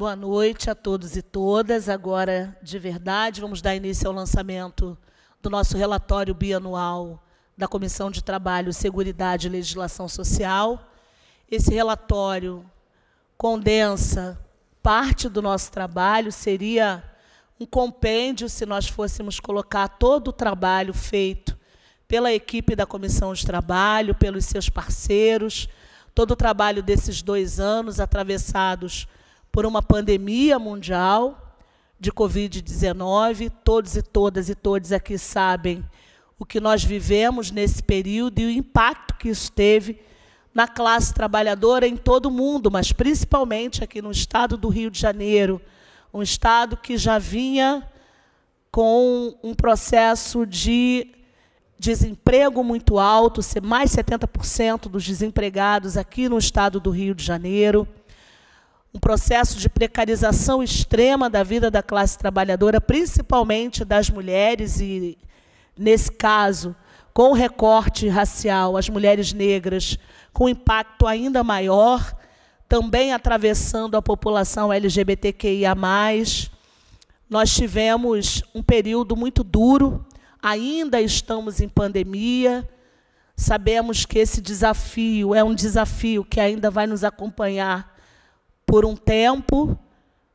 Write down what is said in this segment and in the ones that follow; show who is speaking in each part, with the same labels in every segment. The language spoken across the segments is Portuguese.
Speaker 1: Boa noite a todos e todas. Agora, de verdade, vamos dar início ao lançamento do nosso relatório bianual da Comissão de Trabalho, Seguridade e Legislação Social. Esse relatório condensa parte do nosso trabalho, seria um compêndio se nós fôssemos colocar todo o trabalho feito pela equipe da Comissão de Trabalho, pelos seus parceiros, todo o trabalho desses dois anos atravessados por uma pandemia mundial de Covid-19. Todos e todas e todos aqui sabem o que nós vivemos nesse período e o impacto que isso teve na classe trabalhadora em todo o mundo, mas principalmente aqui no estado do Rio de Janeiro, um estado que já vinha com um processo de desemprego muito alto, mais 70% dos desempregados aqui no estado do Rio de Janeiro um processo de precarização extrema da vida da classe trabalhadora, principalmente das mulheres, e, nesse caso, com o recorte racial, as mulheres negras, com impacto ainda maior, também atravessando a população LGBTQIA. Nós tivemos um período muito duro, ainda estamos em pandemia. Sabemos que esse desafio é um desafio que ainda vai nos acompanhar por um tempo.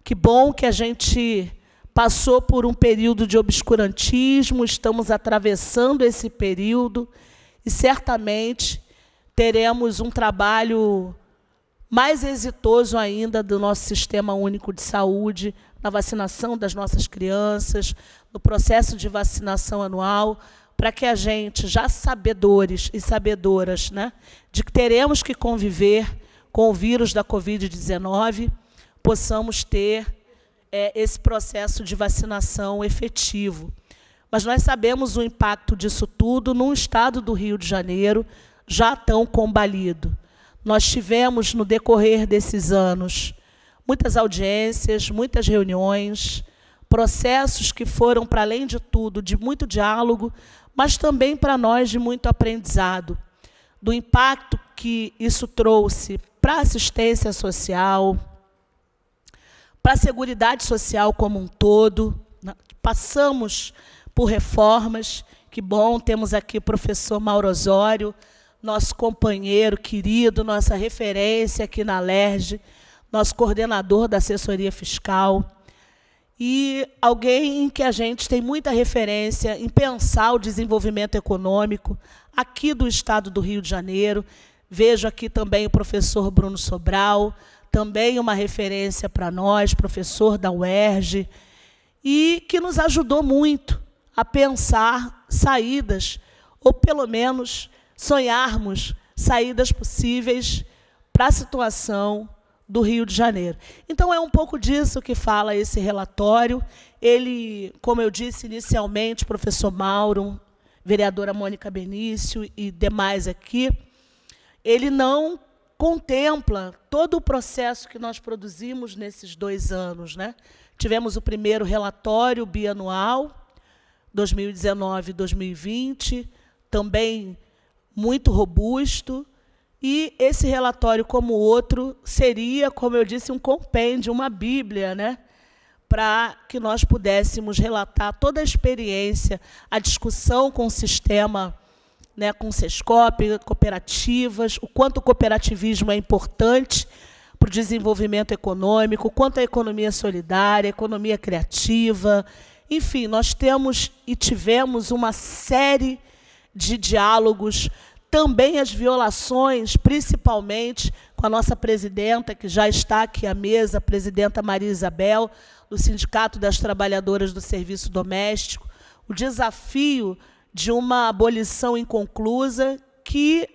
Speaker 1: Que bom que a gente passou por um período de obscurantismo, estamos atravessando esse período e certamente teremos um trabalho mais exitoso ainda do nosso Sistema Único de Saúde, na vacinação das nossas crianças, no processo de vacinação anual, para que a gente, já sabedores e sabedoras né, de que teremos que conviver com o vírus da Covid-19, possamos ter é, esse processo de vacinação efetivo. Mas nós sabemos o impacto disso tudo no estado do Rio de Janeiro, já tão combalido. Nós tivemos, no decorrer desses anos, muitas audiências, muitas reuniões, processos que foram, para além de tudo, de muito diálogo, mas também para nós de muito aprendizado, do impacto que isso trouxe para assistência social, para a seguridade social como um todo. Passamos por reformas. Que bom, temos aqui o professor Mauro Osório, nosso companheiro querido, nossa referência aqui na LERJ, nosso coordenador da assessoria fiscal. E alguém em que a gente tem muita referência em pensar o desenvolvimento econômico aqui do estado do Rio de Janeiro, Vejo aqui também o professor Bruno Sobral, também uma referência para nós, professor da UERJ, e que nos ajudou muito a pensar saídas, ou pelo menos sonharmos saídas possíveis para a situação do Rio de Janeiro. Então é um pouco disso que fala esse relatório. Ele, como eu disse inicialmente, professor Mauro, vereadora Mônica Benício e demais aqui, ele não contempla todo o processo que nós produzimos nesses dois anos. Né? Tivemos o primeiro relatório bianual, 2019-2020, também muito robusto, e esse relatório, como outro, seria, como eu disse, um compêndio, uma bíblia, né? para que nós pudéssemos relatar toda a experiência, a discussão com o sistema né, com o SESCOP, cooperativas, o quanto o cooperativismo é importante para o desenvolvimento econômico, quanto a economia solidária, a economia criativa. Enfim, nós temos e tivemos uma série de diálogos, também as violações, principalmente com a nossa presidenta, que já está aqui à mesa, a presidenta Maria Isabel, do Sindicato das Trabalhadoras do Serviço Doméstico, o desafio de uma abolição inconclusa que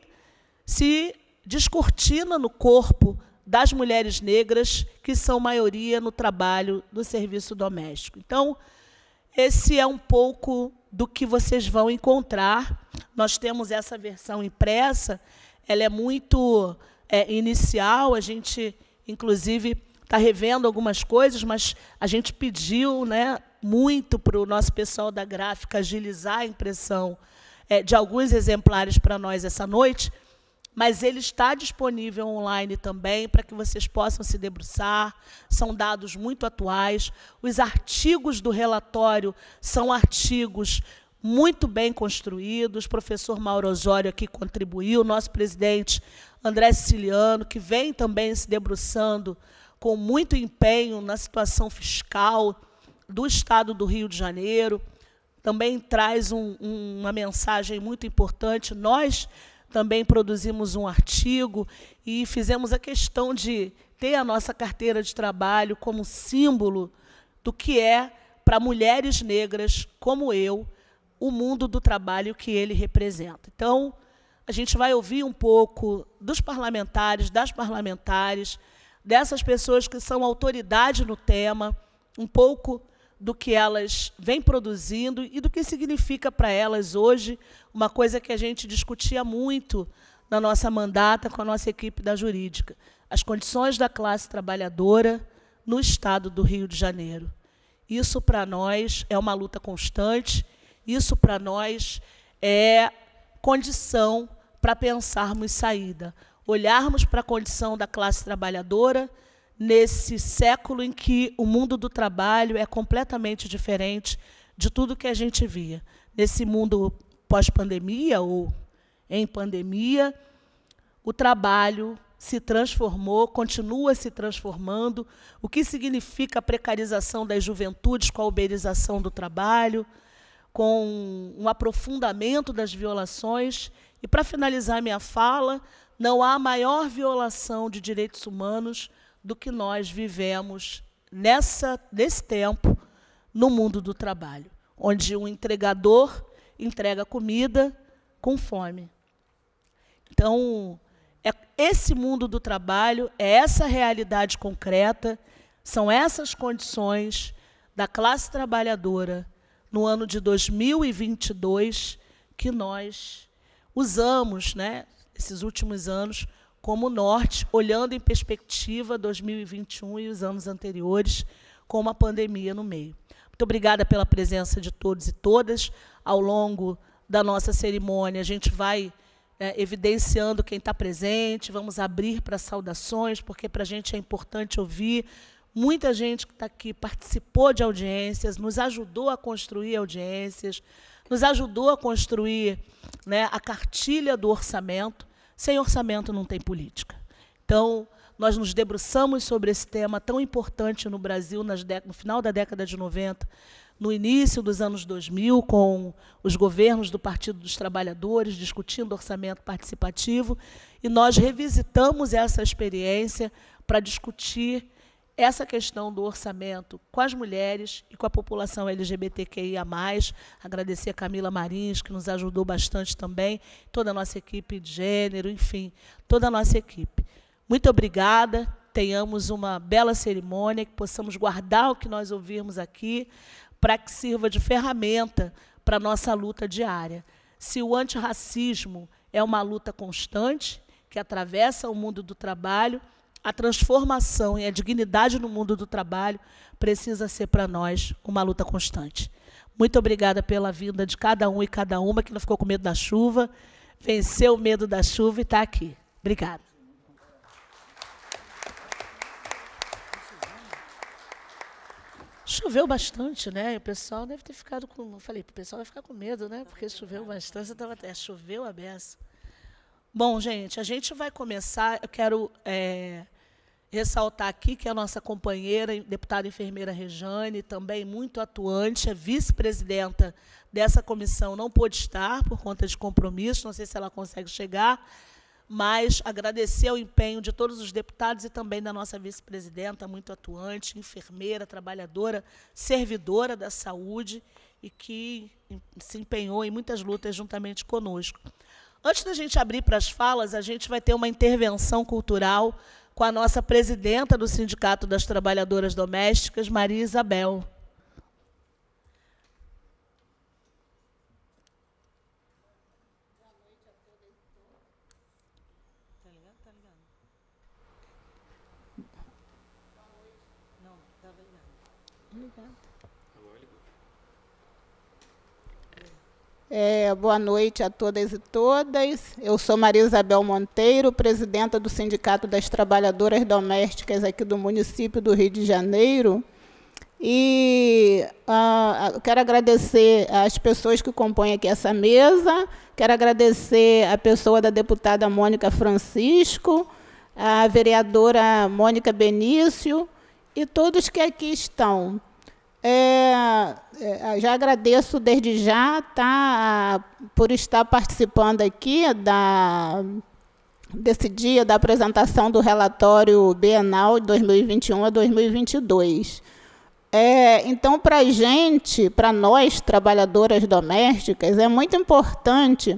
Speaker 1: se descortina no corpo das mulheres negras, que são maioria no trabalho do serviço doméstico. Então, esse é um pouco do que vocês vão encontrar. Nós temos essa versão impressa, ela é muito é, inicial, a gente, inclusive, está revendo algumas coisas, mas a gente pediu né, muito para o nosso pessoal da gráfica agilizar a impressão é, de alguns exemplares para nós essa noite. mas ele está disponível online também para que vocês possam se debruçar. São dados muito atuais. Os artigos do relatório são artigos muito bem construídos. O professor Mauro Osório aqui contribuiu, nosso presidente André Siciliano, que vem também se debruçando com muito empenho na situação fiscal do Estado do Rio de Janeiro. Também traz um, um, uma mensagem muito importante. Nós também produzimos um artigo e fizemos a questão de ter a nossa carteira de trabalho como símbolo do que é para mulheres negras como eu o mundo do trabalho que ele representa. Então, a gente vai ouvir um pouco dos parlamentares, das parlamentares, dessas pessoas que são autoridade no tema, um pouco do que elas vêm produzindo e do que significa para elas hoje uma coisa que a gente discutia muito na nossa mandata com a nossa equipe da jurídica, as condições da classe trabalhadora no estado do Rio de Janeiro. Isso para nós é uma luta constante, isso para nós é condição para pensarmos saída, olharmos para a condição da classe trabalhadora nesse século em que o mundo do trabalho é completamente diferente de tudo que a gente via. Nesse mundo pós-pandemia ou em pandemia, o trabalho se transformou, continua se transformando. O que significa a precarização das juventudes com a uberização do trabalho, com um aprofundamento das violações. E, para finalizar minha fala, não há maior violação de direitos humanos do que nós vivemos nessa, nesse tempo no mundo do trabalho, onde o entregador entrega comida com fome. Então, é esse mundo do trabalho, é essa realidade concreta, são essas condições da classe trabalhadora no ano de 2022 que nós usamos, né, esses últimos anos, como norte, olhando em perspectiva 2021 e os anos anteriores, com uma pandemia no meio. Muito obrigada pela presença de todos e todas. Ao longo da nossa cerimônia, a gente vai é, evidenciando quem está presente, vamos abrir para saudações, porque para a gente é importante ouvir. Muita gente que está aqui participou de audiências, nos ajudou a construir audiências, nos ajudou a construir né, a cartilha do orçamento. Sem orçamento não tem política. Então, nós nos debruçamos sobre esse tema tão importante no Brasil no final da década de 90, no início dos anos 2000, com os governos do Partido dos Trabalhadores discutindo orçamento participativo, e nós revisitamos essa experiência para discutir essa questão do orçamento com as mulheres e com a população LGBTQIA+. Agradecer a Camila Marins, que nos ajudou bastante também, toda a nossa equipe de gênero, enfim, toda a nossa equipe. Muito obrigada, tenhamos uma bela cerimônia, que possamos guardar o que nós ouvirmos aqui, para que sirva de ferramenta para a nossa luta diária. Se o antirracismo é uma luta constante, que atravessa o mundo do trabalho, a transformação e a dignidade no mundo do trabalho precisa ser para nós uma luta constante. Muito obrigada pela vinda de cada um e cada uma que não ficou com medo da chuva, venceu o medo da chuva e está aqui. Obrigada. Choveu bastante, né? O pessoal deve ter ficado com. Eu falei, o pessoal vai ficar com medo, né? Porque choveu bastante. Tava até choveu a beça. Bom, gente, a gente vai começar. Eu quero é, ressaltar aqui que a nossa companheira, deputada enfermeira Rejane, também muito atuante, é vice-presidenta dessa comissão, não pôde estar por conta de compromisso, não sei se ela consegue chegar, mas agradecer o empenho de todos os deputados e também da nossa vice-presidenta, muito atuante, enfermeira, trabalhadora, servidora da saúde e que se empenhou em muitas lutas juntamente conosco. Antes da gente abrir para as falas, a gente vai ter uma intervenção cultural com a nossa presidenta do Sindicato das Trabalhadoras Domésticas, Maria Isabel.
Speaker 2: É, boa noite a todas e todas. Eu sou Maria Isabel Monteiro, presidenta do Sindicato das Trabalhadoras Domésticas aqui do município do Rio de Janeiro. E uh, quero agradecer as pessoas que compõem aqui essa mesa, quero agradecer a pessoa da deputada Mônica Francisco, a vereadora Mônica Benício e todos que aqui estão. É, é, já agradeço desde já tá, por estar participando aqui da, desse dia da apresentação do relatório bienal de 2021 a 2022. É, então, para a gente, para nós, trabalhadoras domésticas, é muito importante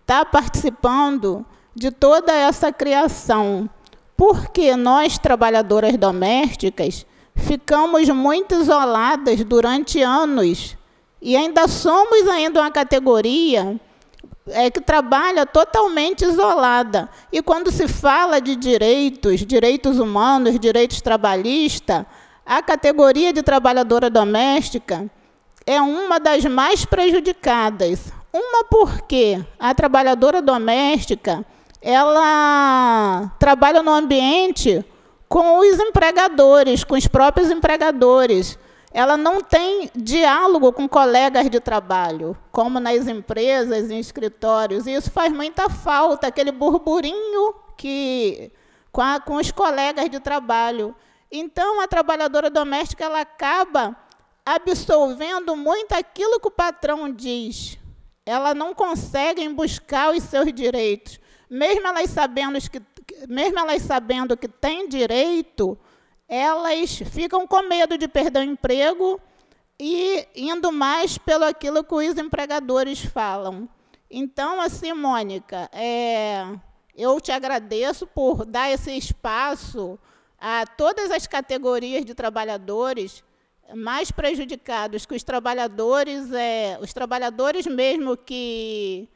Speaker 2: estar tá participando de toda essa criação, porque nós, trabalhadoras domésticas, ficamos muito isoladas durante anos e ainda somos ainda uma categoria é, que trabalha totalmente isolada. E quando se fala de direitos, direitos humanos, direitos trabalhistas, a categoria de trabalhadora doméstica é uma das mais prejudicadas. Uma porque a trabalhadora doméstica ela trabalha no ambiente com os empregadores, com os próprios empregadores. Ela não tem diálogo com colegas de trabalho, como nas empresas, em escritórios. E isso faz muita falta, aquele burburinho que com, a, com os colegas de trabalho. Então, a trabalhadora doméstica ela acaba absorvendo muito aquilo que o patrão diz. Ela não consegue buscar os seus direitos. Mesmo elas sabendo que, mesmo elas sabendo que têm direito, elas ficam com medo de perder o emprego e indo mais pelo aquilo que os empregadores falam. Então, assim, Mônica, é, eu te agradeço por dar esse espaço a todas as categorias de trabalhadores mais prejudicados que os trabalhadores, é, os trabalhadores mesmo que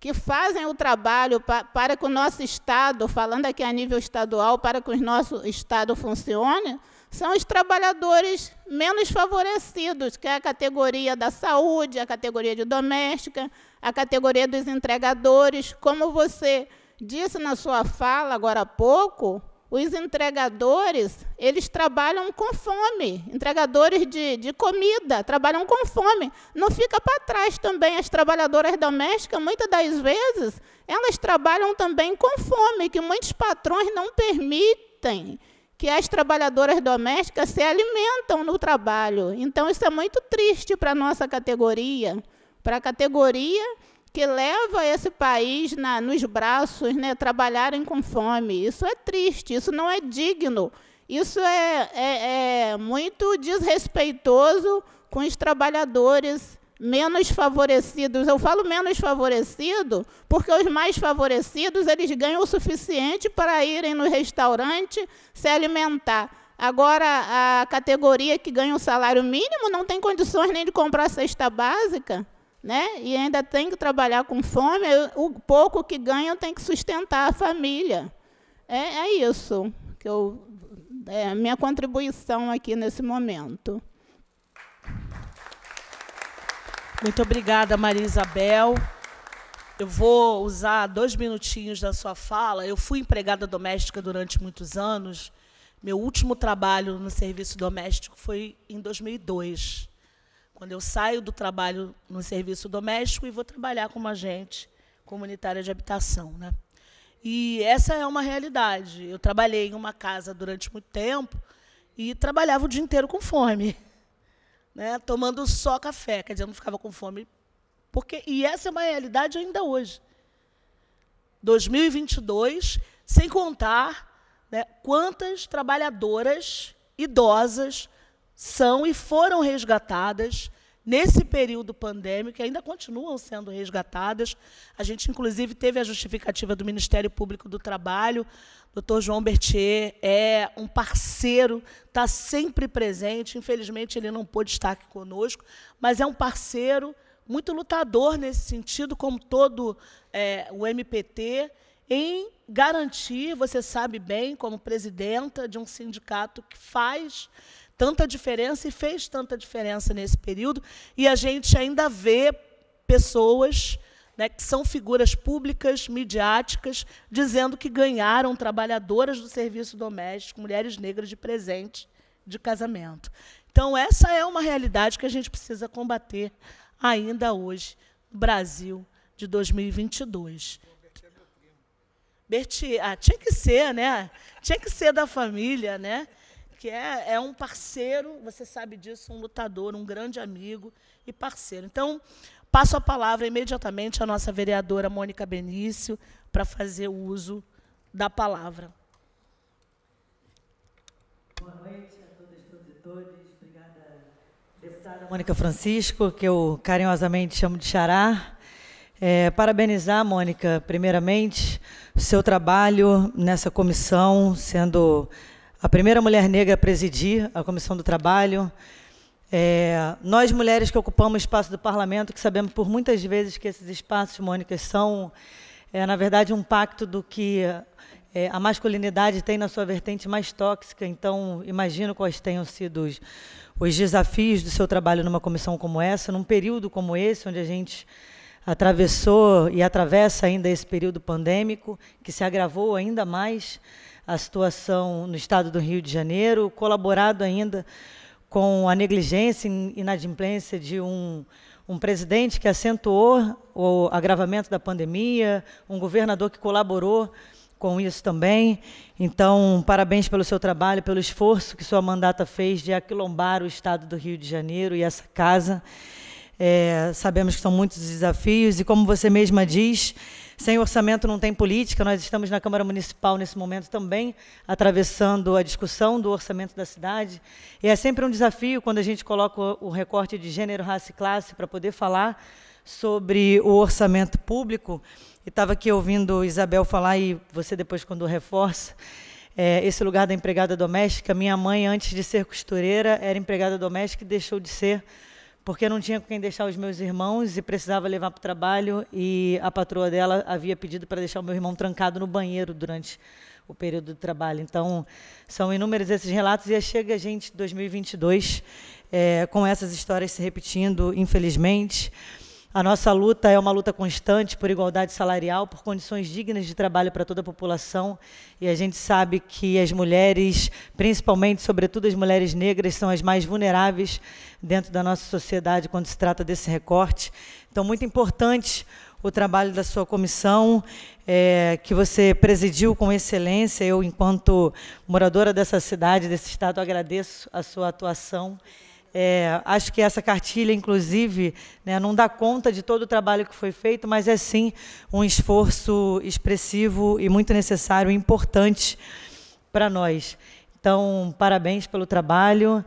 Speaker 2: que fazem o trabalho pa, para que o nosso Estado, falando aqui a nível estadual, para que o nosso Estado funcione, são os trabalhadores menos favorecidos, que é a categoria da saúde, a categoria de doméstica, a categoria dos entregadores. Como você disse na sua fala agora há pouco, os entregadores, eles trabalham com fome, entregadores de, de comida, trabalham com fome. Não fica para trás também as trabalhadoras domésticas, muitas das vezes, elas trabalham também com fome, que muitos patrões não permitem que as trabalhadoras domésticas se alimentam no trabalho. Então, isso é muito triste para a nossa categoria, para a categoria que leva esse país na, nos braços, né, trabalharem com fome. Isso é triste, isso não é digno, isso é, é, é muito desrespeitoso com os trabalhadores menos favorecidos. Eu falo menos favorecido porque os mais favorecidos eles ganham o suficiente para irem no restaurante se alimentar. Agora, a categoria que ganha o salário mínimo não tem condições nem de comprar cesta básica né? E ainda tem que trabalhar com fome, o pouco que ganham tem que sustentar a família. É, é isso que eu é a minha contribuição aqui nesse momento.
Speaker 1: Muito obrigada, Maria Isabel. Eu vou usar dois minutinhos da sua fala. Eu fui empregada doméstica durante muitos anos. Meu último trabalho no serviço doméstico foi em 2002 quando eu saio do trabalho no serviço doméstico e vou trabalhar como agente comunitária de habitação. Né? E essa é uma realidade. Eu trabalhei em uma casa durante muito tempo e trabalhava o dia inteiro com fome, né? tomando só café, quer dizer, eu não ficava com fome. Porque, e essa é uma realidade ainda hoje. 2022, sem contar né, quantas trabalhadoras idosas são e foram resgatadas nesse período pandêmico, e ainda continuam sendo resgatadas. A gente, inclusive, teve a justificativa do Ministério Público do Trabalho. O doutor João Berthier é um parceiro, está sempre presente. Infelizmente, ele não pôde estar aqui conosco, mas é um parceiro muito lutador nesse sentido, como todo é, o MPT, em garantir, você sabe bem, como presidenta de um sindicato que faz tanta diferença e fez tanta diferença nesse período, e a gente ainda vê pessoas né, que são figuras públicas, midiáticas, dizendo que ganharam trabalhadoras do serviço doméstico, mulheres negras de presente de casamento. Então, essa é uma realidade que a gente precisa combater ainda hoje, no Brasil de 2022. Berti, ah, tinha que ser, né? Tinha que ser da família, né? Que é, é um parceiro, você sabe disso, um lutador, um grande amigo e parceiro. Então, Passo a palavra imediatamente à nossa vereadora Mônica Benício para fazer uso da palavra.
Speaker 3: Boa noite a todas, todos e todas. Obrigada, deputada Mônica Francisco, que eu carinhosamente chamo de Xará. É, parabenizar, Mônica, primeiramente, o seu trabalho nessa comissão, sendo a primeira mulher negra a presidir a Comissão do Trabalho. É, nós, mulheres que ocupamos o espaço do parlamento, que sabemos por muitas vezes que esses espaços, Mônica, são, é, na verdade, um pacto do que é, a masculinidade tem na sua vertente mais tóxica. Então, imagino quais tenham sido os, os desafios do seu trabalho numa comissão como essa, num período como esse, onde a gente atravessou e atravessa ainda esse período pandêmico, que se agravou ainda mais a situação no estado do Rio de Janeiro, colaborado ainda com a negligência e inadimplência de um, um presidente que acentuou o agravamento da pandemia, um governador que colaborou com isso também. Então, parabéns pelo seu trabalho, pelo esforço que sua mandata fez de aquilombar o Estado do Rio de Janeiro e essa casa. É, sabemos que são muitos desafios e, como você mesma diz, sem orçamento não tem política. Nós estamos na Câmara Municipal nesse momento também, atravessando a discussão do orçamento da cidade. E é sempre um desafio quando a gente coloca o recorte de gênero, raça e classe para poder falar sobre o orçamento público. E estava aqui ouvindo Isabel falar, e você depois, quando reforça, é, esse lugar da empregada doméstica. Minha mãe, antes de ser costureira, era empregada doméstica e deixou de ser porque não tinha com quem deixar os meus irmãos e precisava levar para o trabalho e a patroa dela havia pedido para deixar o meu irmão trancado no banheiro durante o período do trabalho. Então, são inúmeros esses relatos e chega a gente 2022 é, com essas histórias se repetindo, infelizmente. A nossa luta é uma luta constante por igualdade salarial, por condições dignas de trabalho para toda a população. E a gente sabe que as mulheres, principalmente, sobretudo as mulheres negras, são as mais vulneráveis dentro da nossa sociedade quando se trata desse recorte. Então, muito importante o trabalho da sua comissão, é, que você presidiu com excelência. Eu, enquanto moradora dessa cidade, desse estado, agradeço a sua atuação. É, acho que essa cartilha, inclusive, né, não dá conta de todo o trabalho que foi feito, mas é sim um esforço expressivo e muito necessário importante para nós. Então, parabéns pelo trabalho,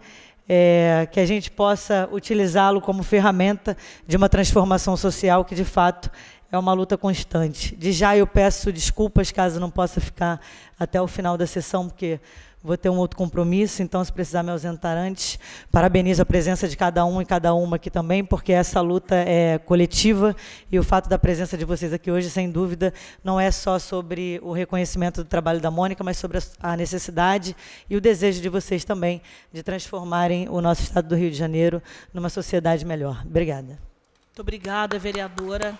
Speaker 3: é, que a gente possa utilizá-lo como ferramenta de uma transformação social que, de fato, é uma luta constante. De já eu peço desculpas caso não possa ficar até o final da sessão, porque Vou ter um outro compromisso, então, se precisar me ausentar antes, parabenizo a presença de cada um e cada uma aqui também, porque essa luta é coletiva e o fato da presença de vocês aqui hoje, sem dúvida, não é só sobre o reconhecimento do trabalho da Mônica, mas sobre a necessidade e o desejo de vocês também de transformarem o nosso estado do Rio de Janeiro numa sociedade melhor. Obrigada.
Speaker 1: Muito obrigada, vereadora.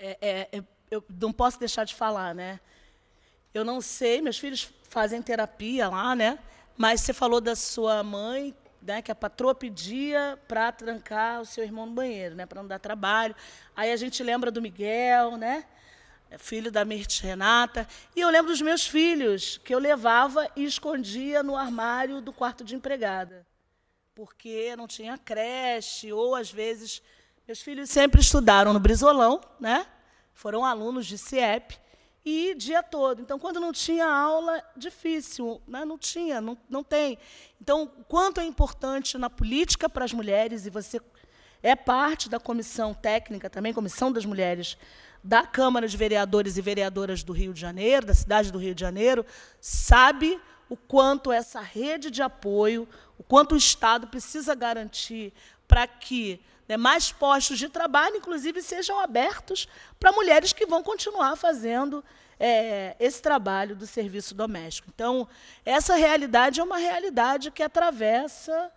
Speaker 1: é, é, é eu não posso deixar de falar, né? Eu não sei, meus filhos fazem terapia lá, né? Mas você falou da sua mãe, né, que a patroa pedia para trancar o seu irmão no banheiro, né, para não dar trabalho. Aí a gente lembra do Miguel, né? Filho da Mirth Renata. E eu lembro dos meus filhos, que eu levava e escondia no armário do quarto de empregada. Porque não tinha creche, ou às vezes. Meus filhos sempre estudaram no Brizolão, né? Foram alunos de CIEP, e dia todo. Então, quando não tinha aula, difícil, né? não tinha, não, não tem. Então, quanto é importante na política para as mulheres, e você é parte da comissão técnica também, comissão das mulheres da Câmara de Vereadores e Vereadoras do Rio de Janeiro, da cidade do Rio de Janeiro, sabe o quanto essa rede de apoio, o quanto o Estado precisa garantir para que né, mais postos de trabalho, inclusive, sejam abertos para mulheres que vão continuar fazendo é, esse trabalho do serviço doméstico. Então, essa realidade é uma realidade que atravessa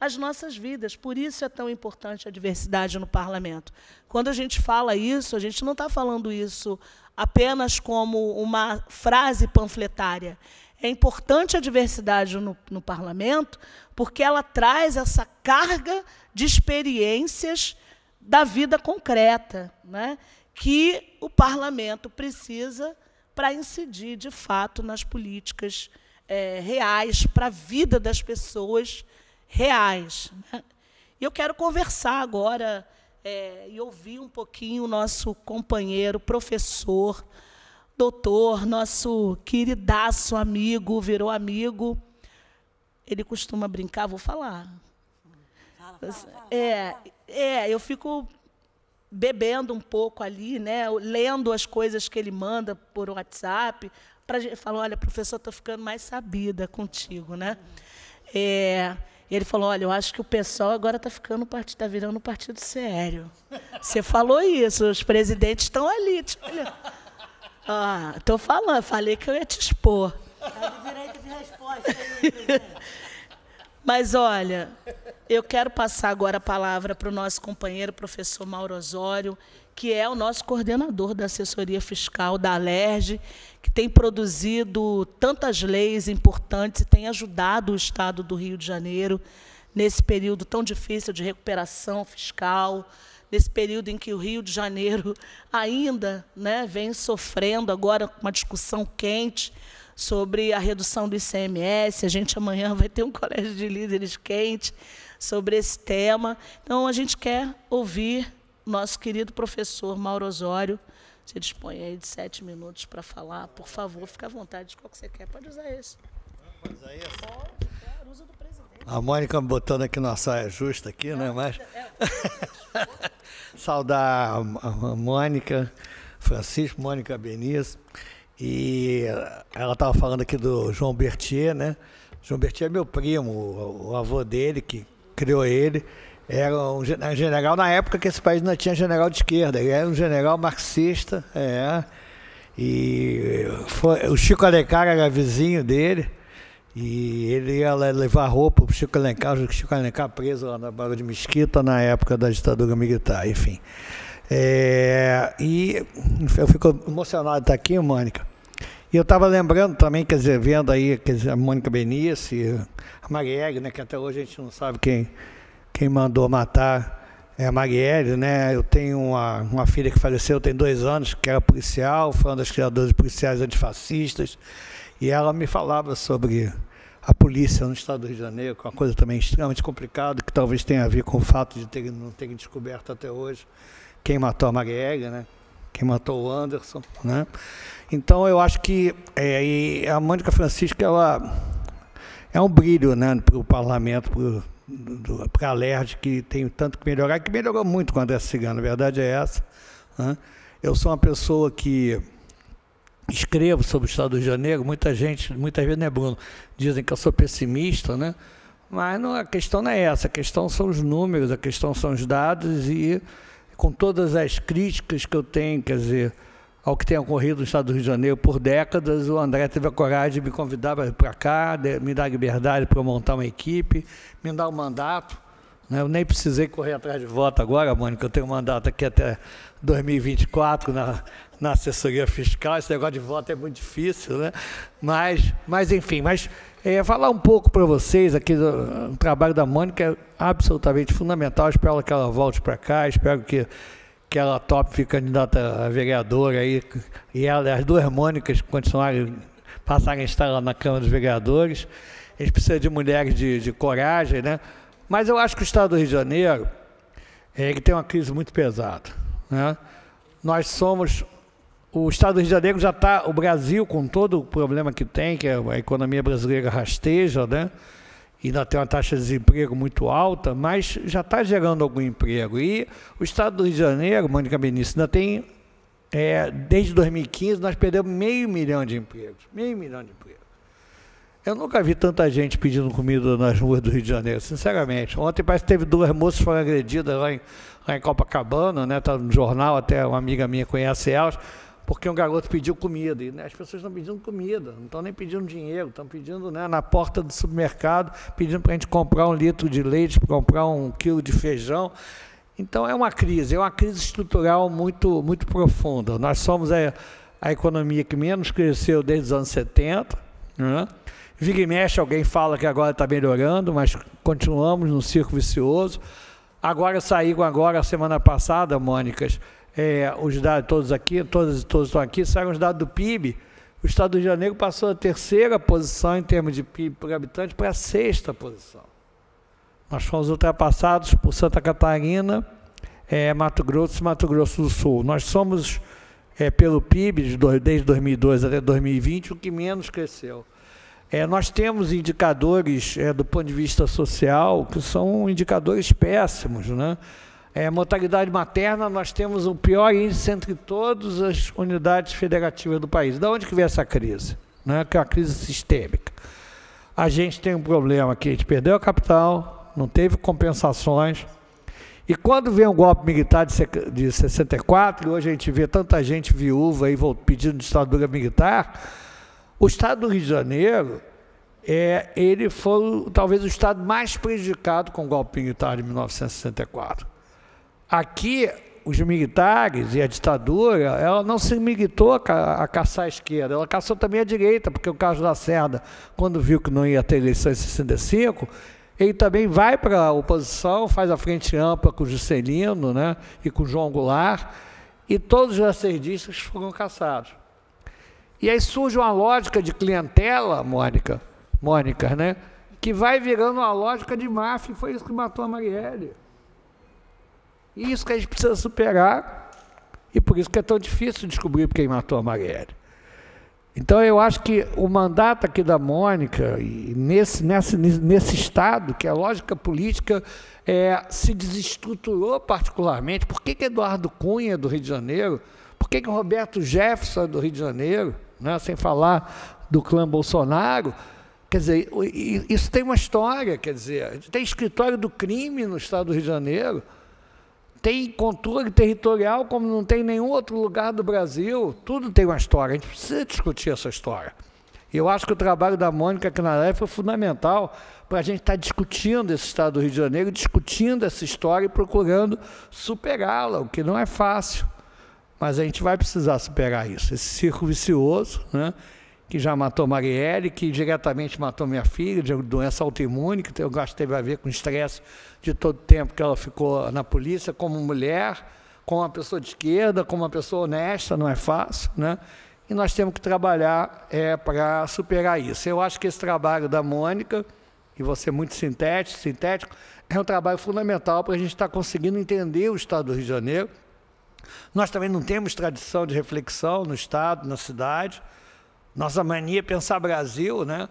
Speaker 1: as nossas vidas. Por isso é tão importante a diversidade no parlamento. Quando a gente fala isso, a gente não está falando isso apenas como uma frase panfletária. É importante a diversidade no, no parlamento porque ela traz essa carga de experiências da vida concreta, né? que o parlamento precisa para incidir, de fato, nas políticas é, reais, para a vida das pessoas reais. Né? E eu quero conversar agora é, e ouvir um pouquinho o nosso companheiro, professor, doutor, nosso queridaço amigo, virou amigo. Ele costuma brincar, vou falar. Fala, fala, fala, é, é, eu fico bebendo um pouco ali, né, lendo as coisas que ele manda por WhatsApp, para falar, olha, professor, estou ficando mais sabida contigo, né? É, ele falou: Olha, eu acho que o pessoal agora está ficando está virando um partido sério. Você falou isso, os presidentes estão ali. Te olhando. Ah, estou falando, falei que eu ia te expor. Direito de resposta. Mas olha, eu quero passar agora a palavra para o nosso companheiro, professor Mauro Osório, que é o nosso coordenador da assessoria fiscal da Alerj, que tem produzido tantas leis importantes e tem ajudado o Estado do Rio de Janeiro nesse período tão difícil de recuperação fiscal, nesse período em que o Rio de Janeiro ainda né, vem sofrendo agora uma discussão quente sobre a redução do ICMS. A gente amanhã vai ter um colégio de líderes quente sobre esse tema. Então, a gente quer ouvir nosso querido professor Mauro Osório. Você dispõe aí de sete minutos para falar. Por favor, fique à vontade de qual que você quer. Pode usar esse. Pode usar esse? Pode,
Speaker 4: usa do presidente. A Mônica botando aqui na saia justa aqui, né? Mas... Saudar a Mônica, Francisco, Mônica Beniz. E ela estava falando aqui do João Bertier, né? João Bertier é meu primo, o, o avô dele que criou ele. Era um general na época que esse país não tinha general de esquerda, ele era um general marxista, é. E foi, o Chico Alencar era vizinho dele, e ele ia levar roupa para o Chico Alencar, o Chico Alencar preso lá na Barra de Mesquita na época da ditadura militar, enfim. É, e eu fico emocionado de estar aqui, Mônica. E eu estava lembrando também, quer dizer, vendo aí quer dizer, a Mônica Benice, a Marielle, né, que até hoje a gente não sabe quem, quem mandou matar é a Marielle, né? Eu tenho uma, uma filha que faleceu tem dois anos, que era policial, foi uma das criadoras policiais antifascistas, e ela me falava sobre a polícia no estado do Rio de Janeiro, que é uma coisa também extremamente complicada, que talvez tenha a ver com o fato de ter, não terem descoberto até hoje quem matou a Marielle, né? Quem matou o Anderson, né? Então eu acho que é, a Mônica Francisca ela é um brilho, né, para o parlamento, para a LERJ, que tem tanto que melhorar, que melhorou muito com a André Cigano, a verdade é essa. Né? Eu sou uma pessoa que escrevo sobre o Estado do Rio de Janeiro, muita gente, muitas vezes, né, Bruno, dizem que eu sou pessimista, né? Mas não, a questão não é essa, a questão são os números, a questão são os dados e com todas as críticas que eu tenho, quer dizer, ao que tem ocorrido no Estado do Rio de Janeiro por décadas, o André teve a coragem de me convidar para cá, de, me dar liberdade para montar uma equipe, me dar um mandato. Né? Eu nem precisei correr atrás de voto agora, Mônica, eu tenho um mandato aqui até 2024 na, na assessoria fiscal. Esse negócio de voto é muito difícil, né? Mas, mas enfim, mas é, falar um pouco para vocês aqui do trabalho da Mônica é absolutamente fundamental. Espero que ela volte para cá, espero que que ela top candidata a vereadora aí, e ela, as duas Mônicas continuarem, passarem a estar lá na Câmara dos Vereadores. A gente precisa de mulheres de, de coragem, né? Mas eu acho que o Estado do Rio de Janeiro ele tem uma crise muito pesada. Né? Nós somos. O Estado do Rio de Janeiro já está. O Brasil, com todo o problema que tem, que a economia brasileira rasteja, né? Ainda tem uma taxa de desemprego muito alta, mas já está gerando algum emprego. E o Estado do Rio de Janeiro, Mônica Benício, ainda tem, é, desde 2015, nós perdemos meio milhão de empregos. Meio milhão de empregos. Eu nunca vi tanta gente pedindo comida nas ruas do Rio de Janeiro, sinceramente. Ontem parece que teve duas moças foram agredidas lá em, lá em Copacabana, né? Está no jornal, até uma amiga minha conhece elas porque um garoto pediu comida. E né, as pessoas estão pedindo comida, não estão nem pedindo dinheiro, estão pedindo né, na porta do supermercado, pedindo para a gente comprar um litro de leite, comprar um quilo de feijão. Então é uma crise, é uma crise estrutural muito, muito profunda. Nós somos a, a economia que menos cresceu desde os anos 70. Né? Vira e mexe, alguém fala que agora está melhorando, mas continuamos no círculo vicioso. Agora saíram agora, semana passada, Mônicas, é, os dados todos aqui, todos, todos estão aqui, saíram os dados do PIB. O Estado do Rio de Janeiro passou da terceira posição em termos de PIB por habitante para a sexta posição. Nós fomos ultrapassados por Santa Catarina, é, Mato Grosso e Mato Grosso do Sul. Nós somos, é, pelo PIB, desde 2002 até 2020, o que menos cresceu. É, nós temos indicadores é, do ponto de vista social que são indicadores péssimos. Né? É, mortalidade materna, nós temos o pior índice entre todas as unidades federativas do país. De onde que vem essa crise? Né? Que é uma crise sistêmica. A gente tem um problema aqui, a gente perdeu a capital, não teve compensações. E quando vem o golpe militar de 64, hoje a gente vê tanta gente viúva aí pedindo ditadura militar, o Estado do Rio de Janeiro, é, ele foi talvez o Estado mais prejudicado com o golpe militar de 1964. Aqui, os militares e a ditadura, ela não se limitou a, caçar a esquerda, ela caçou também a direita, porque o Carlos Lacerda, quando viu que não ia ter eleição em 65, ele também vai para a oposição, faz a frente ampla com o Juscelino né, e com o João Goulart, e todos os lacerdistas foram caçados. E aí surge uma lógica de clientela, Mônica, Mônica, né? Que vai virando uma lógica de máfia, e foi isso que matou a Marielle. E isso que a gente precisa superar, e por isso que é tão difícil descobrir quem matou a Marielle. Então eu acho que o mandato aqui da Mônica, nesse, nesse, nesse estado, que a lógica política é, se desestruturou particularmente, por que, que Eduardo Cunha é do Rio de Janeiro? Por que, que Roberto Jefferson é do Rio de Janeiro? né, sem falar do clã Bolsonaro. Quer dizer, isso tem uma história, quer dizer, tem escritório do crime no estado do Rio de Janeiro, tem controle territorial como não tem em nenhum outro lugar do Brasil, tudo tem uma história, a gente precisa discutir essa história. Eu acho que o trabalho da Mônica aqui na live foi fundamental para a gente estar tá discutindo esse estado do Rio de Janeiro, discutindo essa história e procurando superá-la, o que não é fácil. Mas a gente vai precisar superar isso, esse círculo vicioso, né? Que já matou Marielle, que diretamente matou minha filha de doença autoimune, que eu acho que teve a ver com estresse de todo o tempo que ela ficou na polícia, como mulher, como uma pessoa de esquerda, como uma pessoa honesta, não é fácil, né? E nós temos que trabalhar é, para superar isso. Eu acho que esse trabalho da Mônica, e você muito sintético, sintético, é um trabalho fundamental para a gente estar tá conseguindo entender o Estado do Rio de Janeiro, nós também não temos tradição de reflexão no Estado, na cidade. Nossa mania é pensar Brasil, né?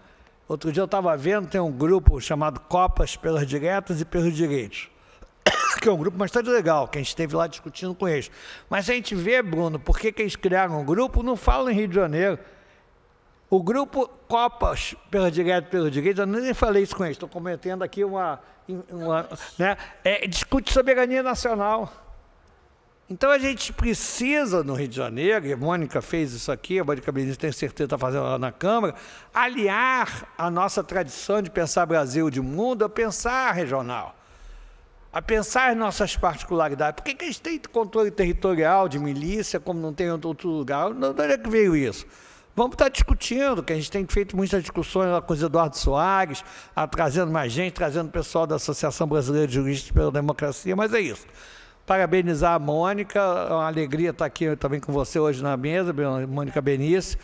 Speaker 4: Outro dia eu estava vendo, tem um grupo chamado Copas pelas Diretas e pelos Direitos, que é um grupo bastante legal, que a gente esteve lá discutindo com eles. Mas a gente vê, Bruno, por que, que eles criaram um grupo, não falam em Rio de Janeiro. O grupo Copas pelas Diretas e pelos Direitos, eu nem falei isso com eles, estou cometendo aqui uma... uma né? é, discute soberania nacional. Então a gente precisa no Rio de Janeiro, e a Mônica fez isso aqui, a Mônica Benítez tem certeza está fazendo lá na Câmara, aliar a nossa tradição de pensar Brasil de mundo a pensar regional, a pensar as nossas particularidades. Por que, que a gente tem controle territorial de milícia, como não tem em outro lugar? De onde é que veio isso? Vamos estar discutindo, que a gente tem feito muitas discussões lá com o Eduardo Soares, trazendo mais gente, trazendo pessoal da Associação Brasileira de Juristas pela Democracia, mas é isso parabenizar a Mônica, é uma alegria estar aqui também com você hoje na mesa, Mônica Benício,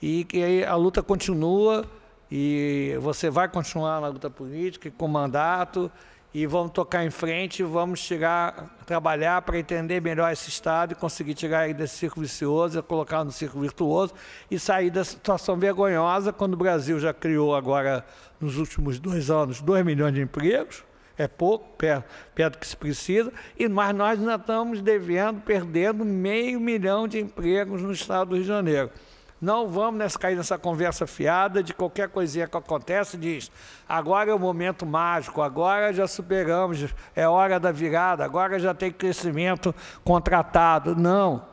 Speaker 4: e que a luta continua e você vai continuar na luta política com mandato e vamos tocar em frente, vamos trabalhar para entender melhor esse Estado e conseguir tirar ele desse círculo vicioso, colocar no círculo virtuoso e sair da situação vergonhosa quando o Brasil já criou agora, nos últimos dois anos, 2 milhões de empregos, é pouco, perto, perto que se precisa, e, mas nós ainda estamos devendo, perdendo meio milhão de empregos no estado do Rio de Janeiro. Não vamos nessa, cair nessa conversa fiada de qualquer coisinha que acontece, diz, agora é o momento mágico, agora já superamos, é hora da virada, agora já tem crescimento contratado. Não.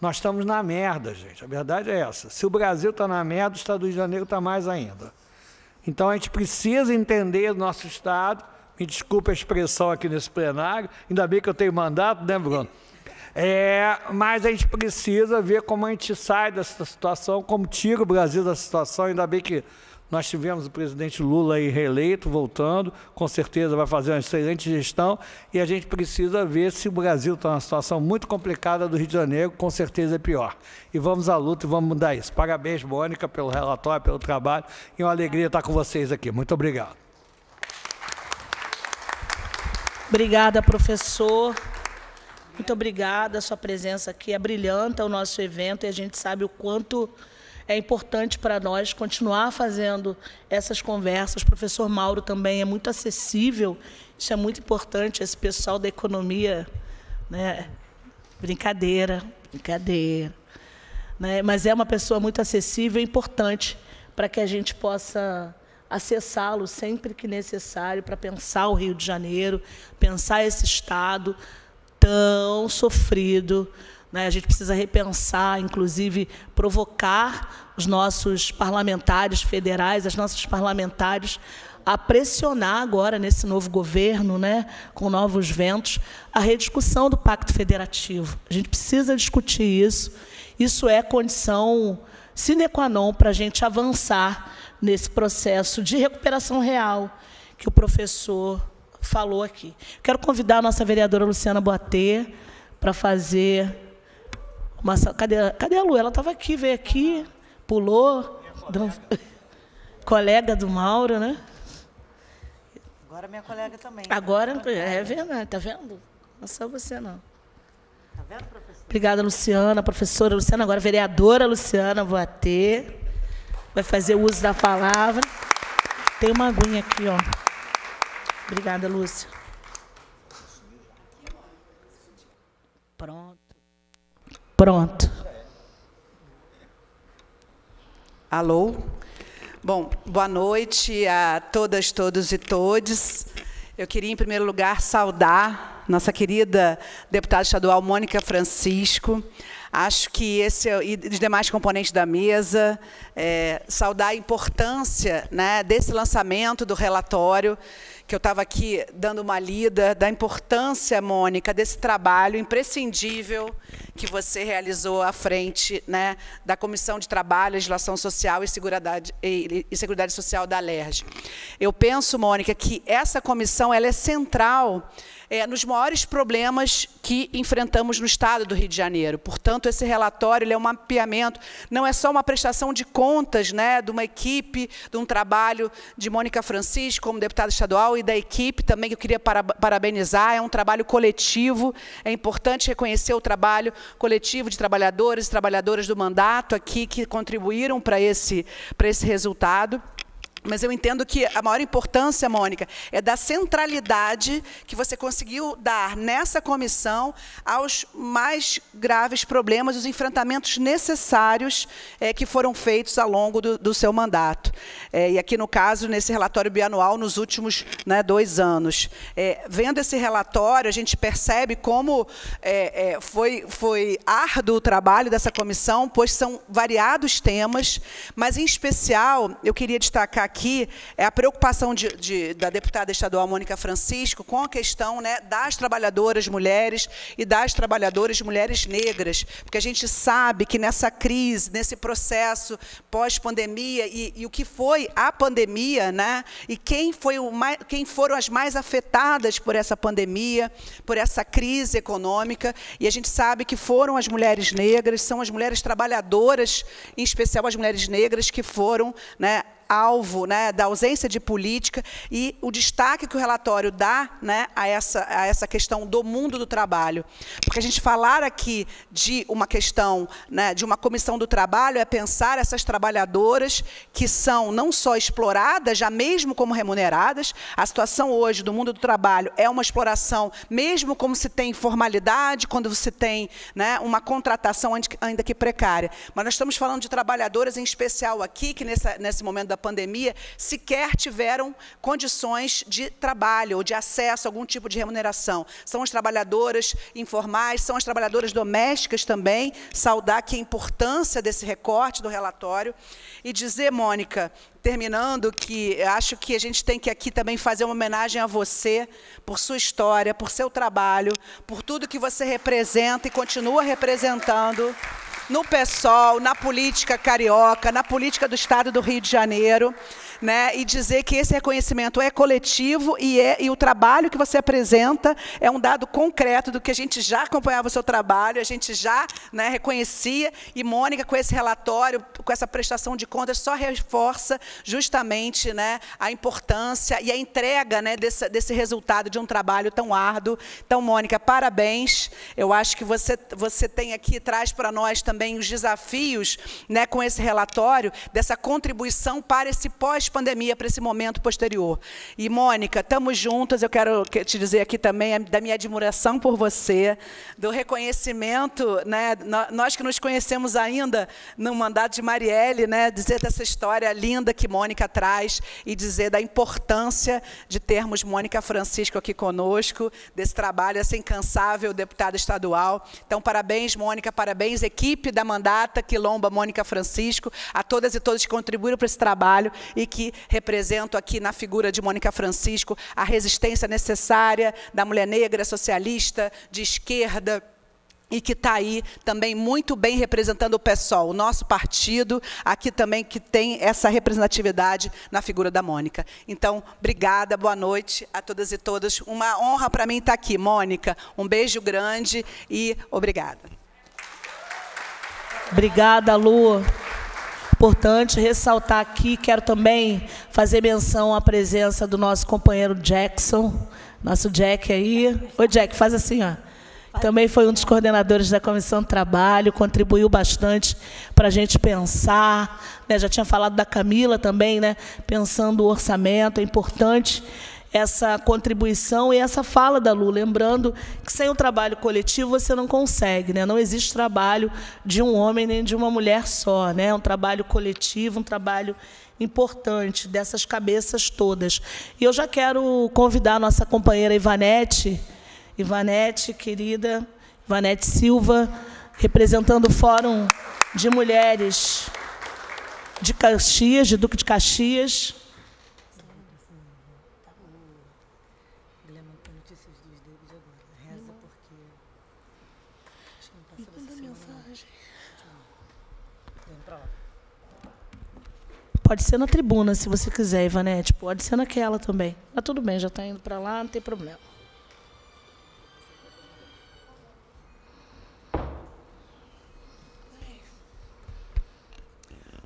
Speaker 4: Nós estamos na merda, gente. A verdade é essa. Se o Brasil está na merda, o Estado do Rio de Janeiro está mais ainda. Então a gente precisa entender o nosso Estado. Me desculpe a expressão aqui nesse plenário, ainda bem que eu tenho mandato, né, Bruno? É, mas a gente precisa ver como a gente sai dessa situação, como tira o Brasil dessa situação. Ainda bem que nós tivemos o presidente Lula aí reeleito, voltando, com certeza vai fazer uma excelente gestão, e a gente precisa ver se o Brasil está numa situação muito complicada do Rio de Janeiro, com certeza é pior. E vamos à luta e vamos mudar isso. Parabéns, Mônica, pelo relatório, pelo trabalho, e uma alegria estar com vocês aqui. Muito obrigado.
Speaker 1: Obrigada, professor. Muito obrigada, sua presença aqui é brilhante o nosso evento e a gente sabe o quanto é importante para nós continuar fazendo essas conversas. O professor Mauro também é muito acessível, isso é muito importante. Esse pessoal da economia, né? brincadeira, brincadeira. Né? Mas é uma pessoa muito acessível e importante para que a gente possa acessá-lo sempre que necessário para pensar o Rio de Janeiro, pensar esse Estado tão sofrido né? A gente precisa repensar, inclusive, provocar os nossos parlamentares federais, as nossas parlamentares, a pressionar agora, nesse novo governo, né, com novos ventos, a rediscussão do Pacto Federativo. A gente precisa discutir isso. Isso é condição sine qua non para a gente avançar nesse processo de recuperação real que o professor falou aqui. Quero convidar a nossa vereadora Luciana Boatê para fazer mas cadê, cadê a Lu? Ela estava aqui, veio aqui, pulou. Do, colega do Mauro, né?
Speaker 3: Agora minha colega também.
Speaker 1: Agora, é verdade, tá vendo? Não é só você, não. Tá vendo, professor? Obrigada, Luciana, professora Luciana, agora vereadora Luciana ter. Vai fazer uso da palavra. Tem uma aguinha aqui, ó. Obrigada, Lúcia. Pronto. Pronto.
Speaker 5: Alô? Bom, boa noite a todas, todos e todes. Eu queria, em primeiro lugar, saudar nossa querida deputada estadual Mônica Francisco. Acho que esse e os demais componentes da mesa, é, saudar a importância né, desse lançamento do relatório que eu estava aqui dando uma lida da importância, Mônica, desse trabalho imprescindível que você realizou à frente né, da Comissão de Trabalho, Legislação Social e Seguridade, e, e Seguridade Social da LERJ. Eu penso, Mônica, que essa comissão ela é central é, nos maiores problemas que enfrentamos no Estado do Rio de Janeiro. Portanto, esse relatório é um mapeamento, não é só uma prestação de contas né, de uma equipe, de um trabalho de Mônica Francisco como deputada estadual e da equipe também que eu queria parabenizar. É um trabalho coletivo, é importante reconhecer o trabalho coletivo de trabalhadores e trabalhadoras do mandato aqui que contribuíram para esse, para esse resultado. Mas eu entendo que a maior importância, Mônica, é da centralidade que você conseguiu dar nessa comissão aos mais graves problemas, os enfrentamentos necessários é, que foram feitos ao longo do, do seu mandato. É, e aqui, no caso, nesse relatório bianual, nos últimos né, dois anos. É, vendo esse relatório, a gente percebe como foi, foi árduo o trabalho dessa comissão, pois são variados temas, mas, em especial, eu queria destacar aqui é a preocupação de, de, da deputada estadual Mônica Francisco com a questão né, das trabalhadoras mulheres e das trabalhadoras mulheres negras, porque a gente sabe que nessa crise, nesse processo pós-pandemia e, e, o que foi a pandemia, né, e quem, foi o mais, quem foram as mais afetadas por essa pandemia, por essa crise econômica, e a gente sabe que foram as mulheres negras, são as mulheres trabalhadoras, em especial as mulheres negras que foram né, alvo né, da ausência de política e o destaque que o relatório dá né, a, essa, a essa questão do mundo do trabalho. Porque a gente falar aqui de uma questão, né, de uma comissão do trabalho, é pensar essas trabalhadoras que são não só exploradas, já mesmo como remuneradas, a situação hoje do mundo do trabalho é uma exploração, mesmo como se tem formalidade, quando você tem né, uma contratação ainda que precária. Mas nós estamos falando de trabalhadoras, em especial aqui, que nessa, nesse momento da pandemia, sequer tiveram condições de trabalho ou de acesso a algum tipo de remuneração. São as trabalhadoras informais, são as trabalhadoras domésticas também, saudar aqui a importância desse recorte do relatório e dizer, Mônica, terminando, que acho que a gente tem que aqui também fazer uma homenagem a você, por sua história, por seu trabalho, por tudo que você representa e continua representando no PSOL, na política carioca, na política do Estado do Rio de Janeiro né, e dizer que esse reconhecimento é coletivo e, é, e o trabalho que você apresenta é um dado concreto do que a gente já acompanhava o seu trabalho, a gente já né, reconhecia, e Mônica, com esse relatório, com essa prestação de contas, só reforça justamente né, a importância e a entrega né, desse, desse resultado de um trabalho tão árduo. Então, Mônica, parabéns. Eu acho que você, você tem aqui, traz para nós também os desafios né, com esse relatório, dessa contribuição para esse pós pandemia para esse momento posterior. E, Mônica, estamos juntas, eu quero te dizer aqui também da minha admiração por você, do reconhecimento, né, nós que nos conhecemos ainda no mandato de Marielle, né, dizer dessa história linda que Mônica traz e dizer da importância de termos Mônica Francisco aqui conosco, desse trabalho, essa incansável deputada estadual. Então, parabéns, Mônica, parabéns, equipe da mandata Quilomba Mônica Francisco, a todas e todos que contribuíram para esse trabalho e que represento aqui na figura de Mônica Francisco a resistência necessária da mulher negra, socialista, de esquerda, e que está aí também muito bem representando o PSOL, o nosso partido, aqui também que tem essa representatividade na figura da Mônica. Então, obrigada, boa noite a todas e todas. Uma honra para mim estar aqui, Mônica. Um beijo grande e obrigada.
Speaker 1: Obrigada, Lu. Importante ressaltar aqui, quero também fazer menção à presença do nosso companheiro Jackson, nosso Jack aí. Oi, Jack, faz assim, ó. Também foi um dos coordenadores da Comissão de Trabalho, contribuiu bastante para a gente pensar. Né? Já tinha falado da Camila também, né? pensando o orçamento, é importante essa contribuição e essa fala da Lu, lembrando que sem o trabalho coletivo você não consegue, né? Não existe trabalho de um homem nem de uma mulher só, né? É um trabalho coletivo, um trabalho importante dessas cabeças todas. E eu já quero convidar a nossa companheira Ivanete, Ivanete, querida, Ivanete Silva, representando o Fórum de Mulheres de Caxias, de Duque de Caxias. Pode ser na tribuna, se você quiser, Ivanete. Pode ser naquela também. Mas tudo bem, já está indo para lá, não tem problema.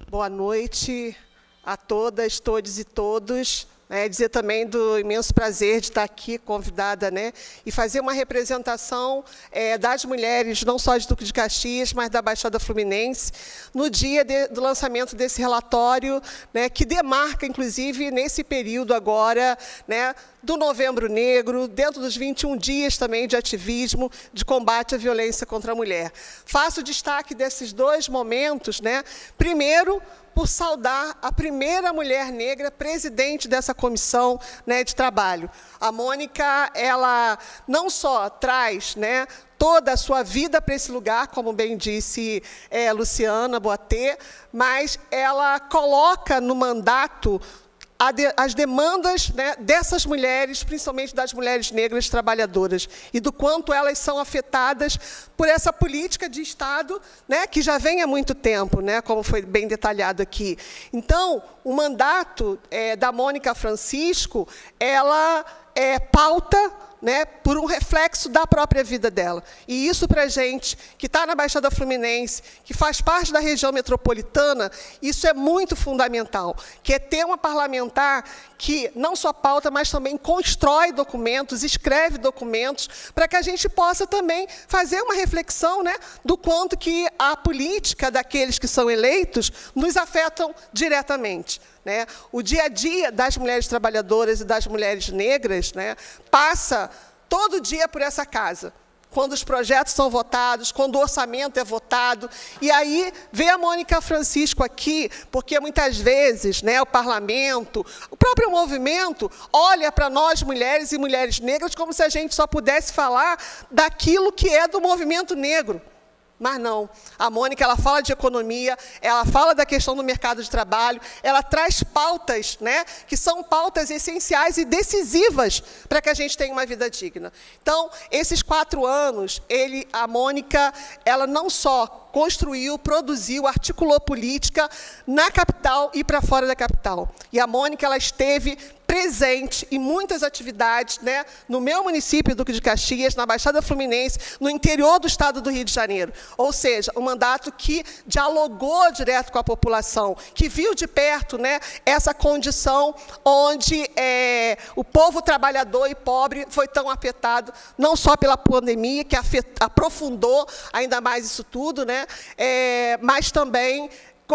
Speaker 6: Boa noite a todas, todos e todos. É, dizer também do imenso prazer de estar aqui convidada né, e fazer uma representação é, das mulheres, não só de Duque de Caxias, mas da Baixada Fluminense, no dia de, do lançamento desse relatório, né, que demarca, inclusive, nesse período agora, né, do Novembro Negro, dentro dos 21 dias também de ativismo de combate à violência contra a mulher. Faço destaque desses dois momentos. Né? Primeiro, por saudar a primeira mulher negra presidente dessa comissão né, de trabalho. A Mônica, ela não só traz né, toda a sua vida para esse lugar, como bem disse é, Luciana Boatê, mas ela coloca no mandato as demandas né, dessas mulheres, principalmente das mulheres negras trabalhadoras, e do quanto elas são afetadas por essa política de Estado né, que já vem há muito tempo, né, como foi bem detalhado aqui. Então, o mandato é, da Mônica Francisco, ela é, pauta né, por um reflexo da própria vida dela. E isso, para a gente que está na Baixada Fluminense, que faz parte da região metropolitana, isso é muito fundamental, que é ter uma parlamentar que não só pauta, mas também constrói documentos, escreve documentos, para que a gente possa também fazer uma reflexão né, do quanto que a política daqueles que são eleitos nos afetam diretamente. Né? O dia a dia das mulheres trabalhadoras e das mulheres negras né, passa todo dia por essa casa. quando os projetos são votados, quando o orçamento é votado. E aí vem a Mônica Francisco aqui, porque muitas vezes né, o parlamento, o próprio movimento, olha para nós, mulheres e mulheres negras, como se a gente só pudesse falar daquilo que é do movimento negro. Mas não. A Mônica ela fala de economia, ela fala da questão do mercado de trabalho, ela traz pautas, né, que são pautas essenciais e decisivas para que a gente tenha uma vida digna. Então, esses quatro anos, ele, a Mônica, ela não só construiu, produziu, articulou política na capital e para fora da capital. E a Mônica ela esteve presente em muitas atividades, né, no meu município, Duque de Caxias, na Baixada Fluminense, no interior do estado do Rio de Janeiro. Ou seja, um mandato que dialogou direto com a população, que viu de perto né, essa condição onde é, o povo trabalhador e pobre foi tão afetado, não só pela pandemia, que aprofundou ainda mais isso tudo, né, é, mas também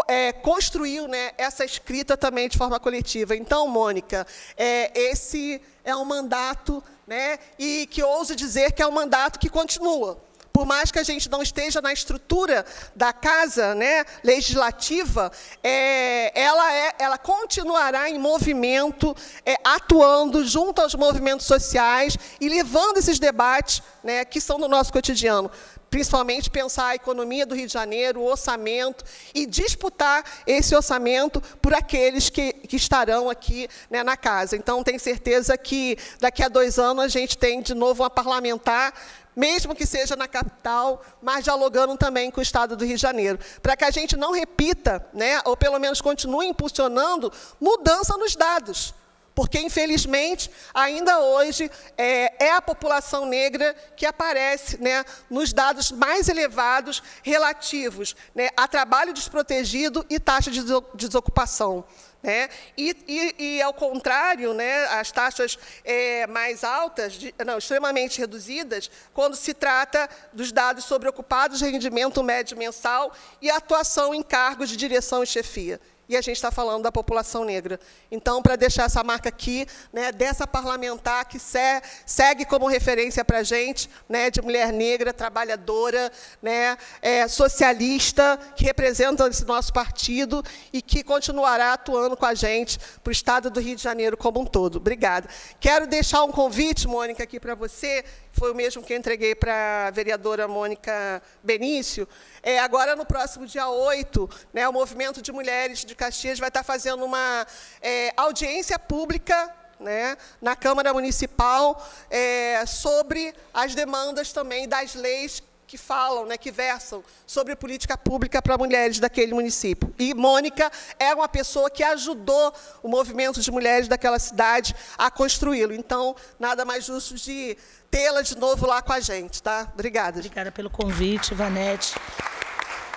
Speaker 6: é, construiu né, essa escrita também de forma coletiva. Então, Mônica, é, esse é um mandato, né, e que ouso dizer que é um mandato que continua. Por mais que a gente não esteja na estrutura da casa né, legislativa, é, ela, é, ela continuará em movimento, é, atuando junto aos movimentos sociais e levando esses debates né, que são do nosso cotidiano principalmente pensar a economia do Rio de Janeiro, o orçamento, e disputar esse orçamento por aqueles que, que estarão aqui né, na casa. Então, tenho certeza que daqui a dois anos a gente tem de novo uma parlamentar mesmo que seja na capital, mas dialogando também com o Estado do Rio de Janeiro, para que a gente não repita, né, ou pelo menos continue impulsionando mudança nos dados. Porque, infelizmente, ainda hoje é, é, a população negra que aparece né, nos dados mais elevados relativos né, a trabalho desprotegido e taxa de desocupação. Né? E, e, e, ao contrário, né, as taxas é, mais altas, de, não, extremamente reduzidas, quando se trata dos dados sobre ocupados, rendimento médio mensal e atuação em cargos de direção e chefia e a gente está falando da população negra. Então, para deixar essa marca aqui, né, dessa parlamentar que se, segue como referência para a gente, né, de mulher negra, trabalhadora, né, é, socialista, que representa esse nosso partido e que continuará atuando com a gente para o Estado do Rio de Janeiro como um todo. Obrigada. Quero deixar um convite, Mônica, aqui para você, foi o mesmo que entreguei para a vereadora Mônica Benício. É, agora, no próximo dia 8, né, o Movimento de Mulheres de Caxias vai estar fazendo uma é, audiência pública né, na Câmara Municipal é, sobre as demandas também das leis que falam, né, que versam sobre política pública para mulheres daquele município. E Mônica é uma pessoa que ajudou o movimento de mulheres daquela cidade a construí-lo. Então, nada mais justo de tê-la de novo lá com a gente, tá? Obrigada.
Speaker 1: Obrigada pelo convite, Vanete.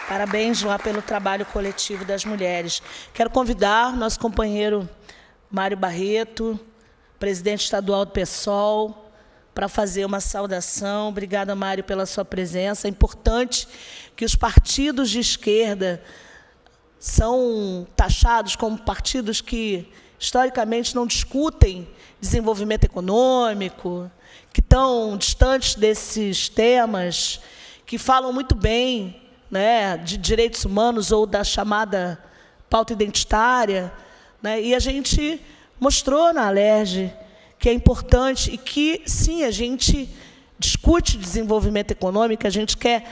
Speaker 1: Parabéns lá pelo trabalho coletivo das mulheres. Quero convidar nosso companheiro Mário Barreto, presidente estadual do PSOL, para fazer uma saudação. Obrigada, Mário, pela sua presença. É importante que os partidos de esquerda são taxados como partidos que, historicamente, não discutem desenvolvimento econômico, que estão distantes desses temas, que falam muito bem né, de direitos humanos ou da chamada pauta identitária. Né, e a gente mostrou na Alerj que é importante e que, sim, a gente discute desenvolvimento econômico, a gente quer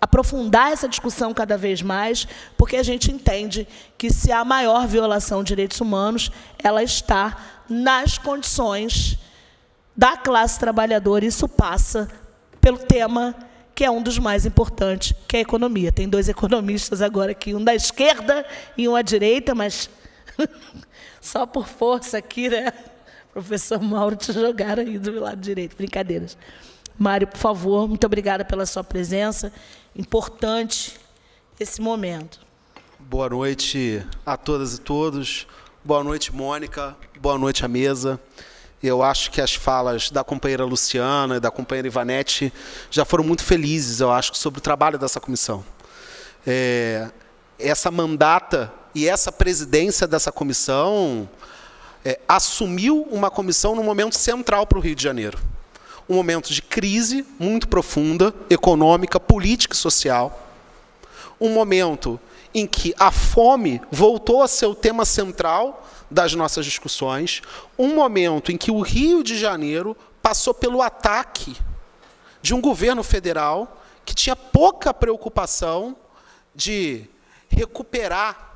Speaker 1: aprofundar essa discussão cada vez mais, porque a gente entende que se há maior violação de direitos humanos, ela está nas condições da classe trabalhadora. Isso passa pelo tema que é um dos mais importantes, que é a economia. Tem dois economistas agora aqui, um da esquerda e um à direita, mas só por força aqui, né? Professor Mauro, te jogaram aí do lado direito. Brincadeiras. Mário, por favor, muito obrigada pela sua presença. Importante esse momento.
Speaker 7: Boa noite a todas e todos. Boa noite, Mônica. Boa noite à mesa. Eu acho que as falas da companheira Luciana e da companheira Ivanete já foram muito felizes, eu acho, sobre o trabalho dessa comissão. É, essa mandata e essa presidência dessa comissão é, assumiu uma comissão num momento central para o Rio de Janeiro. um momento de crise muito profunda, econômica, política e social. Um momento em que a fome voltou a ser o tema central das nossas discussões. Um momento em que o Rio de Janeiro passou pelo ataque de um governo federal que tinha pouca preocupação de recuperar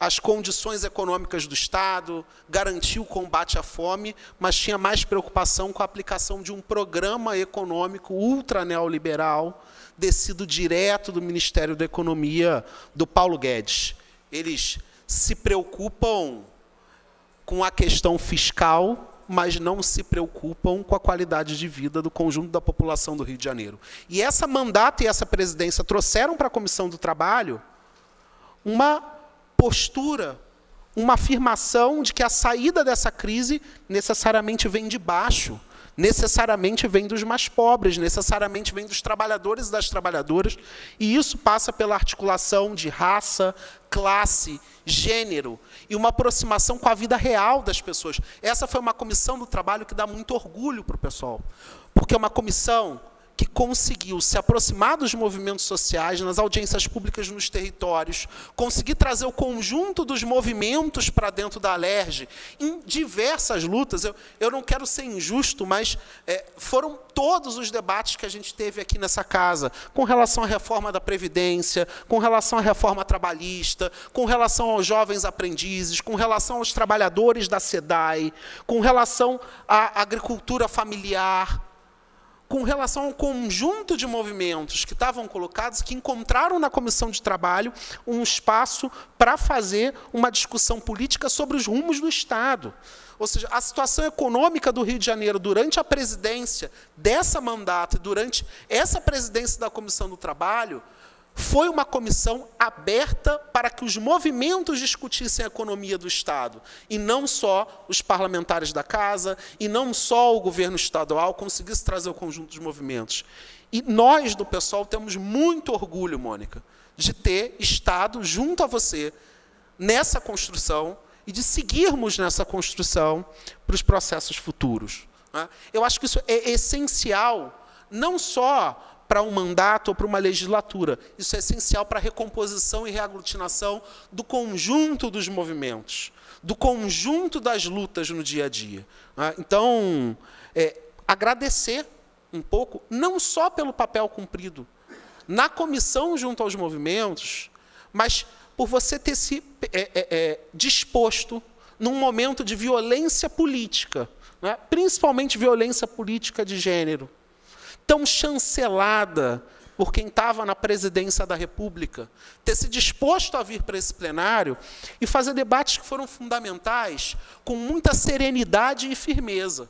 Speaker 7: as condições econômicas do Estado, garantir o combate à fome, mas tinha mais preocupação com a aplicação de um programa econômico ultra neoliberal, descido direto do Ministério da Economia do Paulo Guedes. Eles se preocupam com a questão fiscal, mas não se preocupam com a qualidade de vida do conjunto da população do Rio de Janeiro. E essa mandata e essa presidência trouxeram para a Comissão do Trabalho uma postura, uma afirmação de que a saída dessa crise necessariamente vem de baixo, necessariamente vem dos mais pobres, necessariamente vem dos trabalhadores e das trabalhadoras, e isso passa pela articulação de raça, classe, gênero e uma aproximação com a vida real das pessoas. Essa foi uma comissão do trabalho que dá muito orgulho para o pessoal, porque é uma comissão que conseguiu se aproximar dos movimentos sociais nas audiências públicas nos territórios, conseguir trazer o conjunto dos movimentos para dentro da Alerj em diversas lutas. Eu, eu não quero ser injusto, mas é, foram todos os debates que a gente teve aqui nessa casa, com relação à reforma da Previdência, com relação à reforma trabalhista, com relação aos jovens aprendizes, com relação aos trabalhadores da SEDAI, com relação à agricultura familiar com relação ao conjunto de movimentos que estavam colocados, que encontraram na comissão de trabalho um espaço para fazer uma discussão política sobre os rumos do Estado. Ou seja, a situação econômica do Rio de Janeiro durante a presidência dessa mandato durante essa presidência da Comissão do Trabalho foi uma comissão aberta para que os movimentos discutissem a economia do Estado, e não só os parlamentares da casa, e não só o governo estadual conseguisse trazer o conjunto dos movimentos. E nós, do pessoal, temos muito orgulho, Mônica, de ter estado junto a você nessa construção e de seguirmos nessa construção para os processos futuros. Né? Eu acho que isso é essencial, não só para um mandato ou para uma legislatura. Isso é essencial para a recomposição e reaglutinação do conjunto dos movimentos, do conjunto das lutas no dia a dia. Né? Então, é, agradecer um pouco, não só pelo papel cumprido na comissão junto aos movimentos, mas por você ter se é, é, é disposto num momento de violência política, né? principalmente violência política de gênero, tão chancelada por quem estava na presidência da República, ter se disposto a vir para esse plenário e fazer debates que foram fundamentais, com muita serenidade e firmeza.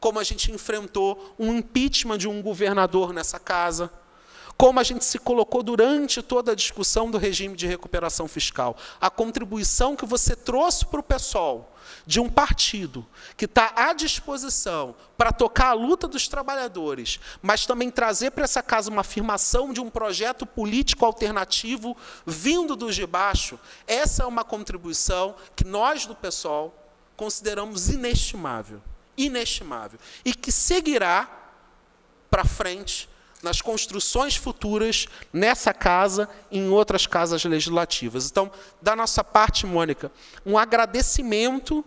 Speaker 7: Como a gente enfrentou um impeachment de um governador nessa casa, como a gente se colocou durante toda a discussão do regime de recuperação fiscal. A contribuição que você trouxe para o PSOL, de um partido que está à disposição para tocar a luta dos trabalhadores, mas também trazer para essa casa uma afirmação de um projeto político alternativo vindo dos de baixo, essa é uma contribuição que nós do PSOL consideramos inestimável, inestimável, e que seguirá para frente nas construções futuras, nessa casa e em outras casas legislativas. Então, da nossa parte, Mônica, um agradecimento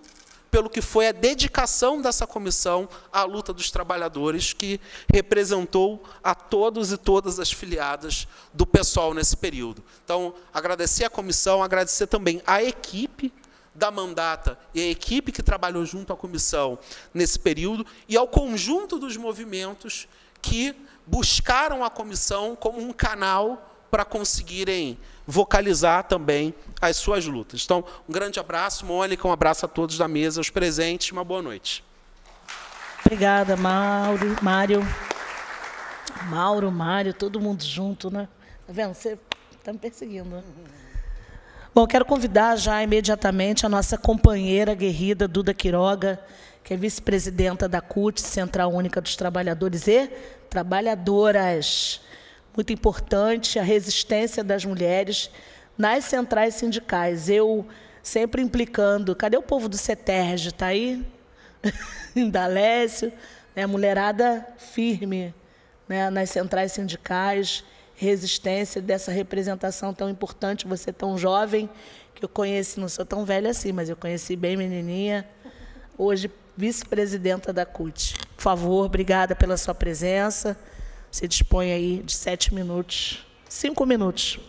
Speaker 7: pelo que foi a dedicação dessa comissão à luta dos trabalhadores, que representou a todos e todas as filiadas do pessoal nesse período. Então, agradecer à comissão, agradecer também à equipe da mandata e a equipe que trabalhou junto à comissão nesse período e ao conjunto dos movimentos que buscaram a comissão como um canal para conseguirem vocalizar também as suas lutas. Então, um grande abraço, Mônica, um abraço a todos da mesa, os presentes, uma boa noite.
Speaker 1: Obrigada, Mauro, Mário. Mauro, Mário, todo mundo junto, né? Tá vendo? Você está me perseguindo. Né? Bom, quero convidar já imediatamente a nossa companheira guerrida, Duda Quiroga, que é vice-presidenta da CUT, Central Única dos Trabalhadores e Trabalhadoras. Muito importante a resistência das mulheres nas centrais sindicais. Eu sempre implicando, cadê o povo do CETERG? Está aí? Indalécio, né, mulherada firme né, nas centrais sindicais, resistência dessa representação tão importante, você tão jovem, que eu conheci, não sou tão velha assim, mas eu conheci bem menininha, hoje vice-presidenta da CUT. Por favor, obrigada pela sua presença. Você dispõe aí de sete minutos, cinco minutos.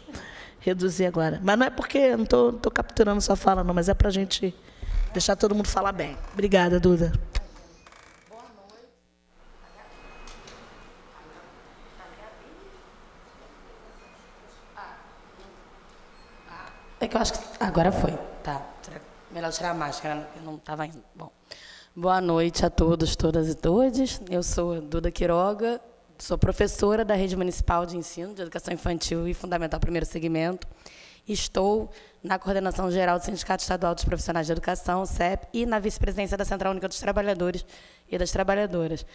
Speaker 1: Reduzir agora. Mas não é porque não estou capturando sua fala, não, mas é para a gente deixar todo mundo falar bem. Obrigada, Duda.
Speaker 8: É que eu acho que agora foi. Tá. Melhor tirar a máscara, eu não estava indo. Bom. Boa noite a todos, todas e todos. Eu sou Duda Quiroga, sou professora da Rede Municipal de Ensino de Educação Infantil e Fundamental Primeiro Segmento. Estou na coordenação geral do Sindicato Estadual dos Profissionais de Educação, CEP, e na vice-presidência da Central Única dos Trabalhadores e das Trabalhadoras.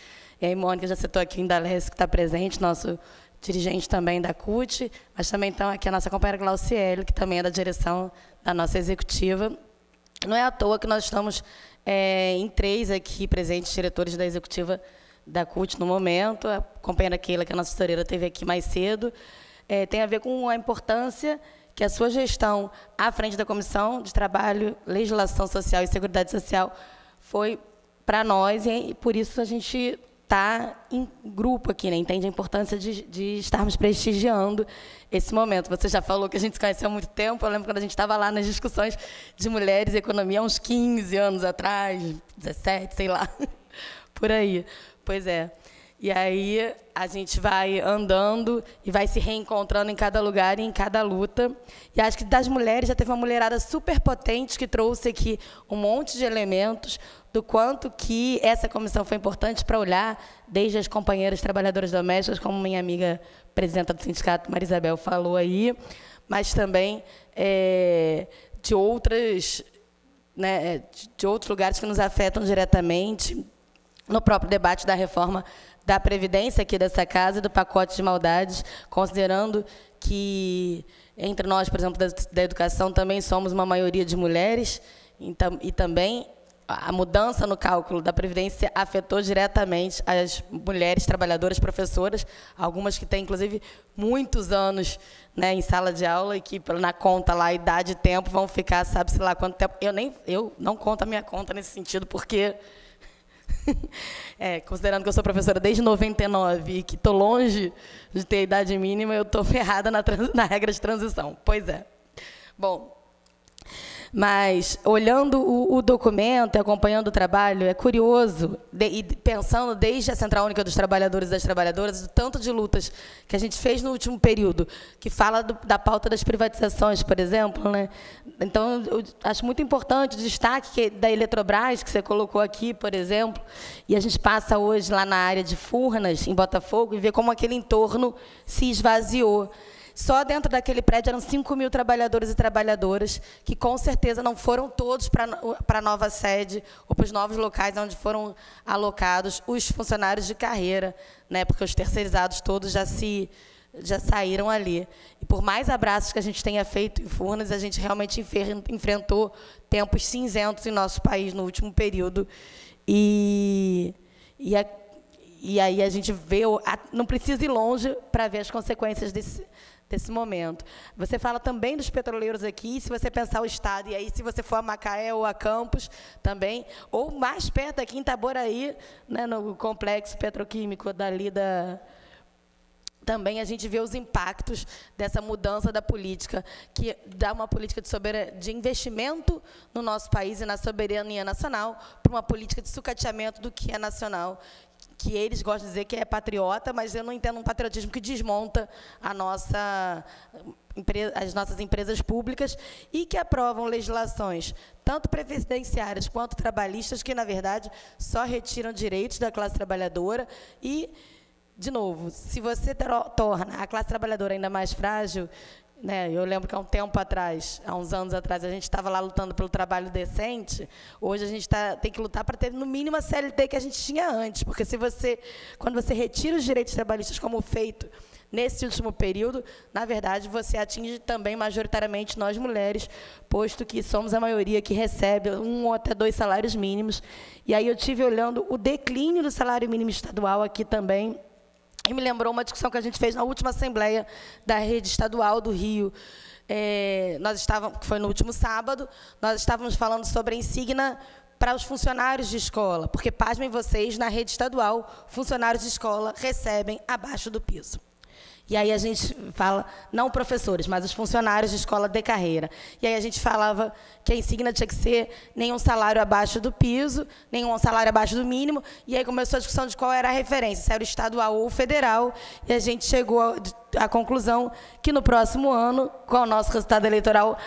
Speaker 8: E aí, Mônica já citou aqui o Indalés, que está presente, nosso dirigente também da CUT, mas também estão aqui a nossa companheira Glauciele, que também é da direção da nossa executiva. Não é à toa que nós estamos é, em três aqui presentes, diretores da executiva da CUT no momento. A companheira Keila, que é a nossa historiadora, teve aqui mais cedo. É, tem a ver com a importância que a sua gestão à frente da Comissão de Trabalho, Legislação Social e Seguridade Social foi para nós, e por isso a gente está em grupo aqui, né? entende a importância de, de, estarmos prestigiando esse momento. Você já falou que a gente se conheceu há muito tempo, eu lembro quando a gente estava lá nas discussões de mulheres e economia, há uns 15 anos atrás, 17, sei lá, por aí. Pois é. E aí a gente vai andando e vai se reencontrando em cada lugar e em cada luta. E acho que das mulheres já teve uma mulherada super potente que trouxe aqui um monte de elementos do quanto que essa comissão foi importante para olhar desde as companheiras trabalhadoras domésticas, como minha amiga presidenta do sindicato, Marisabel, falou aí, mas também é, de outras, né, de outros lugares que nos afetam diretamente no próprio debate da reforma da Previdência aqui dessa casa e do pacote de maldades, considerando que entre nós, por exemplo, da, da educação, também somos uma maioria de mulheres, e também a mudança no cálculo da Previdência afetou diretamente as mulheres trabalhadoras, professoras, algumas que têm, inclusive, muitos anos né, em sala de aula e que, na conta lá, idade e tempo, vão ficar, sabe-se lá quanto tempo. Eu, nem, eu não conto a minha conta nesse sentido, porque é, considerando que eu sou professora desde 99 e que estou longe de ter idade mínima, eu estou ferrada na, na regra de transição. Pois é. Bom, mas, olhando o, o documento acompanhando o trabalho, é curioso, de, e pensando desde a Central Única dos Trabalhadores e das Trabalhadoras, o tanto de lutas que a gente fez no último período, que fala do, da pauta das privatizações, por exemplo. Né? Então, eu acho muito importante o destaque que, da Eletrobras, que você colocou aqui, por exemplo, e a gente passa hoje lá na área de Furnas, em Botafogo, e vê como aquele entorno se esvaziou. Só dentro daquele prédio eram 5 mil trabalhadores e trabalhadoras, que com certeza não foram todos para a nova sede ou para os novos locais onde foram alocados os funcionários de carreira, né, porque os terceirizados todos já se já saíram ali. E por mais abraços que a gente tenha feito em Furnas, a gente realmente enfrentou tempos cinzentos em nosso país no último período. E, e, a, e aí a gente vê, não precisa ir longe para ver as consequências desse, desse momento. Você fala também dos petroleiros aqui, se você pensar o estado, e aí se você for a Macaé ou a Campos também, ou mais perto aqui em Itaboraí, né, no complexo petroquímico dali da também a gente vê os impactos dessa mudança da política, que dá uma política de, de investimento no nosso país e na soberania nacional, para uma política de sucateamento do que é nacional, que eles gostam de dizer que é patriota, mas eu não entendo um patriotismo que desmonta a nossa, as nossas empresas públicas e que aprovam legislações, tanto previdenciárias quanto trabalhistas, que, na verdade, só retiram direitos da classe trabalhadora. E, de novo, se você torna a classe trabalhadora ainda mais frágil, né? Eu lembro que há um tempo atrás, há uns anos atrás, a gente estava lá lutando pelo trabalho decente. Hoje a gente tá, tem que lutar para ter no mínimo a CLT que a gente tinha antes, porque se você, quando você retira os direitos trabalhistas como feito nesse último período, na verdade, você atinge também majoritariamente nós mulheres, posto que somos a maioria que recebe um ou até dois salários mínimos. E aí eu tive olhando o declínio do salário mínimo estadual aqui também, e me lembrou uma discussão que a gente fez na última assembleia da rede estadual do Rio. É, nós estávamos, foi no último sábado, nós estávamos falando sobre a insígnia para os funcionários de escola, porque, pasmem vocês, na rede estadual, funcionários de escola recebem abaixo do piso. E aí a gente fala, não professores, mas os funcionários de escola de carreira. E aí a gente falava que a insígnia tinha que ser nenhum salário abaixo do piso, nenhum salário abaixo do mínimo. E aí começou a discussão de qual era a referência, se era o estadual ou o federal. E a gente chegou à conclusão que no próximo ano, com o nosso resultado eleitoral,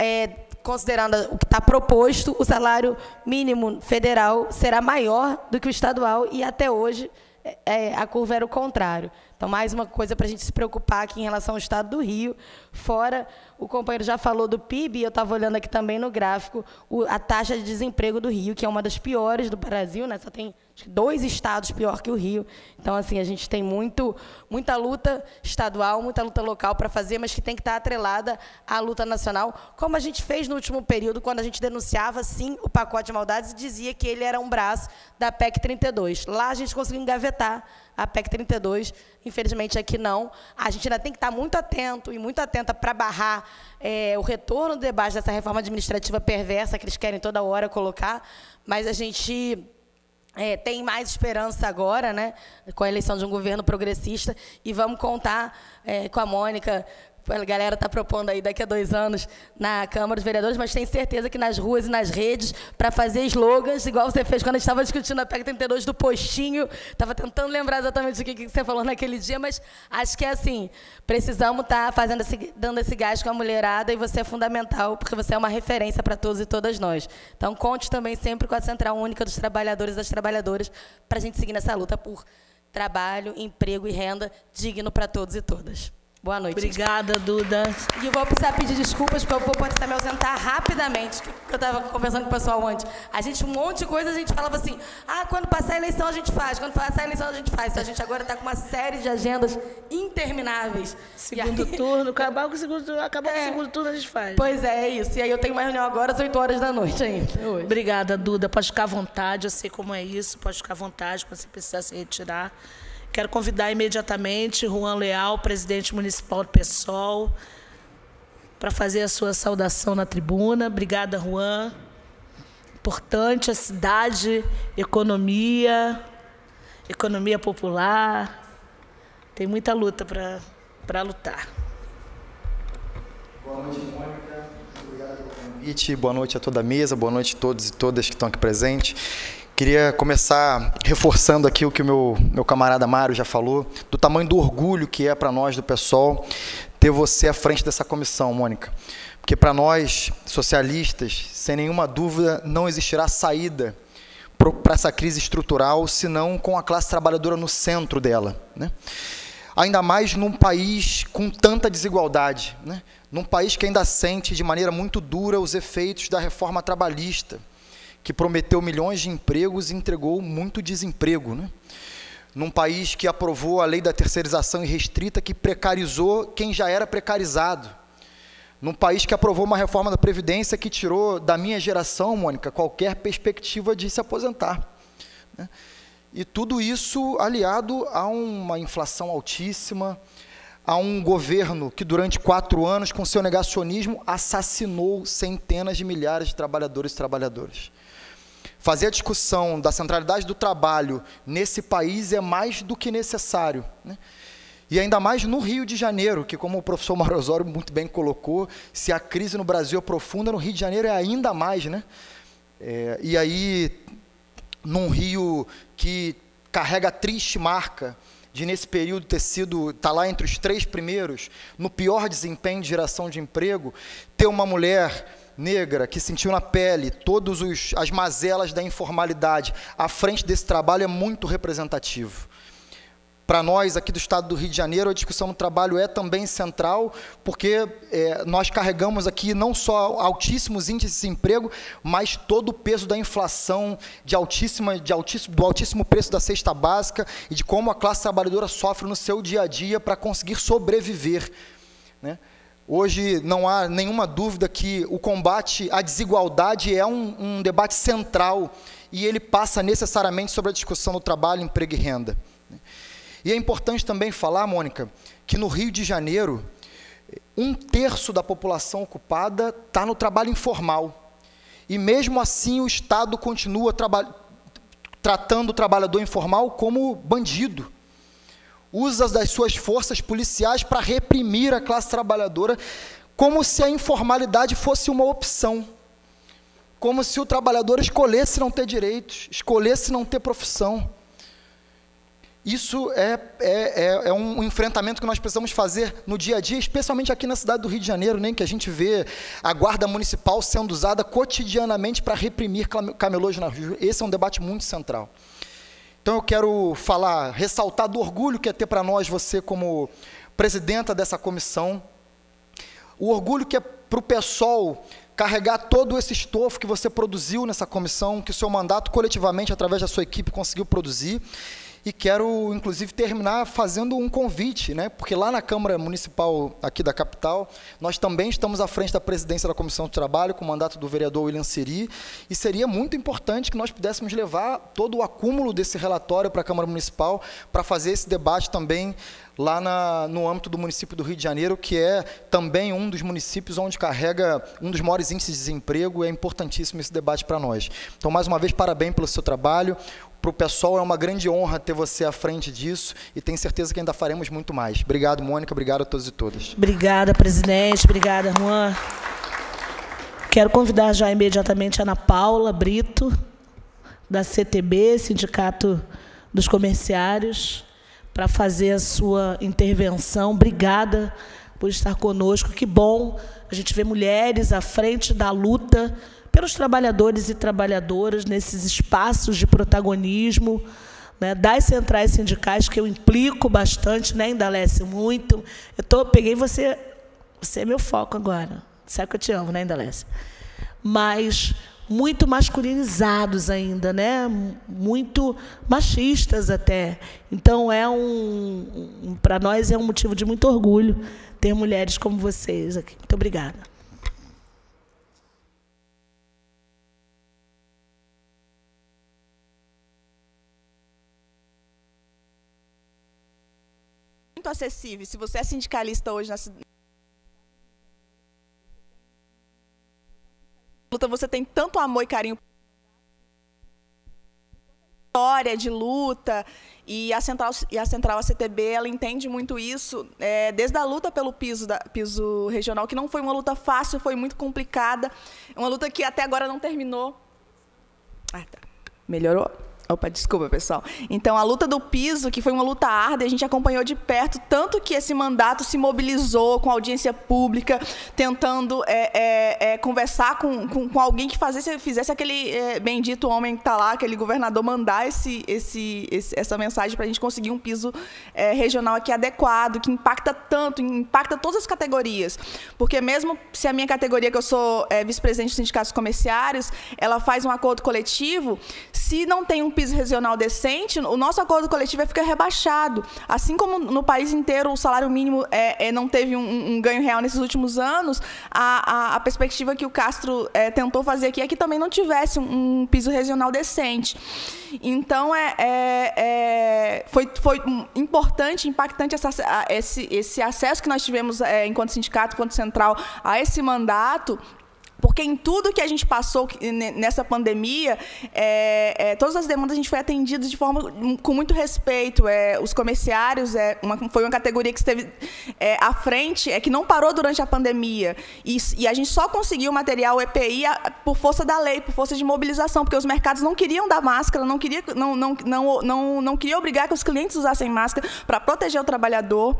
Speaker 8: é, considerando o que está proposto, o salário mínimo federal será maior do que o estadual e até hoje é, é a curva era o contrário. Então, mais uma coisa para a gente se preocupar aqui em relação ao estado do Rio. Fora, o companheiro já falou do PIB, eu estava olhando aqui também no gráfico, o, a taxa de desemprego do Rio, que é uma das piores do Brasil, né? só tem dois estados pior que o Rio. Então, assim, a gente tem muito, muita luta estadual, muita luta local para fazer, mas que tem que estar atrelada à luta nacional, como a gente fez no último período, quando a gente denunciava, sim, o pacote de maldades e dizia que ele era um braço da PEC 32. Lá a gente conseguiu engavetar a PEC 32, infelizmente aqui não. A gente ainda tem que estar muito atento e muito atenta para barrar é, o retorno do debate dessa reforma administrativa perversa que eles querem toda hora colocar, mas a gente é, tem mais esperança agora, né, com a eleição de um governo progressista, e vamos contar é, com a Mônica a galera está propondo aí daqui a dois anos na Câmara dos Vereadores, mas tenho certeza que nas ruas e nas redes, para fazer slogans, igual você fez quando a gente estava discutindo a PEC 32 do postinho, estava tentando lembrar exatamente o que, que você falou naquele dia, mas acho que é assim, precisamos estar tá fazendo esse, dando esse gás com a mulherada e você é fundamental, porque você é uma referência para todos e todas nós. Então, conte também sempre com a Central Única dos Trabalhadores e das Trabalhadoras para a gente seguir nessa luta por trabalho, emprego e renda digno para todos e todas. Boa noite.
Speaker 1: Obrigada, Duda.
Speaker 8: E eu vou precisar pedir desculpas, porque eu vou precisar me ausentar rapidamente, que eu estava conversando com o pessoal antes. A gente, um monte de coisa, a gente falava assim, ah, quando passar a eleição a gente faz, quando passar a eleição a gente faz. Então, a gente agora está com uma série de agendas intermináveis.
Speaker 1: Segundo aí... turno, acabar com o segundo turno, acabar é. o segundo turno a gente faz.
Speaker 8: Pois é, é isso. E aí eu tenho uma reunião agora às 8 horas da noite ainda.
Speaker 1: Hoje. Obrigada, Duda. Pode ficar à vontade, eu sei como é isso, pode ficar à vontade quando você precisar se retirar. Quero convidar imediatamente Juan Leal, presidente municipal do PSOL, para fazer a sua saudação na tribuna. Obrigada, Juan. Importante a cidade, economia, economia popular. Tem muita luta para lutar.
Speaker 9: Boa noite, Mônica. Obrigado pelo convite. Boa noite a toda a mesa. Boa noite a todos e todas que estão aqui presentes. Queria começar reforçando aqui o que o meu, meu camarada Mário já falou, do tamanho do orgulho que é para nós do PSOL ter você à frente dessa comissão, Mônica. Porque para nós, socialistas, sem nenhuma dúvida, não existirá saída para essa crise estrutural, senão com a classe trabalhadora no centro dela. Né? Ainda mais num país com tanta desigualdade, né? num país que ainda sente de maneira muito dura os efeitos da reforma trabalhista que prometeu milhões de empregos e entregou muito desemprego. Né? Num país que aprovou a lei da terceirização irrestrita, que precarizou quem já era precarizado. Num país que aprovou uma reforma da Previdência que tirou da minha geração, Mônica, qualquer perspectiva de se aposentar. Né? E tudo isso aliado a uma inflação altíssima, a um governo que durante quatro anos, com seu negacionismo, assassinou centenas de milhares de trabalhadores e trabalhadoras. Fazer a discussão da centralidade do trabalho nesse país é mais do que necessário. Né? E ainda mais no Rio de Janeiro, que, como o professor Mauro Osório muito bem colocou, se a crise no Brasil é profunda, no Rio de Janeiro é ainda mais. Né? É, e aí, num Rio que carrega a triste marca de, nesse período, ter sido, estar tá lá entre os três primeiros, no pior desempenho de geração de emprego, ter uma mulher negra que sentiu na pele todas as mazelas da informalidade à frente desse trabalho é muito representativo. para nós aqui do Estado do Rio de Janeiro, a discussão do trabalho é também central, porque é, nós carregamos aqui não só altíssimos índices de desemprego, mas todo o peso da inflação, de altíssima, de altíssimo, do altíssimo preço da cesta básica e de como a classe trabalhadora sofre no seu dia a dia para conseguir sobreviver. Né? Hoje não há nenhuma dúvida que o combate à desigualdade é um, um debate central e ele passa necessariamente sobre a discussão do trabalho, emprego e renda. E é importante também falar, Mônica, que no Rio de Janeiro, um terço da população ocupada está no trabalho informal. E mesmo assim o Estado continua tratando o trabalhador informal como bandido. Usa das suas forças policiais para reprimir a classe trabalhadora, como se a informalidade fosse uma opção como se o trabalhador escolhesse não ter direitos, escolhesse não ter profissão. Isso é, é, é, é, um enfrentamento que nós precisamos fazer no dia a dia, especialmente aqui na cidade do Rio de Janeiro, nem né, que a gente vê a guarda municipal sendo usada cotidianamente para reprimir camelôs na rua. Esse é um debate muito central. Então eu quero falar, ressaltar do orgulho que é ter para nós você como presidenta dessa comissão, o orgulho que é para o PSOL carregar todo esse estofo que você produziu nessa comissão, que o seu mandato coletivamente, através da sua equipe, conseguiu produzir. E quero, inclusive, terminar fazendo um convite, né? porque lá na Câmara Municipal aqui da capital, nós também estamos à frente da presidência da Comissão de Trabalho, com o mandato do vereador William Siri, e seria muito importante que nós pudéssemos levar todo o acúmulo desse relatório para a Câmara Municipal, para fazer esse debate também lá na, no âmbito do município do Rio de Janeiro, que é também um dos municípios onde carrega um dos maiores índices de desemprego, é importantíssimo esse debate para nós. Então, mais uma vez, parabéns pelo seu trabalho. Para o pessoal é uma grande honra ter você à frente disso e tenho certeza que ainda faremos muito mais. Obrigado, Mônica. Obrigado a todos e todas.
Speaker 1: Obrigada, presidente. Obrigada, Juan. Quero convidar já imediatamente a Ana Paula Brito, da CTB, Sindicato dos Comerciários, para fazer a sua intervenção. Obrigada por estar conosco. Que bom a gente ver mulheres à frente da luta pelos trabalhadores e trabalhadoras nesses espaços de protagonismo, né, das centrais sindicais, que eu implico bastante, né, Indalece, muito. Eu tô, peguei você, você é meu foco agora. Sabe que eu te amo, né, Indalece? Mas muito masculinizados ainda, né? Muito machistas até. Então é um, um para nós é um motivo de muito orgulho ter mulheres como vocês aqui. Muito obrigada.
Speaker 10: Muito acessível. Se você é sindicalista hoje na luta você tem tanto amor e carinho história de luta e a central e a central ACTB ela entende muito isso é, desde a luta pelo piso da piso regional que não foi uma luta fácil foi muito complicada uma luta que até agora não terminou ah, tá. melhorou Opa, desculpa, pessoal. Então, a luta do piso, que foi uma luta árdua, a gente acompanhou de perto, tanto que esse mandato se mobilizou com audiência pública, tentando é, é, é, conversar com, com, com, alguém que fazesse, fizesse aquele é, bendito homem que está lá, aquele governador, mandar esse, esse, esse essa mensagem para a gente conseguir um piso é, regional aqui adequado, que impacta tanto, impacta todas as categorias. Porque mesmo se a minha categoria, que eu sou é, vice-presidente dos sindicatos comerciários, ela faz um acordo coletivo, se não tem um piso regional decente, o nosso acordo coletivo fica rebaixado. Assim como no país inteiro o salário mínimo é, é não teve um, um, ganho real nesses últimos anos, a, a, a perspectiva que o Castro é, tentou fazer aqui é que também não tivesse um, um piso regional decente. Então, é, é, é foi, foi importante, impactante essa, esse, esse acesso que nós tivemos é, enquanto sindicato, enquanto central, a esse mandato, porque em tudo que a gente passou nessa pandemia, é, é, todas as demandas a gente foi atendido de forma com muito respeito. É, os comerciários é, uma, foi uma categoria que esteve é, à frente, é que não parou durante a pandemia. E, e, a gente só conseguiu material EPI por força da lei, por força de mobilização, porque os mercados não queriam dar máscara, não queriam não, não, não, não, não queria obrigar que os clientes usassem máscara para proteger o trabalhador.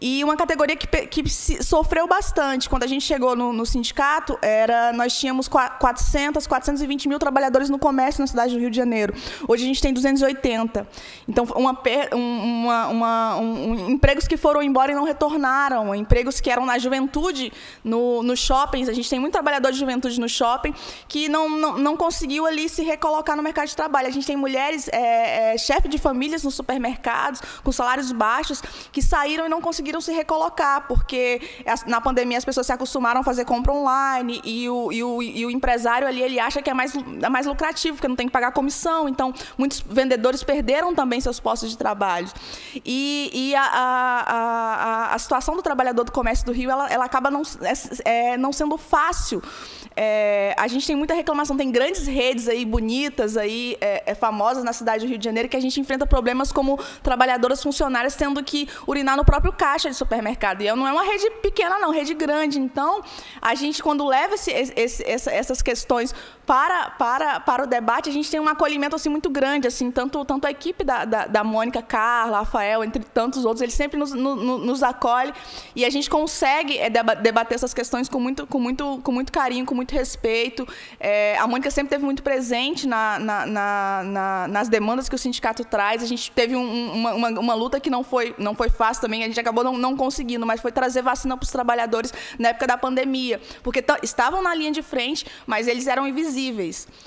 Speaker 10: E uma categoria que, que sofreu bastante. Quando a gente chegou no, no sindicato, era uh, nós tínhamos 400, 420 mil trabalhadores no comércio na cidade do Rio de Janeiro. Hoje a gente tem 280. Então, uma, uma, uma, um, empregos que foram embora e não retornaram, empregos que eram na juventude, no, no shoppings. A gente tem muito trabalhador de juventude no shopping que não, não, não conseguiu ali se recolocar no mercado de trabalho. A gente tem mulheres, é, é, chefe de famílias nos supermercados, com salários baixos, que saíram e não conseguiram se recolocar, porque na pandemia as pessoas se acostumaram a fazer compra online e o, e o, e o empresário ali ele acha que é mais, é mais lucrativo, porque não tem que pagar comissão. Então, muitos vendedores perderam também seus postos de trabalho. E, e a, a, a, a, situação do trabalhador do comércio do Rio ela, ela acaba não, é, é, não sendo fácil. É, a gente tem muita reclamação, tem grandes redes aí bonitas, aí, é, é, famosas na cidade do Rio de Janeiro, que a gente enfrenta problemas como trabalhadoras funcionárias tendo que urinar no próprio caixa de supermercado. E não é uma rede pequena, não, rede grande. Então, a gente, quando leva esse, esse, essas questões para, para, para o debate, a gente tem um acolhimento assim, muito grande. assim Tanto, tanto a equipe da, da, da Mônica, Carla, Rafael, entre tantos outros, eles sempre nos, no, nos acolhem e a gente consegue é, debater essas questões com muito, com muito, com muito carinho, com muito muito respeito. É, a Mônica sempre teve muito presente na, na, na, nas demandas que o sindicato traz. A gente teve um, uma, uma, uma, luta que não foi, não foi fácil também, a gente acabou não, não conseguindo, mas foi trazer vacina para os trabalhadores na época da pandemia, porque estavam na linha de frente, mas eles eram invisíveis.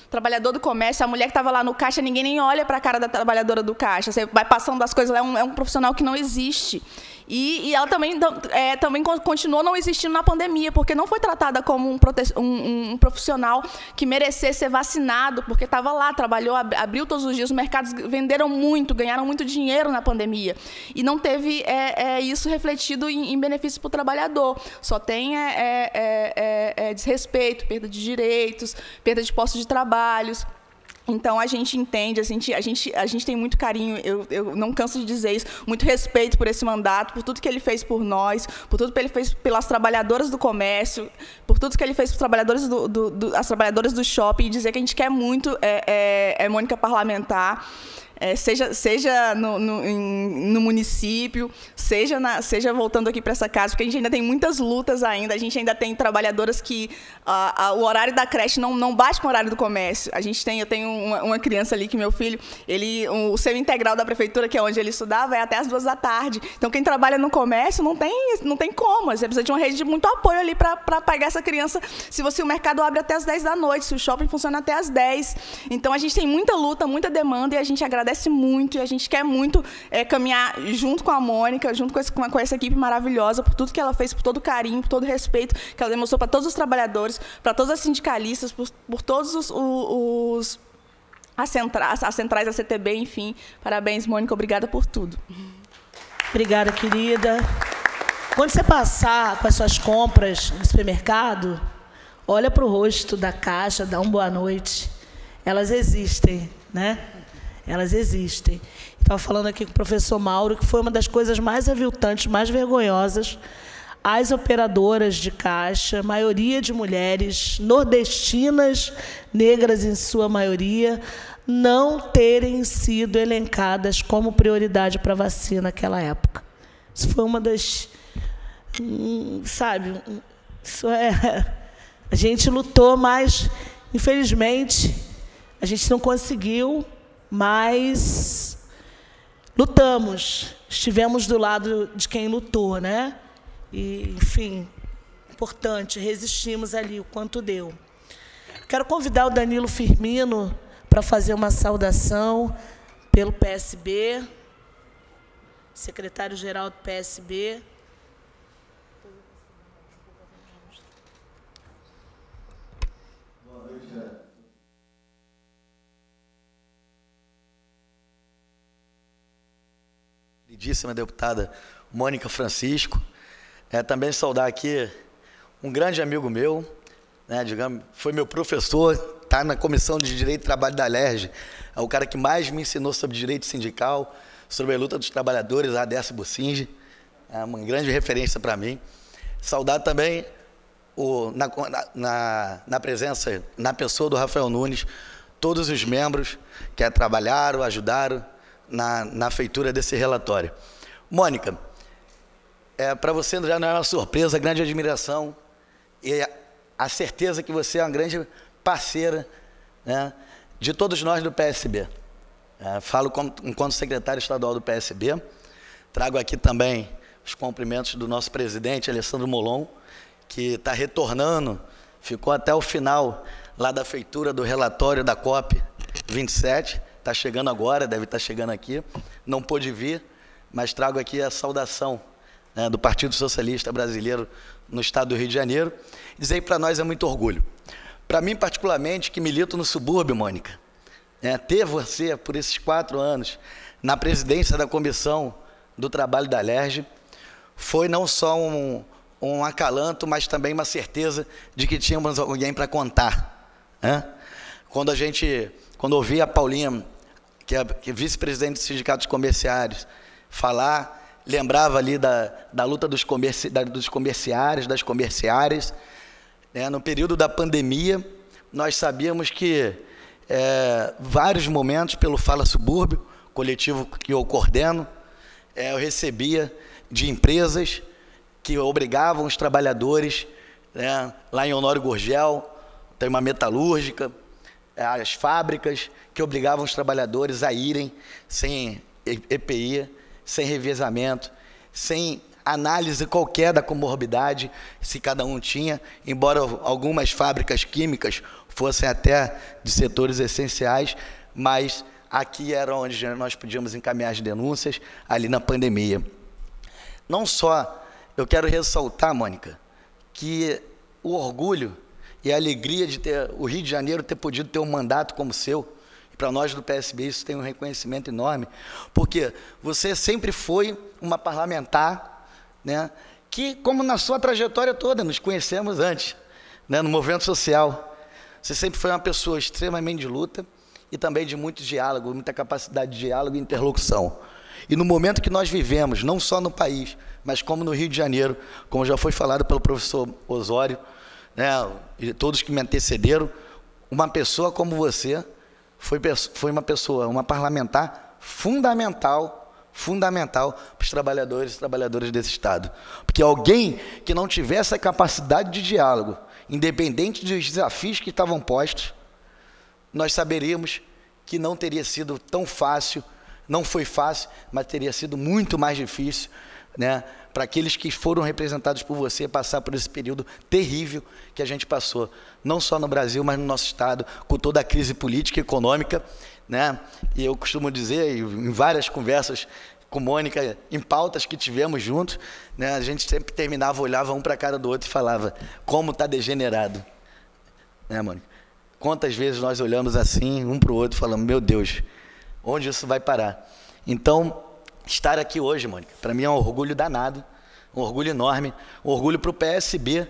Speaker 10: O trabalhador do comércio, a mulher que estava lá no caixa, ninguém nem olha para a cara da trabalhadora do caixa. Você vai passando das coisas, é um, é um profissional que não existe. E, e ela também, é, também continuou não existindo na pandemia, porque não foi tratada como um, um, um profissional que merecesse ser vacinado, porque estava lá, trabalhou, abriu todos os dias, os mercados venderam muito, ganharam muito dinheiro na pandemia. E não teve é, é, isso refletido em, em benefício para o trabalhador. Só tem é, é, é, desrespeito, perda de direitos, perda de postos de trabalhos. Então a gente entende, a gente, a gente, a gente tem muito carinho, eu, eu não canso de dizer isso, muito respeito por esse mandato, por tudo que ele fez por nós, por tudo que ele fez pelas trabalhadoras do comércio, por tudo que ele fez por trabalhadores do, do, do as trabalhadoras do shopping, e dizer que a gente quer muito é, é, é Mônica parlamentar é, seja, seja no, no, em, no município, seja, na, seja voltando aqui para essa casa, porque a gente ainda tem muitas lutas ainda, a gente ainda tem trabalhadoras que a, a, o horário da creche não, não bate com o horário do comércio. A gente tem, eu tenho uma, uma criança ali que meu filho, ele, o seu integral da prefeitura, que é onde ele estudava, é até as duas da tarde. Então quem trabalha no comércio não tem, não tem como, você precisa de uma rede de muito apoio ali para pegar essa criança. Se você o mercado abre até as 10 da noite, se o shopping funciona até as 10. Então a gente tem muita luta, muita demanda e a gente agradece agradece muito e a gente quer muito é, caminhar junto com a Mônica, junto com, esse, com, essa equipe maravilhosa, por tudo que ela fez, por todo o carinho, por todo o respeito que ela demonstrou para todos os trabalhadores, para todas as sindicalistas, por, por todos os, os as, centrais, as centrais da CTB, enfim. Parabéns, Mônica, obrigada por tudo.
Speaker 1: Obrigada, querida. Quando você passar com as suas compras no supermercado, olha para o rosto da caixa, dá uma boa noite. Elas existem, né? Elas existem. Estava falando aqui com o professor Mauro que foi uma das coisas mais aviltantes, mais vergonhosas, as operadoras de caixa, maioria de mulheres, nordestinas, negras em sua maioria, não terem sido elencadas como prioridade para vacina naquela época. Isso foi uma das. Hum, sabe, isso é. A gente lutou, mas, infelizmente, a gente não conseguiu mas lutamos, estivemos do lado de quem lutou, né? E, enfim, importante, resistimos ali o quanto deu. Quero convidar o Danilo Firmino para fazer uma saudação pelo PSB, secretário-geral do PSB.
Speaker 11: Queridíssima deputada Mônica Francisco. É, também saudar aqui um grande amigo meu, né, digamos, foi meu professor, está na Comissão de Direito e Trabalho da LERJ, é o cara que mais me ensinou sobre direito sindical, sobre a luta dos trabalhadores, a Adécio Bucinge, é uma grande referência para mim. Saudar também o, na, na, na presença, na pessoa do Rafael Nunes, todos os membros que trabalharam, ajudaram, na, na feitura desse relatório. Mônica, é, para você já não é uma surpresa, grande admiração e a certeza que você é uma grande parceira né, de todos nós do PSB. É, falo como, enquanto secretário estadual do PSB, trago aqui também os cumprimentos do nosso presidente, Alessandro Molon, que está retornando, ficou até o final lá da feitura do relatório da COP 27, está chegando agora, deve estar tá chegando aqui, não pôde vir, mas trago aqui a saudação né, do Partido Socialista Brasileiro no estado do Rio de Janeiro. Dizer para nós é muito orgulho. Para mim, particularmente, que milito no subúrbio, Mônica, né, ter você por esses quatro anos na presidência da Comissão do Trabalho da LERJ foi não só um, um acalanto, mas também uma certeza de que tínhamos alguém para contar. Né? Quando a gente, quando ouvi a Paulinha, que é, é vice-presidente dos sindicatos comerciários, falar lembrava ali da, da luta dos, comerci, da, dos comerciários, das comerciárias. Né? No período da pandemia, nós sabíamos que é, vários momentos, pelo Fala Subúrbio, coletivo que eu coordeno, é, eu recebia de empresas que obrigavam os trabalhadores, né, lá em Honório Gurgel, tem uma metalúrgica, as fábricas que obrigavam os trabalhadores a irem sem EPI, sem revezamento, sem análise qualquer da comorbidade, se cada um tinha, embora algumas fábricas químicas fossem até de setores essenciais, mas aqui era onde nós podíamos encaminhar as denúncias, ali na pandemia. Não só, eu quero ressaltar, Mônica, que o orgulho e a alegria de ter o Rio de Janeiro ter podido ter um mandato como seu, para nós do PSB isso tem um reconhecimento enorme, porque você sempre foi uma parlamentar, né, que, como na sua trajetória toda, nos conhecemos antes, né, no movimento social. Você sempre foi uma pessoa extremamente de luta e também de muito diálogo, muita capacidade de diálogo e interlocução. E no momento que nós vivemos, não só no país, mas como no Rio de Janeiro, como já foi falado pelo professor Osório, né, e todos que me antecederam, uma pessoa como você foi, foi uma pessoa, uma parlamentar fundamental, fundamental para os trabalhadores e trabalhadoras desse Estado. Porque alguém que não tivesse a capacidade de diálogo, independente dos desafios que estavam postos, nós saberíamos que não teria sido tão fácil, não foi fácil, mas teria sido muito mais difícil, né, para aqueles que foram representados por você passar por esse período terrível que a gente passou, não só no Brasil, mas no nosso estado, com toda a crise política e econômica, né? E eu costumo dizer em várias conversas com Mônica, em pautas que tivemos juntos, né, a gente sempre terminava, olhava um para a cara do outro e falava: como está degenerado. Né, Mônica? Quantas vezes nós olhamos assim, um para o outro, falamos: meu Deus, onde isso vai parar? Então, estar aqui hoje, Mônica. Para mim é um orgulho danado, um orgulho enorme, um orgulho para o PSB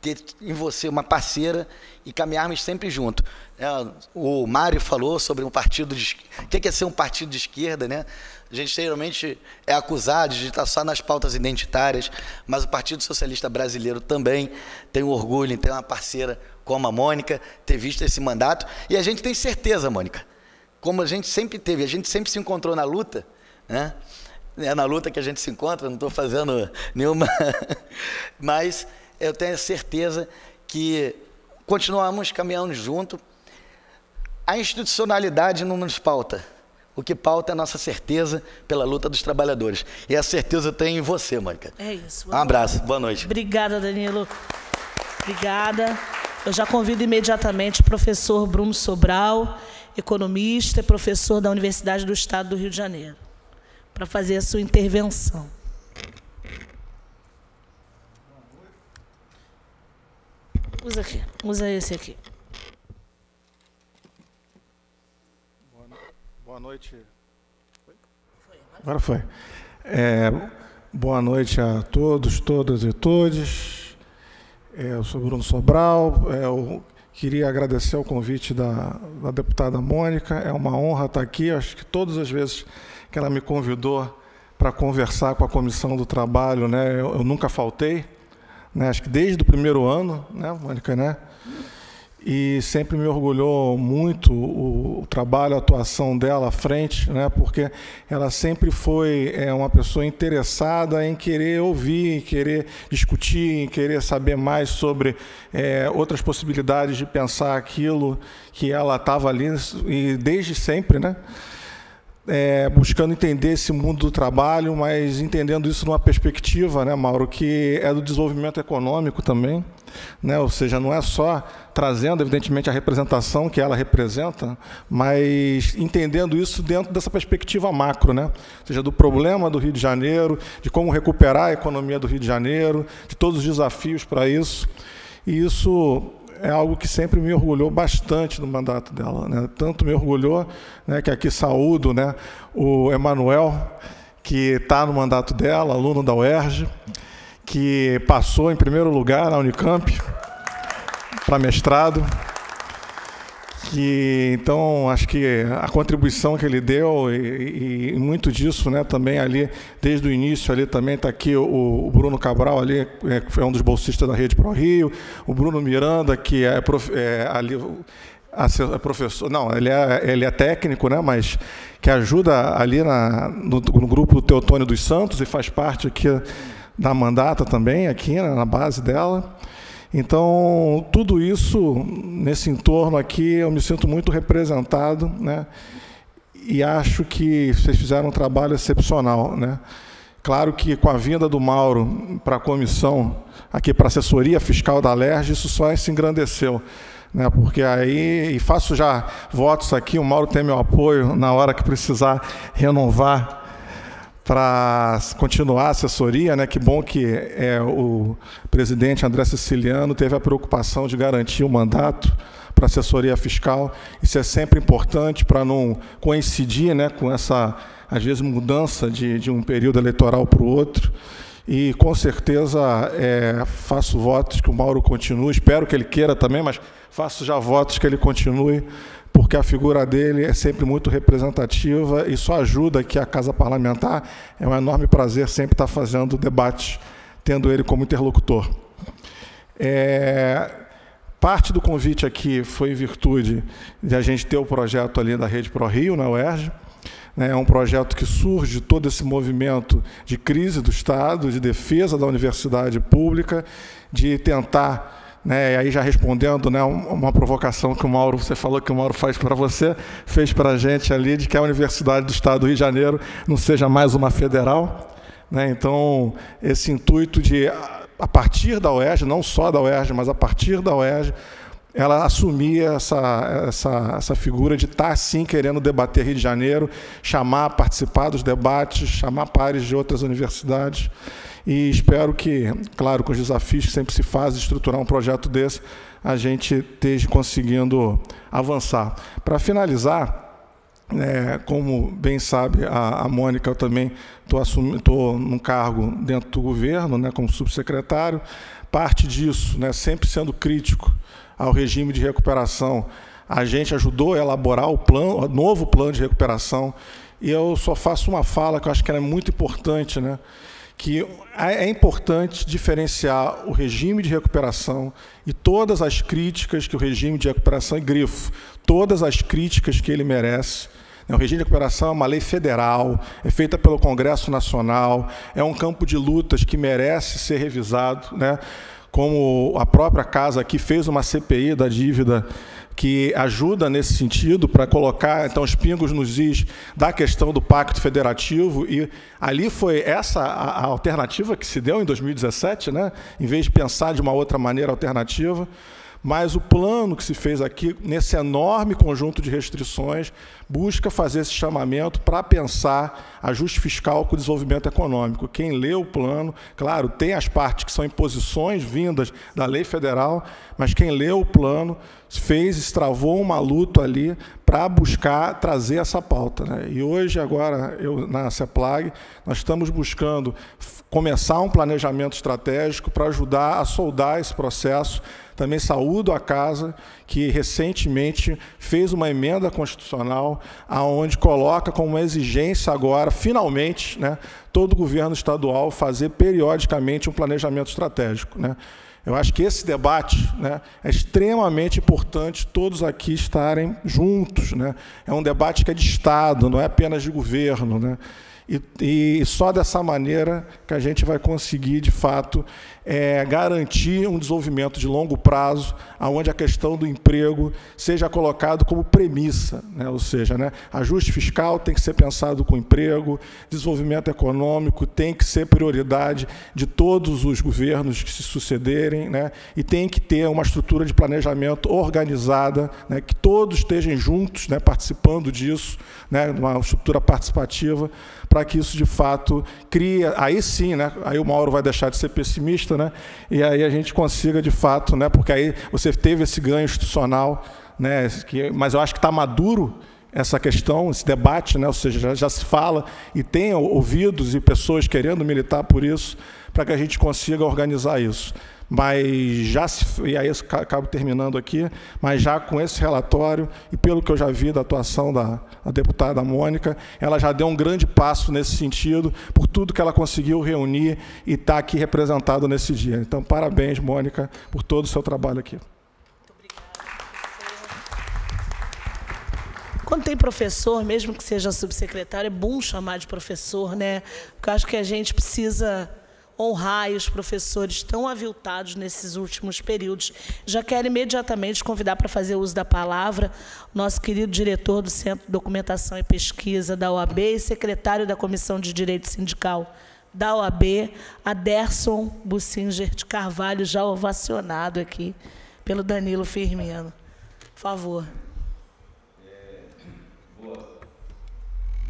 Speaker 11: ter em você uma parceira e caminharmos sempre junto. É, o Mário falou sobre um partido de o que é ser um partido de esquerda, né? A gente geralmente é acusado de estar só nas pautas identitárias, mas o Partido Socialista Brasileiro também tem o orgulho em ter uma parceira como a Mônica, ter visto esse mandato. E a gente tem certeza, Mônica, como a gente sempre teve, a gente sempre se encontrou na luta, né? É na luta que a gente se encontra, não estou fazendo nenhuma. Mas eu tenho certeza que continuamos caminhando junto. A institucionalidade não nos pauta. O que pauta é a nossa certeza pela luta dos trabalhadores. E a certeza eu tenho em você, Mônica.
Speaker 1: É isso.
Speaker 11: Um abraço. Boa noite.
Speaker 1: Obrigada, Danilo. Obrigada. Eu já convido imediatamente o professor Bruno Sobral, economista e professor da Universidade do Estado do Rio de Janeiro para fazer a sua intervenção. Usa aqui, usa esse aqui.
Speaker 12: Boa noite. Agora foi. É, boa noite a todos, todas e todos. É, eu sou Bruno Sobral. É, eu queria agradecer o convite da, da deputada Mônica. É uma honra estar aqui. Acho que todas as vezes que ela me convidou para conversar com a comissão do trabalho, né? Eu, eu, nunca faltei, né? Acho que desde o primeiro ano, né, Mônica, né? e sempre me orgulhou muito o, o, trabalho, a atuação dela à frente, né, porque ela sempre foi é, uma pessoa interessada em querer ouvir, em querer discutir, em querer saber mais sobre é, outras possibilidades de pensar aquilo que ela estava ali, e desde sempre, né? É, buscando entender esse mundo do trabalho, mas entendendo isso numa perspectiva, né, Mauro, que é do desenvolvimento econômico também, né, ou seja, não é só trazendo, evidentemente, a representação que ela representa, mas entendendo isso dentro dessa perspectiva macro, né, ou seja, do problema do Rio de Janeiro, de como recuperar a economia do Rio de Janeiro, de todos os desafios para isso. E isso é algo que sempre me orgulhou bastante no mandato dela. Né? Tanto me orgulhou né, que aqui saúdo né, o Emanuel, que está no mandato dela, aluno da UERJ, que passou em primeiro lugar na Unicamp para mestrado que então acho que a contribuição que ele deu e, e muito disso, né, também ali desde o início ali também está aqui o, o, Bruno Cabral ali é, foi um dos bolsistas da Rede Pro Rio, o Bruno Miranda que é, prof, é ali a professor, não, ele é, ele é técnico, né, mas que ajuda ali na, no, no grupo Teotônio dos Santos e faz parte aqui da mandata também aqui né, na base dela. Então, tudo isso, nesse entorno aqui, eu me sinto muito representado, né? E acho que vocês fizeram um trabalho excepcional, né? Claro que com a vinda do Mauro para a comissão, aqui para a assessoria fiscal da LERJ, isso só se engrandeceu. Né, porque aí, e faço já votos aqui, o Mauro tem meu apoio na hora que precisar renovar para continuar a assessoria, né? Que bom que é, o presidente André Siciliano teve a preocupação de garantir o mandato para assessoria fiscal. Isso é sempre importante para não coincidir, né, com essa às vezes mudança de, de um período eleitoral para o outro. E com certeza é, faço votos que o Mauro continue. Espero que ele queira também, mas faço já votos que ele continue porque a figura dele é sempre muito representativa e só ajuda que a Casa Parlamentar. É um enorme prazer sempre estar fazendo debate, tendo ele como interlocutor. É, parte do convite aqui foi em virtude de a gente ter o projeto ali da Rede Pro Rio, na UERJ. Né, é um projeto que surge todo esse movimento de crise do Estado, de defesa da universidade pública, de tentar né, e aí já respondendo né, uma provocação que o Mauro, você falou que o Mauro faz para você, fez para a gente ali, de que a Universidade do Estado do Rio de Janeiro não seja mais uma federal. Né, então, esse intuito de, a partir da UERJ, não só da UERJ, mas a partir da UERJ, ela assumia essa, essa, essa figura de estar, sim, querendo debater Rio de Janeiro, chamar, participar dos debates, chamar pares de outras universidades. E espero que, claro, com os desafios que sempre se faz, estruturar um projeto desse, a gente esteja conseguindo avançar. Para finalizar, é, como bem sabe a, a Mônica, eu também estou num cargo dentro do governo, né, como subsecretário. Parte disso, né, sempre sendo crítico ao regime de recuperação, a gente ajudou a elaborar o, plano, o novo plano de recuperação. E eu só faço uma fala que eu acho que é muito importante, né? Que é importante diferenciar o regime de recuperação e todas as críticas que o regime de recuperação, e grifo, todas as críticas que ele merece. Né, o regime de recuperação é uma lei federal, é feita pelo Congresso Nacional, é um campo de lutas que merece ser revisado, né? como a própria casa aqui fez uma CPI da dívida que ajuda nesse sentido para colocar então os pingos nos is da questão do pacto federativo e ali foi essa a, a alternativa que se deu em 2017, né? Em vez de pensar de uma outra maneira alternativa, mas o plano que se fez aqui, nesse enorme conjunto de restrições, busca fazer esse chamamento para pensar ajuste fiscal com o desenvolvimento econômico. Quem lê o plano, claro, tem as partes que são imposições vindas da lei federal, mas quem lê o plano fez, estravou uma luta ali para buscar trazer essa pauta. Né? E hoje, agora, eu, na CEPLAG, nós estamos buscando começar um planejamento estratégico para ajudar a soldar esse processo também saúdo a casa que recentemente fez uma emenda constitucional aonde coloca como exigência agora, finalmente, né, todo governo estadual fazer periodicamente um planejamento estratégico. Né. Eu acho que esse debate né, é extremamente importante todos aqui estarem juntos. Né? É um debate que é de Estado, não é apenas de governo. Né? E, e, só dessa maneira que a gente vai conseguir, de fato, é, garantir um desenvolvimento de longo prazo, onde a questão do emprego seja colocado como premissa, né? ou seja, né, ajuste fiscal tem que ser pensado com emprego, desenvolvimento econômico tem que ser prioridade de todos os governos que se sucederem, né? e tem que ter uma estrutura de planejamento organizada, né, que todos estejam juntos, né, participando disso, né, uma estrutura participativa, para que isso de fato crie, aí sim, né, aí o Mauro vai deixar de ser pessimista, né, e aí a gente consiga de fato, né, porque aí você teve esse ganho institucional, né, que, mas eu acho que está maduro essa questão, esse debate, né, ou seja, já, já se fala e tem ouvidos e pessoas querendo militar por isso, para que a gente consiga organizar isso mas já se, e aí acabo terminando aqui, mas já com esse relatório e pelo que eu já vi da atuação da, da deputada Mônica, ela já deu um grande passo nesse sentido, por tudo que ela conseguiu reunir e está aqui representado nesse dia. Então, parabéns, Mônica, por todo o seu trabalho aqui.
Speaker 1: Quando tem professor, mesmo que seja subsecretário, é bom chamar de professor, né? Porque eu acho que a gente precisa honrar os professores tão aviltados nesses últimos períodos. Já quero imediatamente convidar para fazer uso da palavra nosso querido diretor do Centro de Documentação e Pesquisa da OAB e secretário da Comissão de Direito Sindical da OAB, Aderson Bussinger de Carvalho, já ovacionado aqui pelo Danilo Firmino. Por favor.
Speaker 13: É, boa,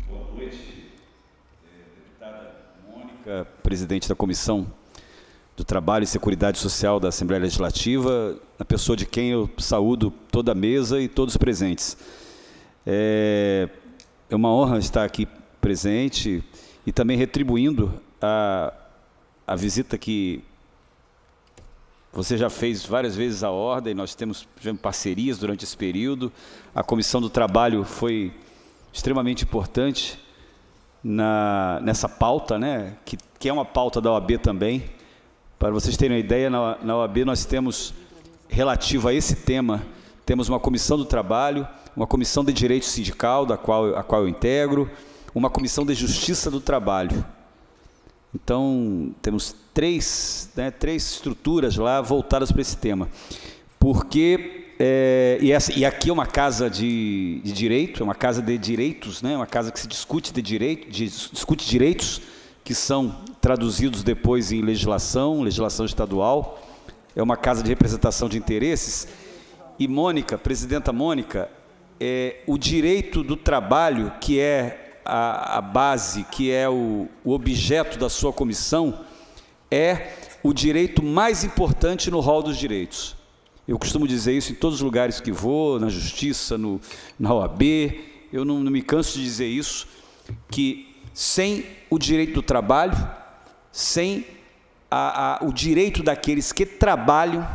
Speaker 13: boa noite. Presidente da Comissão do Trabalho e Seguridade Social da Assembleia Legislativa, a pessoa de quem eu saúdo toda a mesa e todos os presentes. É, é uma honra estar aqui presente e também retribuindo a, a visita que você já fez várias vezes à ordem, nós temos parcerias durante esse período. A Comissão do Trabalho foi extremamente importante na, nessa pauta, né, que, que é uma pauta da OAB também. Para vocês terem uma ideia, na, na OAB nós temos, relativo a esse tema, temos uma comissão do trabalho, uma comissão de direito sindical, da qual, a qual eu integro, uma comissão de justiça do trabalho. Então, temos três, né, três estruturas lá voltadas para esse tema. Porque é, e, essa, e, aqui é uma casa de, de, direito, é uma casa de direitos, né? uma casa que se discute de direito, de, discute direitos que são traduzidos depois em legislação, legislação estadual. É uma casa de representação de interesses. E Mônica, presidenta Mônica, é, o direito do trabalho, que é a, a base, que é o, o objeto da sua comissão, é o direito mais importante no rol dos direitos. Eu costumo dizer isso em todos os lugares que vou, na justiça, no, na OAB. Eu não, não me canso de dizer isso, que sem o direito do trabalho, sem a, a, o direito daqueles que trabalham,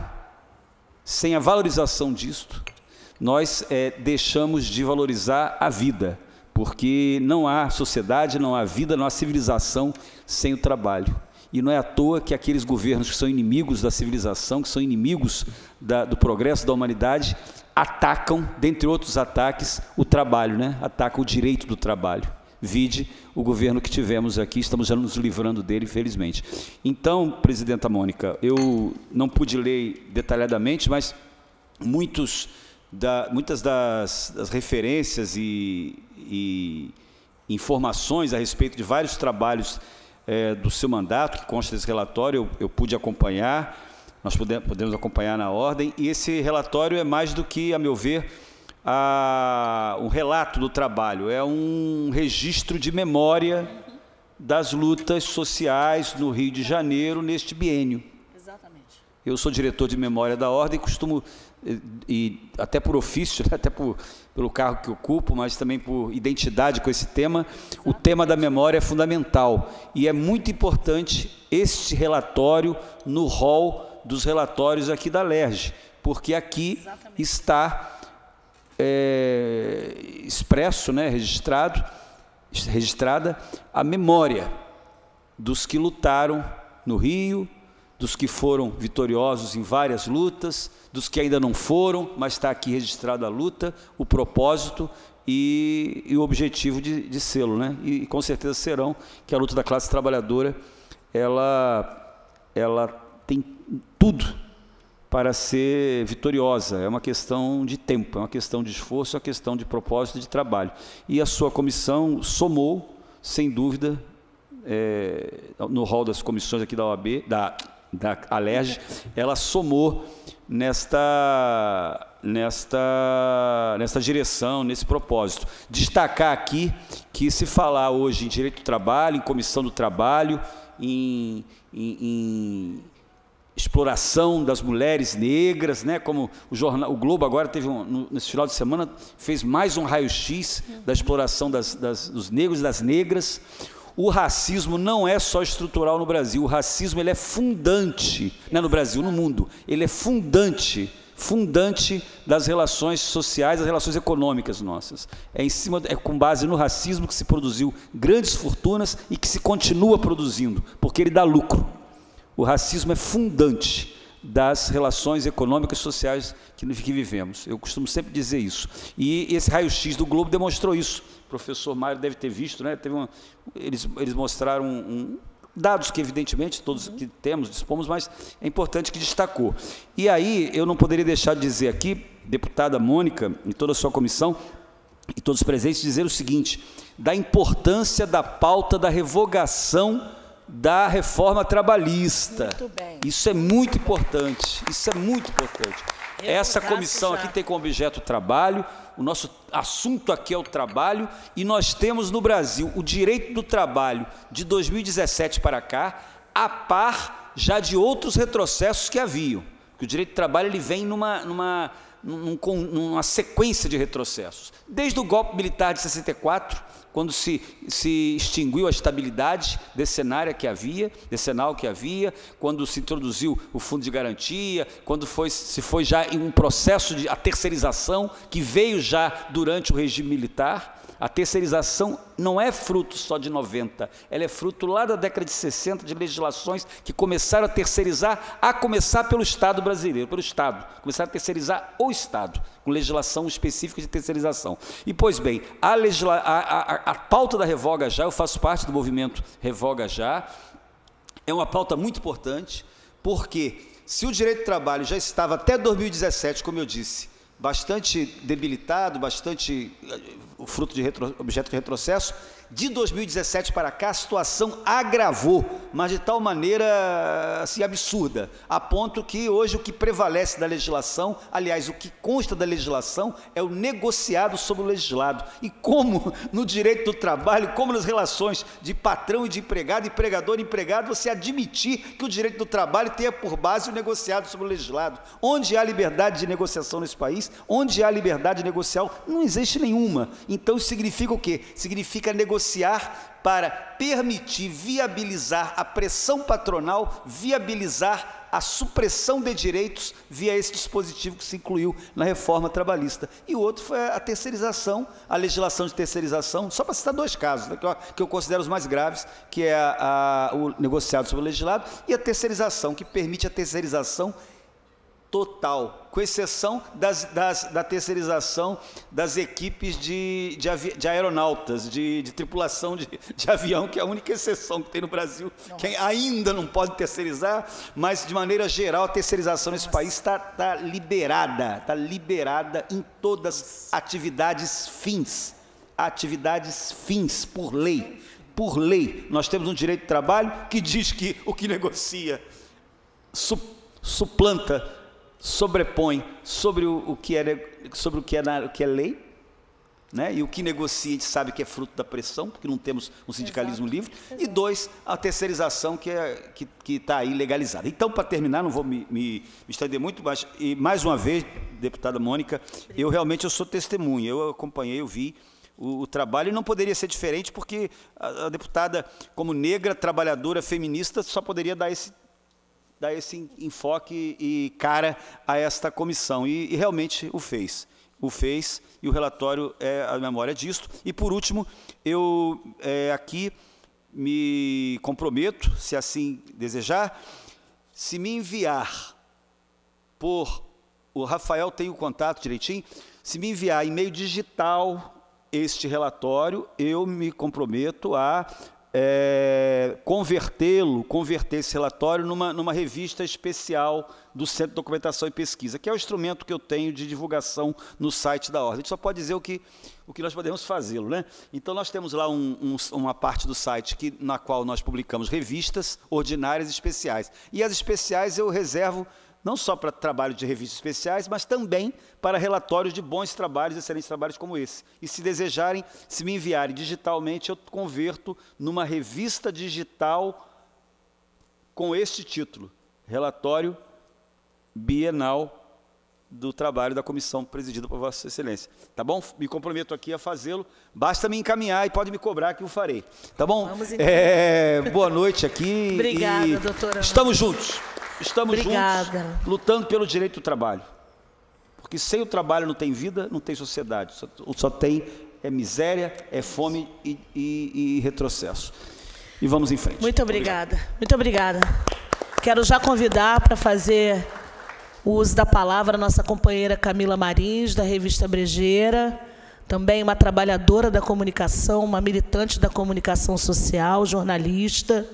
Speaker 13: sem a valorização disto, nós é, deixamos de valorizar a vida, porque não há sociedade, não há vida, não há civilização sem o trabalho. E não é à toa que aqueles governos que são inimigos da civilização, que são inimigos da, do progresso da humanidade, atacam, dentre outros ataques, o trabalho, né? atacam o direito do trabalho. Vide o governo que tivemos aqui, estamos já nos livrando dele, felizmente. Então, presidenta Mônica, eu não pude ler detalhadamente, mas muitos da, muitas das, das referências e, e informações a respeito de vários trabalhos é, do seu mandato, que consta desse relatório, eu, eu pude acompanhar, nós podemos, acompanhar na ordem, e esse relatório é mais do que, a meu ver, a, um relato do trabalho, é um registro de memória das lutas sociais no Rio de Janeiro neste biênio. Exatamente. Eu sou diretor de memória da ordem e costumo e até por ofício, até por, pelo cargo que ocupo, mas também por identidade com esse tema, o tema da memória é fundamental e é muito importante este relatório no rol dos relatórios aqui da LERJ, porque aqui Exatamente. está é, expresso, né, registrado, registrada a memória dos que lutaram no Rio, dos que foram vitoriosos em várias lutas, dos que ainda não foram, mas está aqui registrada a luta, o propósito e, e o objetivo de, de sê-lo, né? E, e, com certeza serão que a luta da classe trabalhadora ela, ela tem tudo para ser vitoriosa. É uma questão de tempo, é uma questão de esforço, é uma questão de propósito, de trabalho. E a sua comissão somou, sem dúvida, é, no rol das comissões aqui da OAB, da, da Alerj, ela somou nesta nesta, nesta direção, nesse propósito. Destacar aqui que se falar hoje em direito do trabalho, em comissão do trabalho, em, em exploração das mulheres negras, né? Como o jornal, o Globo agora teve um, no, nesse final de semana fez mais um raio-x da exploração das, das, dos negros e das negras. O racismo não é só estrutural no Brasil. O racismo ele é fundante, não é no Brasil, no mundo. Ele é fundante fundante das relações sociais, das relações econômicas nossas. É em cima é com base no racismo que se produziu grandes fortunas e que se continua produzindo, porque ele dá lucro. O racismo é fundante das relações econômicas e sociais que, vivemos. Eu costumo sempre dizer isso. E esse raio-x do Globo demonstrou isso. O professor Mário deve ter visto, né? Uma, eles, eles mostraram um Dados que, evidentemente, todos que temos, dispomos, mas é importante que destacou. E aí, eu não poderia deixar de dizer aqui, deputada Mônica, e toda a sua comissão, e todos os presentes, dizer o seguinte: da importância da pauta da revogação da reforma trabalhista. Isso é muito importante. Isso é muito importante. Essa comissão aqui tem como objeto o trabalho, o nosso assunto aqui é o trabalho, e nós temos no Brasil o direito do trabalho de 2017 para cá, a par já de outros retrocessos que haviam. Porque o direito do trabalho ele vem numa, numa, numa sequência de retrocessos. Desde o golpe militar de 64, quando se, se extinguiu a estabilidade decenária que havia, decenal que havia, quando se introduziu o fundo de garantia, quando foi, se foi já em um processo de a terceirização que veio já durante o regime militar. A terceirização não é fruto só de 90, ela é fruto lá da década de 60 de legislações que começaram a terceirizar, a começar pelo Estado brasileiro, pelo Estado, começaram a terceirizar o Estado, com legislação específica de terceirização. E, pois bem, a, legisla, a, a, a pauta da Revoga Já, eu faço parte do movimento Revoga Já, é uma pauta muito importante, porque se o direito do trabalho já estava até 2017, como eu disse, bastante debilitado, bastante fruto de retro, objeto de retrocesso, de 2017 para cá, a situação agravou, mas de tal maneira assim, absurda, a ponto que hoje o que prevalece da legislação, aliás, o que consta da legislação, é o negociado sobre o legislado. E como no direito do trabalho, como nas relações de patrão e de empregado, empregador e empregado, você admitir que o direito do trabalho tenha por base o negociado sobre o legislado. Onde há liberdade de negociação nesse país, onde há liberdade negocial, não existe nenhuma. Então isso significa o quê? Significa negociar negociar para permitir viabilizar a pressão patronal, viabilizar a supressão de direitos via esse dispositivo que se incluiu na reforma trabalhista. E o outro foi a terceirização, a legislação de terceirização, só para citar dois casos, né, que, eu, que, eu, considero os mais graves, que é a, a, o negociado sobre o legislado e a terceirização, que permite a terceirização total, com exceção das, das, da terceirização das equipes de, de, de aeronautas, de, de tripulação de, avião, que é a única exceção que tem no Brasil, que ainda não pode terceirizar, mas de maneira geral a terceirização nesse país está tá liberada, está liberada em todas as atividades fins, atividades fins, por lei. Por lei, nós temos um direito de trabalho que diz que o que negocia suplanta sobrepõe sobre o, o que é, sobre o que é, o que é lei, né? e o que negocia a gente sabe que é fruto da pressão, porque não temos um sindicalismo Exato. livre, Exato. e dois, a terceirização que é, está que, que tá aí legalizada. Então, para terminar, não vou me, me, me, estender muito, mas, e mais uma vez, deputada Mônica, eu realmente eu sou testemunha, eu acompanhei, eu vi o, o trabalho, e não poderia ser diferente, porque a, a deputada, como negra, trabalhadora, feminista, só poderia dar esse dar esse enfoque e cara a esta comissão, e, e realmente o fez. o fez e o relatório é a memória disto. E, por último, eu é, aqui me comprometo, se assim desejar, se me enviar por. O Rafael tem o contato direitinho. Se me enviar em meio digital este relatório, eu me comprometo a é, convertê-lo, converter esse relatório numa, numa revista especial do Centro de Documentação e Pesquisa, que é o instrumento que eu tenho de divulgação no site da Ordem. A gente só pode dizer o que, o que nós podemos fazê-lo. Né? Então, nós temos lá um, um, uma parte do site que, na qual nós publicamos revistas ordinárias e especiais. E as especiais eu reservo não só para trabalho de revistas especiais, mas também para relatórios de bons trabalhos, excelentes trabalhos como esse. E se desejarem, se me enviarem digitalmente, eu converto numa revista digital com este título: Relatório Bienal do trabalho da comissão presidida por Vossa Excelência. Tá bom? Me comprometo aqui a fazê-lo. Basta me encaminhar e pode me cobrar que o farei. Tá bom? É, boa noite aqui.
Speaker 1: Obrigada, doutora.
Speaker 13: Estamos juntos. Estamos
Speaker 1: Obrigada.
Speaker 13: juntos lutando pelo direito do trabalho. Porque sem o trabalho não tem vida, não tem sociedade. Só, só tem é miséria, é fome e, e, e, retrocesso. E vamos em frente.
Speaker 1: Muito obrigada. Obrigado. Muito obrigada. Quero já convidar para fazer o uso da palavra a nossa companheira Camila Marins, da revista Brejeira, também uma trabalhadora da comunicação, uma militante da comunicação social, jornalista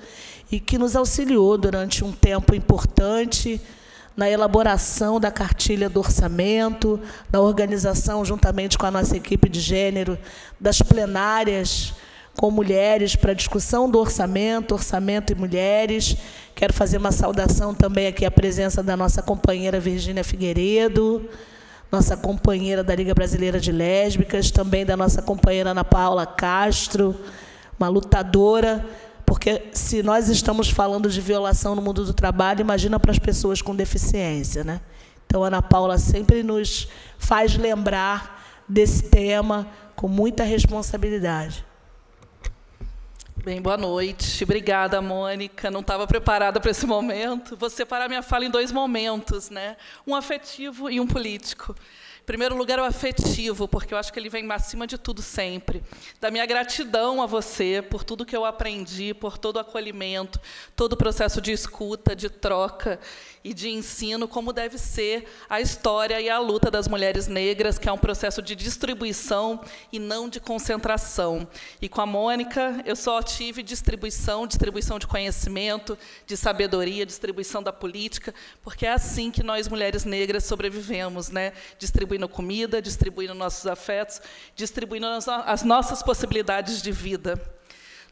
Speaker 1: e que nos auxiliou durante um tempo importante na elaboração da cartilha do orçamento, na organização, juntamente com a nossa equipe de gênero, das plenárias com mulheres para discussão do orçamento, orçamento e mulheres. Quero fazer uma saudação também aqui à presença da nossa companheira Virgínia Figueiredo, nossa companheira da Liga Brasileira de Lésbicas, também da nossa companheira Ana Paula Castro, uma lutadora porque se nós estamos falando de violação no mundo do trabalho, imagina para as pessoas com deficiência, né? Então, Ana Paula sempre nos faz lembrar desse tema com muita responsabilidade.
Speaker 14: Bem, boa noite. Obrigada, Mônica. Não estava preparada para esse momento. Vou separar minha fala em dois momentos, né? Um afetivo e um político primeiro lugar, o afetivo, porque eu acho que ele vem acima de tudo sempre. Da minha gratidão a você por tudo que eu aprendi, por todo o acolhimento, todo o processo de escuta, de troca e de ensino, como deve ser a história e a luta das mulheres negras, que é um processo de distribuição e não de concentração. E com a Mônica, eu só tive distribuição, distribuição de conhecimento, de sabedoria, distribuição da política, porque é assim que nós, mulheres negras, sobrevivemos, né? distribuindo comida, distribuindo nossos afetos, distribuindo as nossas possibilidades de vida.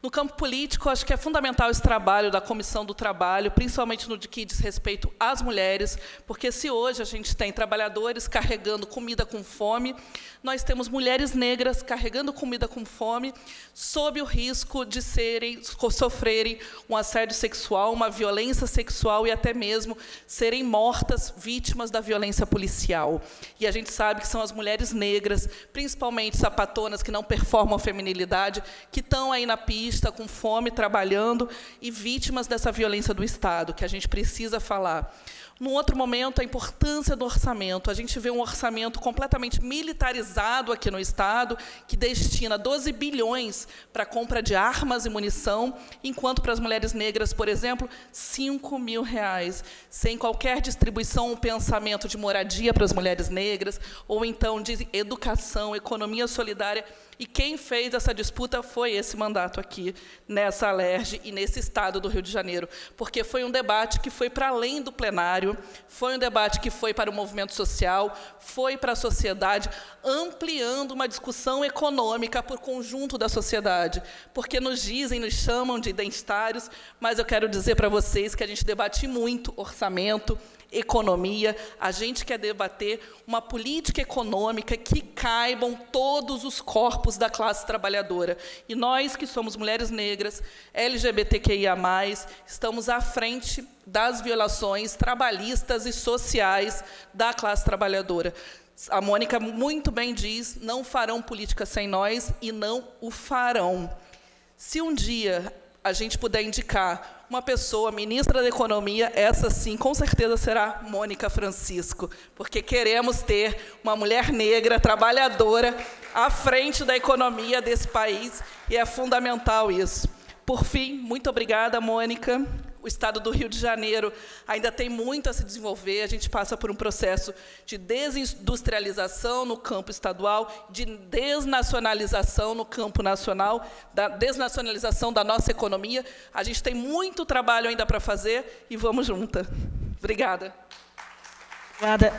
Speaker 14: No campo político, acho que é fundamental esse trabalho da Comissão do Trabalho, principalmente no que diz respeito às mulheres, porque se hoje a gente tem trabalhadores carregando comida com fome, nós temos mulheres negras carregando comida com fome, sob o risco de serem, sofrerem um assédio sexual, uma violência sexual e até mesmo serem mortas vítimas da violência policial. E a gente sabe que são as mulheres negras, principalmente sapatonas que não performam a feminilidade, que estão aí na pista com fome, trabalhando e vítimas dessa violência do Estado, que a gente precisa falar. Num outro momento, a importância do orçamento. A gente vê um orçamento completamente militarizado aqui no Estado, que destina 12 bilhões para a compra de armas e munição, enquanto para as mulheres negras, por exemplo, 5 mil reais, sem qualquer distribuição ou pensamento de moradia para as mulheres negras, ou então de educação, economia solidária e quem fez essa disputa foi esse mandato aqui, nessa alerge e nesse estado do Rio de Janeiro, porque foi um debate que foi para além do plenário, foi um debate que foi para o movimento social, foi para a sociedade, ampliando uma discussão econômica o conjunto da sociedade, porque nos dizem, nos chamam de identitários, mas eu quero dizer para vocês que a gente debate muito orçamento, economia, a gente quer debater uma política econômica que caibam todos os corpos da classe trabalhadora. E nós, que somos mulheres negras, LGBTQIA, estamos à frente das violações trabalhistas e sociais da classe trabalhadora. A Mônica muito bem diz: não farão política sem nós e não o farão. Se um dia a gente puder indicar uma pessoa, ministra da Economia, essa sim, com certeza será Mônica Francisco, porque queremos ter uma mulher negra, trabalhadora, à frente da economia desse país, e é fundamental isso. Por fim, muito obrigada, Mônica o estado do Rio de Janeiro ainda tem muito a se desenvolver. A gente passa por um processo de desindustrialização no campo estadual, de desnacionalização no campo nacional, da desnacionalização da nossa economia. A gente tem muito trabalho ainda para fazer e vamos juntas. Obrigada.
Speaker 1: Obrigada.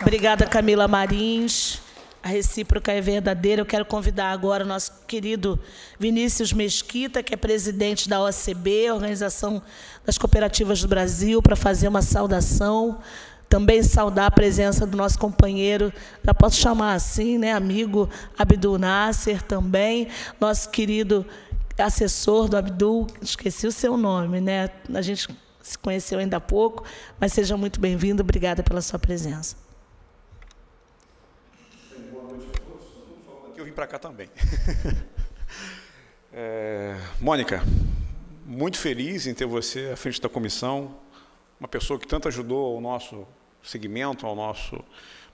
Speaker 1: Obrigada, Camila Marins. A recíproca é verdadeira. Eu quero convidar agora o nosso querido Vinícius Mesquita, que é presidente da OCB, Organização das Cooperativas do Brasil, para fazer uma saudação. Também saudar a presença do nosso companheiro, já posso chamar assim, né, amigo Abdul Nasser também, nosso querido assessor do Abdul, esqueci o seu nome, né? A gente se conheceu ainda há pouco, mas seja muito bem-vindo, obrigada pela sua presença.
Speaker 15: Vim para cá também. é, Mônica, muito feliz em ter você à frente da comissão, uma pessoa que tanto ajudou ao nosso segmento, ao nosso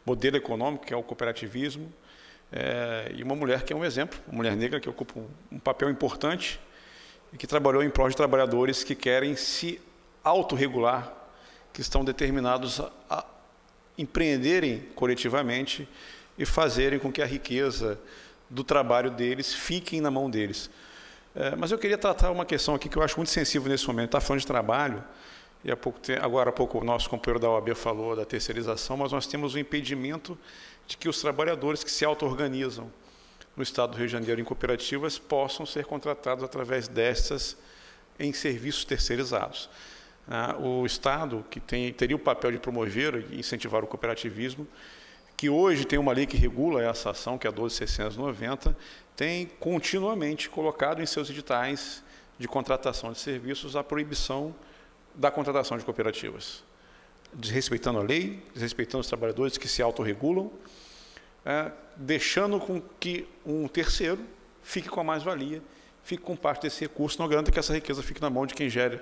Speaker 15: modelo econômico, que é o cooperativismo, é, e uma mulher que é um exemplo, uma mulher negra que ocupa um, um papel importante e que trabalhou em prol de trabalhadores que querem se autorregular, que estão determinados a, a empreenderem coletivamente e fazerem com que a riqueza do trabalho deles fique na mão deles. É, mas eu queria tratar uma questão aqui que eu acho muito sensível nesse momento. Está falando de trabalho, e há pouco, agora há pouco o nosso companheiro da OAB falou da terceirização, mas nós temos o impedimento de que os trabalhadores que se auto-organizam no Estado do Rio de Janeiro em cooperativas possam ser contratados através destas em serviços terceirizados. Ah, o Estado, que tem, teria o papel de promover e incentivar o cooperativismo, que hoje tem uma lei que regula essa ação, que é a 12.690, tem continuamente colocado em seus editais de contratação de serviços a proibição da contratação de cooperativas, desrespeitando a lei, desrespeitando os trabalhadores que se autorregulam, é, deixando com que um terceiro fique com a mais-valia, fique com parte desse recurso, não garanta que essa riqueza fique na mão de quem gere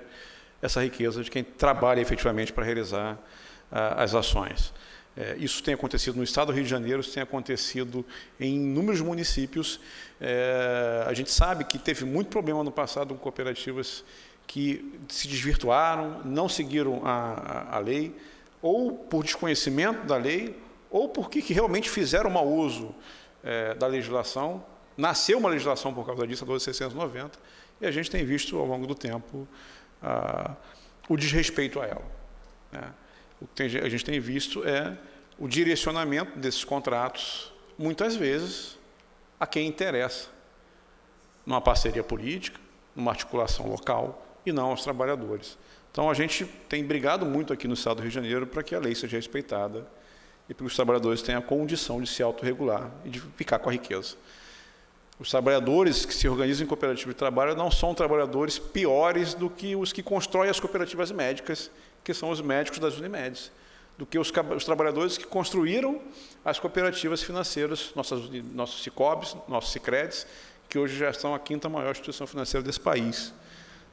Speaker 15: essa riqueza, de quem trabalha efetivamente para realizar ah, as ações. É, isso tem acontecido no estado do Rio de Janeiro, isso tem acontecido em inúmeros municípios. É, a gente sabe que teve muito problema no passado com cooperativas que se desvirtuaram, não seguiram a, a, a lei, ou por desconhecimento da lei, ou porque que realmente fizeram mau uso é, da legislação. Nasceu uma legislação por causa disso, a 12.690, e a gente tem visto ao longo do tempo a, o desrespeito a ela. Né? o que a gente tem visto é o direcionamento desses contratos, muitas vezes, a quem interessa, numa parceria política, numa articulação local, e não aos trabalhadores. Então, a gente tem brigado muito aqui no Estado do Rio de Janeiro para que a lei seja respeitada e para que os trabalhadores tenham a condição de se autorregular e de ficar com a riqueza. Os trabalhadores que se organizam em cooperativas de trabalho não são trabalhadores piores do que os que constroem as cooperativas médicas que são os médicos das Unimedes, do que os, os trabalhadores que construíram as cooperativas financeiras, nossas, nossos Cicobs, nossos Cicredes, que hoje já são a quinta maior instituição financeira desse país.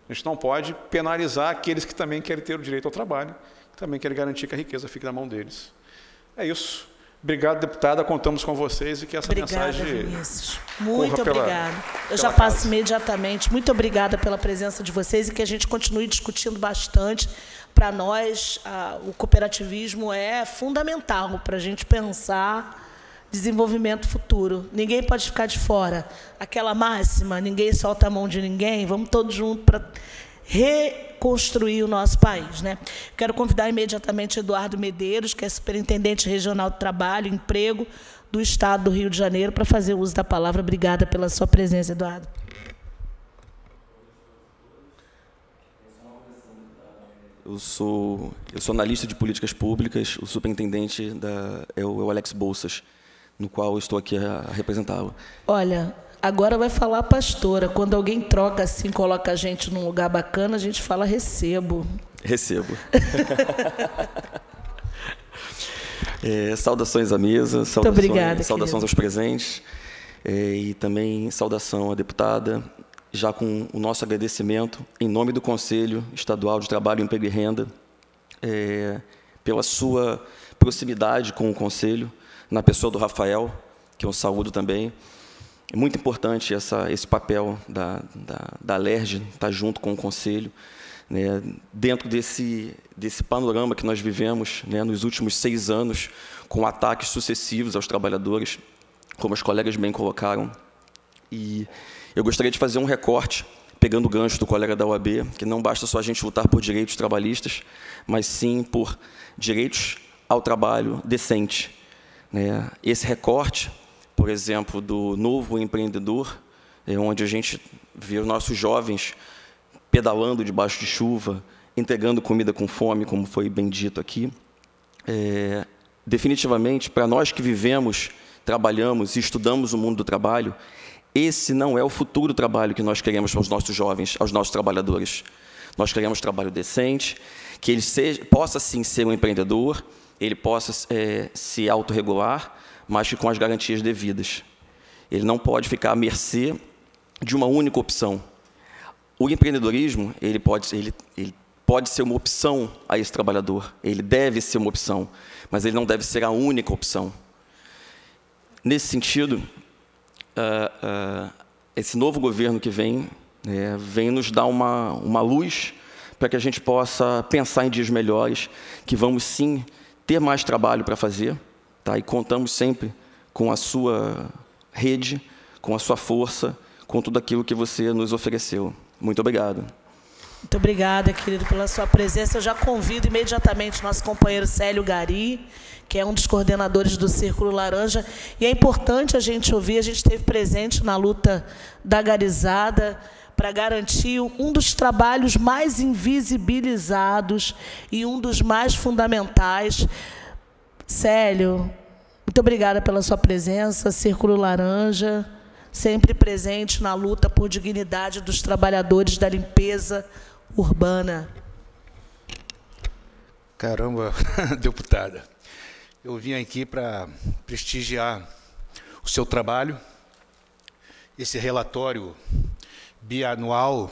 Speaker 15: A gente não pode penalizar aqueles que também querem ter o direito ao trabalho, que também querem garantir que a riqueza fique na mão deles. É isso. Obrigado, deputada. Contamos com vocês e que essa
Speaker 1: obrigada,
Speaker 15: mensagem.
Speaker 1: Vinícius. Muito obrigada. Eu já passo casa. imediatamente. Muito obrigada pela presença de vocês e que a gente continue discutindo bastante para nós, a, o cooperativismo é fundamental para a gente pensar desenvolvimento futuro. Ninguém pode ficar de fora. Aquela máxima, ninguém solta a mão de ninguém, vamos todos juntos para reconstruir o nosso país. Né? Quero convidar imediatamente Eduardo Medeiros, que é superintendente regional do trabalho e emprego do Estado do Rio de Janeiro, para fazer uso da palavra. Obrigada pela sua presença, Eduardo.
Speaker 16: Eu sou, eu sou analista de políticas públicas, o superintendente da, é, o, é o Alex Bolsas, no qual estou aqui a, a representá-lo.
Speaker 1: Olha, agora vai falar a pastora. Quando alguém troca assim, coloca a gente num lugar bacana, a gente fala recebo.
Speaker 16: Recebo. é, saudações à mesa, saudações,
Speaker 1: obrigada,
Speaker 16: saudações aos presentes, é, e também saudação à deputada já com o nosso agradecimento, em nome do Conselho Estadual de Trabalho, Emprego e Renda, é, pela sua proximidade com o Conselho, na pessoa do Rafael, que eu saúdo também. É muito importante essa, esse papel da, da, da LERJ estar junto com o Conselho, né, dentro desse, desse panorama que nós vivemos né, nos últimos seis anos, com ataques sucessivos aos trabalhadores, como os colegas bem colocaram. E eu gostaria de fazer um recorte, pegando o gancho do colega da UAB, que não basta só a gente lutar por direitos trabalhistas, mas sim por direitos ao trabalho decente. Né? Esse recorte, por exemplo, do novo empreendedor, é onde a gente vê os nossos jovens pedalando debaixo de chuva, entregando comida com fome, como foi bem dito aqui. É, definitivamente, para nós que vivemos, trabalhamos e estudamos o mundo do trabalho, esse não é o futuro trabalho que nós queremos para os nossos jovens, aos nossos trabalhadores. Nós queremos trabalho decente, que ele seja, possa sim ser um empreendedor, ele possa é, se autorregular, mas que com as garantias devidas. Ele não pode ficar à mercê de uma única opção. O empreendedorismo, ele pode, ele, ele pode ser uma opção a esse trabalhador, ele deve ser uma opção, mas ele não deve ser a única opção. Nesse sentido, uh, uh, esse novo governo que vem, né, vem nos dar uma, uma luz para que a gente possa pensar em dias melhores, que vamos sim ter mais trabalho para fazer, tá? e contamos sempre com a sua rede, com a sua força, com tudo aquilo que você nos ofereceu. Muito obrigado.
Speaker 1: Muito obrigada, querido, pela sua presença. Eu já convido imediatamente nosso companheiro Célio Gari, que é um dos coordenadores do Círculo Laranja. E é importante a gente ouvir, a gente esteve presente na luta da garizada para garantir um dos trabalhos mais invisibilizados e um dos mais fundamentais. Célio, muito obrigada pela sua presença, Círculo Laranja sempre presente na luta por dignidade dos trabalhadores da limpeza urbana.
Speaker 17: Caramba, deputada. Eu vim aqui para prestigiar o seu trabalho, esse relatório bianual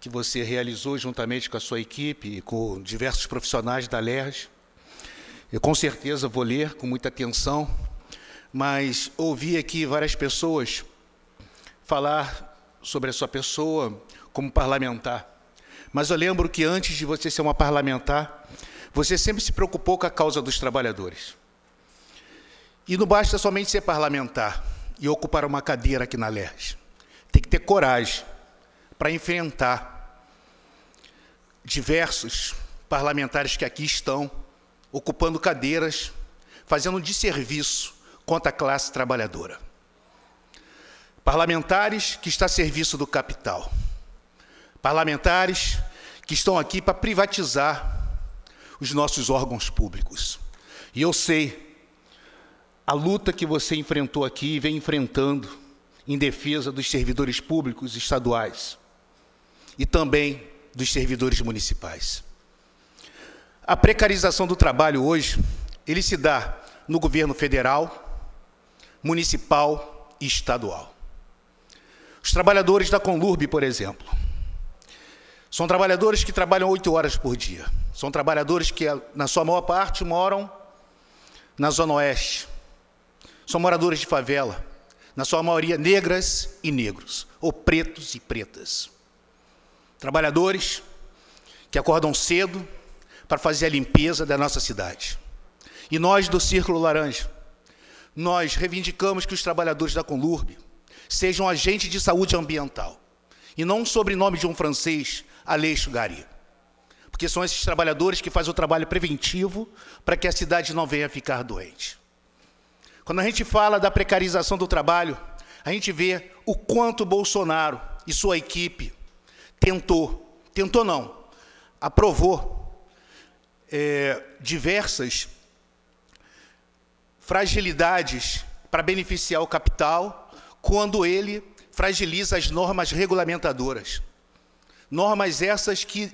Speaker 17: que você realizou juntamente com a sua equipe e com diversos profissionais da LERJ. Eu com certeza vou ler com muita atenção mas ouvi aqui várias pessoas falar sobre a sua pessoa como parlamentar. Mas eu lembro que antes de você ser uma parlamentar, você sempre se preocupou com a causa dos trabalhadores. E não basta somente ser parlamentar e ocupar uma cadeira aqui na LERJ. Tem que ter coragem para enfrentar diversos parlamentares que aqui estão ocupando cadeiras, fazendo de serviço contra a classe trabalhadora. Parlamentares que estão a serviço do capital. Parlamentares que estão aqui para privatizar os nossos órgãos públicos. E eu sei a luta que você enfrentou aqui e vem enfrentando em defesa dos servidores públicos estaduais e também dos servidores municipais. A precarização do trabalho hoje, ele se dá no governo federal, municipal e estadual. Os trabalhadores da Conlurb, por exemplo, são trabalhadores que trabalham oito horas por dia. São trabalhadores que, na sua maior parte, moram na Zona Oeste. São moradores de favela, na sua maioria negras e negros, ou pretos e pretas. Trabalhadores que acordam cedo para fazer a limpeza da nossa cidade. E nós do Círculo Laranja nós reivindicamos que os trabalhadores da Conlurb sejam agentes de saúde ambiental e não um sobrenome de um francês, Aleixo Gari. Porque são esses trabalhadores que fazem o trabalho preventivo para que a cidade não venha ficar doente. Quando a gente fala da precarização do trabalho, a gente vê o quanto Bolsonaro e sua equipe tentou, tentou não, aprovou é, diversas fragilidades para beneficiar o capital quando ele fragiliza as normas regulamentadoras. Normas essas que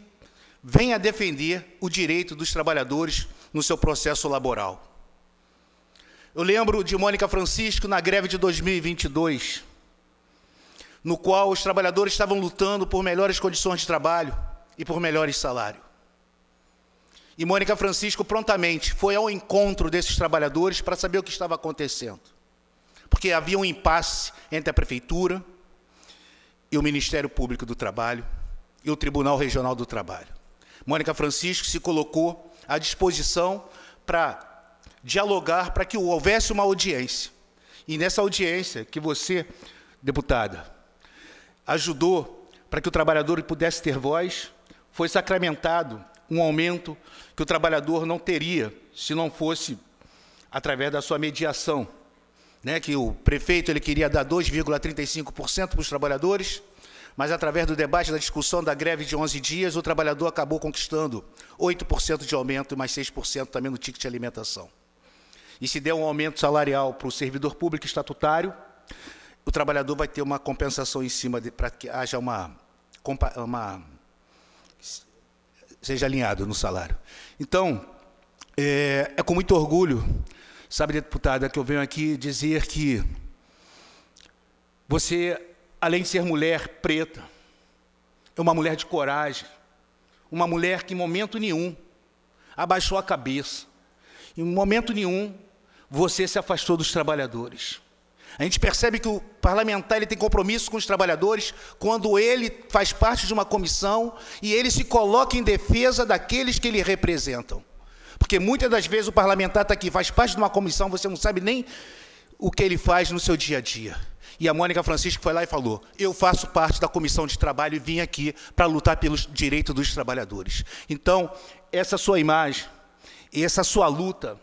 Speaker 17: vêm a defender o direito dos trabalhadores no seu processo laboral. Eu lembro de Mônica Francisco na greve de 2022. no qual os trabalhadores estavam lutando por melhores condições de trabalho e por melhores salários. E Mônica Francisco prontamente foi ao encontro desses trabalhadores para saber o que estava acontecendo. Porque havia um impasse entre a prefeitura e o Ministério Público do Trabalho e o Tribunal Regional do Trabalho. Mônica Francisco se colocou à disposição para dialogar para que houvesse uma audiência. E nessa audiência que você, deputada, ajudou para que o trabalhador pudesse ter voz, foi sacramentado um aumento que o trabalhador não teria se não fosse através da sua mediação. Né, que o prefeito ele queria dar 2,35% para os trabalhadores, mas através do debate, da discussão da greve de 11 dias, o trabalhador acabou conquistando 8% de aumento e mais 6% também no ticket de alimentação. E se der um aumento salarial para o servidor público estatutário, o trabalhador vai ter uma compensação em cima para que haja uma, uma seja alinhado no salário. Então, é, é com muito orgulho, sabe, deputada, que eu venho aqui dizer que você, além de ser mulher preta, é uma mulher de coragem, uma mulher que em momento nenhum abaixou a cabeça, em momento nenhum você se afastou dos trabalhadores. A gente percebe que o parlamentar ele tem compromisso com os trabalhadores quando ele faz parte de uma comissão e ele se coloca em defesa daqueles que ele representam. Porque muitas das vezes o parlamentar está aqui, faz parte de uma comissão, você não sabe nem o que ele faz no seu dia a dia. E a Mônica Francisco foi lá e falou: Eu faço parte da comissão de trabalho e vim aqui para lutar pelos direitos dos trabalhadores. Então, essa sua imagem, essa sua luta,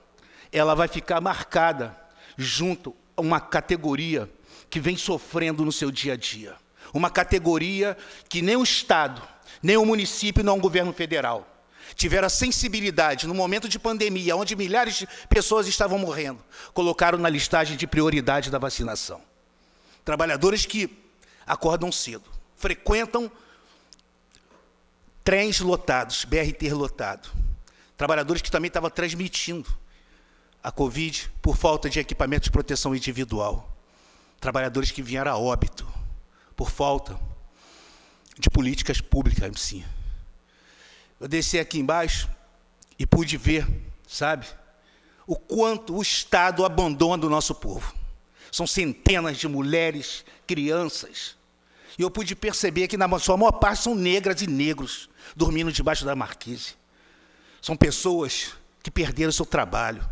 Speaker 17: ela vai ficar marcada junto uma categoria que vem sofrendo no seu dia a dia. Uma categoria que nem o Estado, nem o município, nem o governo federal tiveram a sensibilidade, no momento de pandemia, onde milhares de pessoas estavam morrendo, colocaram na listagem de prioridade da vacinação. Trabalhadores que acordam cedo, frequentam trens lotados, BRT lotado. Trabalhadores que também estavam transmitindo a Covid por falta de equipamento de proteção individual. Trabalhadores que vieram a óbito por falta de políticas públicas, sim. Eu desci aqui embaixo e pude ver, sabe, o quanto o Estado abandona o nosso povo. São centenas de mulheres, crianças. E eu pude perceber que, na sua maior parte, são negras e negros dormindo debaixo da marquise. São pessoas que perderam seu trabalho,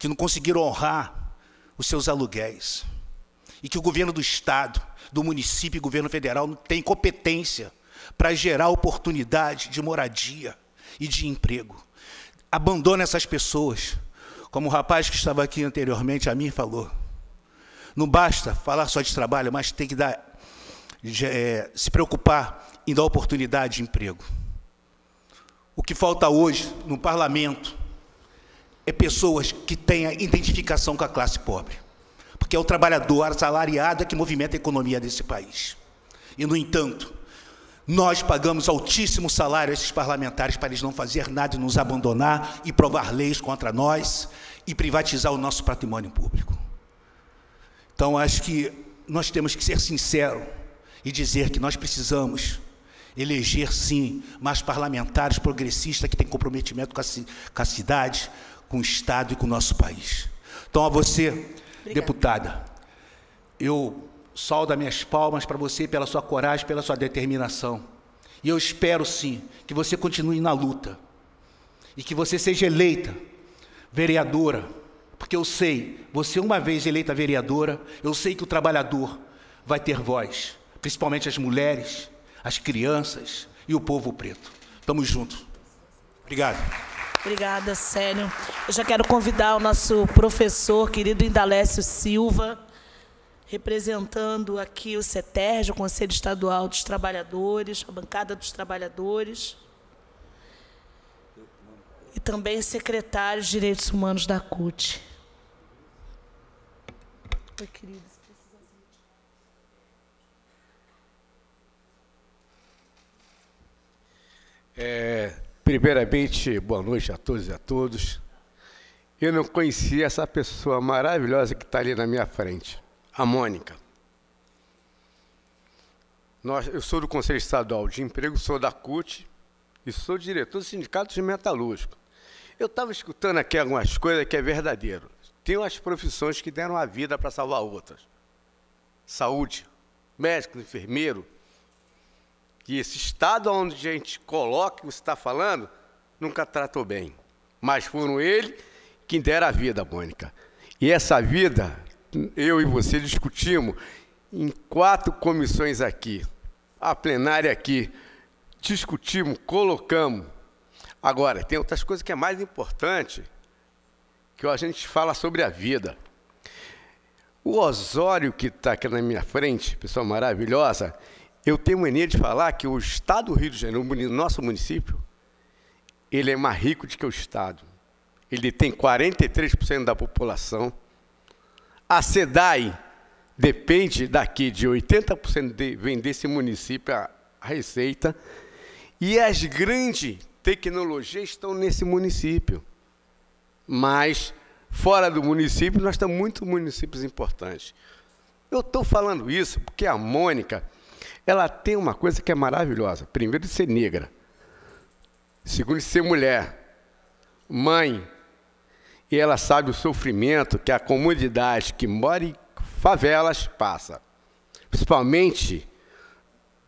Speaker 17: que não conseguiram honrar os seus aluguéis. E que o governo do Estado, do município e governo federal não tem competência para gerar oportunidade de moradia e de emprego. Abandona essas pessoas, como o rapaz que estava aqui anteriormente a mim falou. Não basta falar só de trabalho, mas tem que dar, é, se preocupar em dar oportunidade de emprego. O que falta hoje no parlamento é pessoas que tenham identificação com a classe pobre. Porque é o trabalhador assalariado que movimenta a economia desse país. E, no entanto, nós pagamos altíssimo salário a esses parlamentares para eles não fazer nada e nos abandonar e provar leis contra nós e privatizar o nosso patrimônio público. Então, acho que nós temos que ser sinceros e dizer que nós precisamos eleger, sim, mais parlamentares progressistas que têm comprometimento com a, com a cidade, com o Estado e com o nosso país. Então, a você, Obrigada. deputada, eu saldo as minhas palmas para você pela sua coragem, pela sua determinação. E eu espero, sim, que você continue na luta e que você seja eleita vereadora, porque eu sei, você uma vez eleita vereadora, eu sei que o trabalhador vai ter voz, principalmente as mulheres, as crianças e o povo preto. Estamos juntos. Obrigado.
Speaker 1: Obrigada, Célio. Eu já quero convidar o nosso professor, querido Indalécio Silva, representando aqui o CETERJ, o Conselho Estadual dos Trabalhadores, a bancada dos trabalhadores, e também secretário de Direitos Humanos da CUT. Oi, querido.
Speaker 18: É, Primeiramente, boa noite a todos e a todos. Eu não conhecia essa pessoa maravilhosa que está ali na minha frente, a Mônica. nós, eu sou do Conselho Estadual de Emprego, sou da CUT e sou diretor do Sindicato de Metalúrgico. Eu estava escutando aqui algumas coisas que é verdadeiro. Tem umas profissões que deram a vida para salvar outras. Saúde, médico, enfermeiro. E esse estado onde a gente coloca o que você está falando, nunca tratou bem. Mas foram ele quem deram a vida, Mônica. E essa vida, eu e você discutimos em quatro comissões aqui. A plenária aqui. Discutimos, colocamos. Agora, tem outras coisas que é mais importante, que a gente fala sobre a vida. O Osório, que está aqui na minha frente, pessoa maravilhosa, eu tenho mania de falar que o Estado do Rio de Janeiro, o nosso município, ele é mais rico do que o Estado. Ele tem 43% da população. A SEDAI depende daqui de 80% de, vem desse município a, a receita. E as grandes tecnologias estão nesse município. Mas fora do município, nós temos muitos municípios importantes. Eu estou falando isso porque a Mônica, ela tem uma coisa que é maravilhosa. Primeiro, de ser negra. Segundo, de ser mulher. Mãe. E ela sabe o sofrimento que a comunidade que mora em favelas passa. Principalmente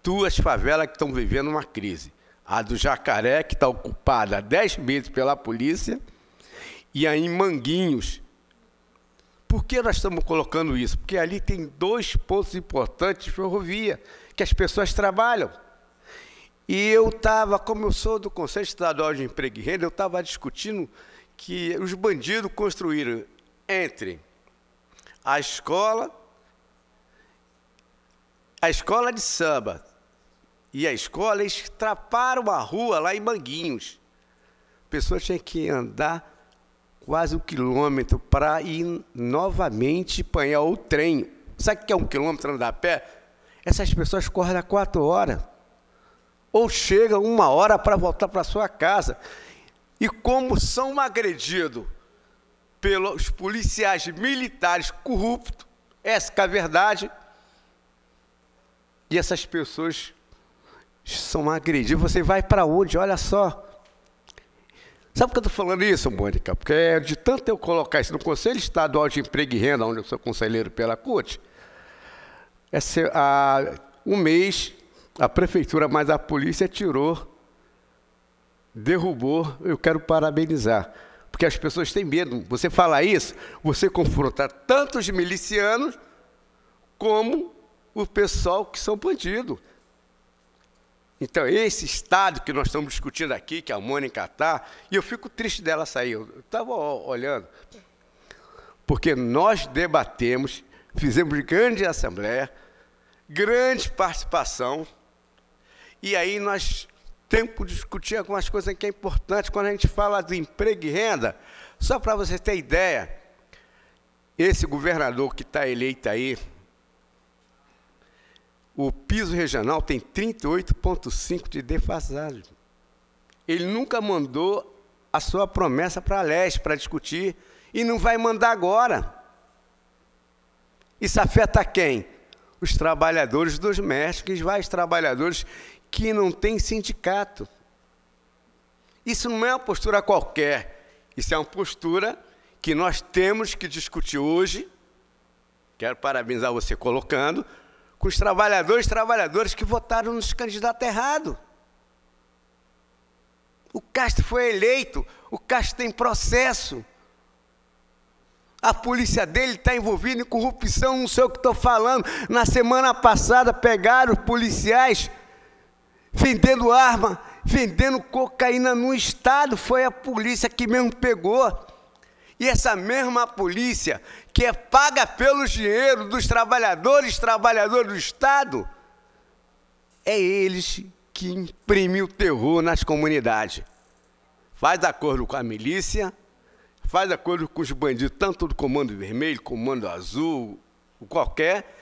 Speaker 18: duas favelas que estão vivendo uma crise. A do Jacaré, que está ocupada há 10 meses pela polícia, e aí Manguinhos. Por que nós estamos colocando isso? Porque ali tem dois pontos importantes de ferrovia que as pessoas trabalham. E eu estava, como eu sou do Conselho Estadual de Emprego e Renda, eu estava discutindo que os bandidos construíram entre a escola, a escola de samba e a escola, traparam a rua lá em Manguinhos. A pessoa tinha que andar quase um quilômetro para ir novamente apanhar o trem. Sabe o que é um quilômetro andar a pé? Essas pessoas correm há quatro horas. Ou chegam uma hora para voltar para sua casa. E como são agredidos pelos policiais militares corruptos, essa é a verdade, e essas pessoas são agredidas. Você vai para onde? Olha só. Sabe por que eu estou falando isso, Mônica? Porque é de tanto eu colocar isso no Conselho Estadual de Emprego e Renda, onde eu sou conselheiro pela CUT, esse, há um mês a prefeitura, mas a polícia tirou, derrubou, eu quero parabenizar. Porque as pessoas têm medo. Você falar isso, você confronta tanto os milicianos como o pessoal que são bandidos. Então, esse estado que nós estamos discutindo aqui, que a Mônica está, e eu fico triste dela sair. Eu estava olhando. Porque nós debatemos, fizemos grande assembleia, grande participação, e aí nós temos que discutir algumas coisas que é importante quando a gente fala de emprego e renda. Só para você ter ideia, esse governador que está eleito aí, o piso regional tem 38,5% de defasagem. Ele nunca mandou a sua promessa para a leste para discutir e não vai mandar agora. Isso afeta quem? Os trabalhadores dos mestres, os trabalhadores que não têm sindicato. Isso não é uma postura qualquer. Isso é uma postura que nós temos que discutir hoje. Quero parabenizar você colocando, com os trabalhadores e trabalhadoras que votaram nos candidatos errados. O Castro foi eleito, o Castro tem processo. A polícia dele está envolvida em corrupção, não sei o que estou falando. Na semana passada pegaram policiais vendendo arma, vendendo cocaína no estado. Foi a polícia que mesmo pegou. E essa mesma polícia, que é paga pelos dinheiro dos trabalhadores, trabalhadores do Estado, é eles que imprimem o terror nas comunidades. Faz acordo com a milícia, faz acordo com os bandidos, tanto do Comando Vermelho, Comando Azul, qualquer,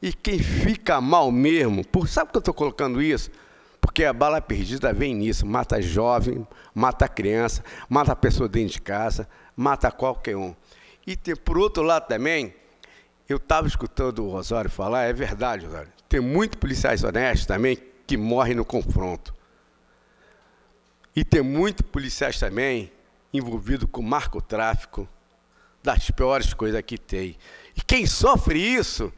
Speaker 18: e quem fica mal mesmo, por, sabe que eu estou colocando isso? Porque a bala perdida vem nisso, mata jovem, mata criança, mata pessoa dentro de casa, mata qualquer um. E tem, por outro lado também, eu estava escutando o Rosário falar, é verdade, Rosário, tem muitos policiais honestos também que morrem no confronto. E tem muitos policiais também envolvidos com narcotráfico, das piores coisas que tem. E quem sofre isso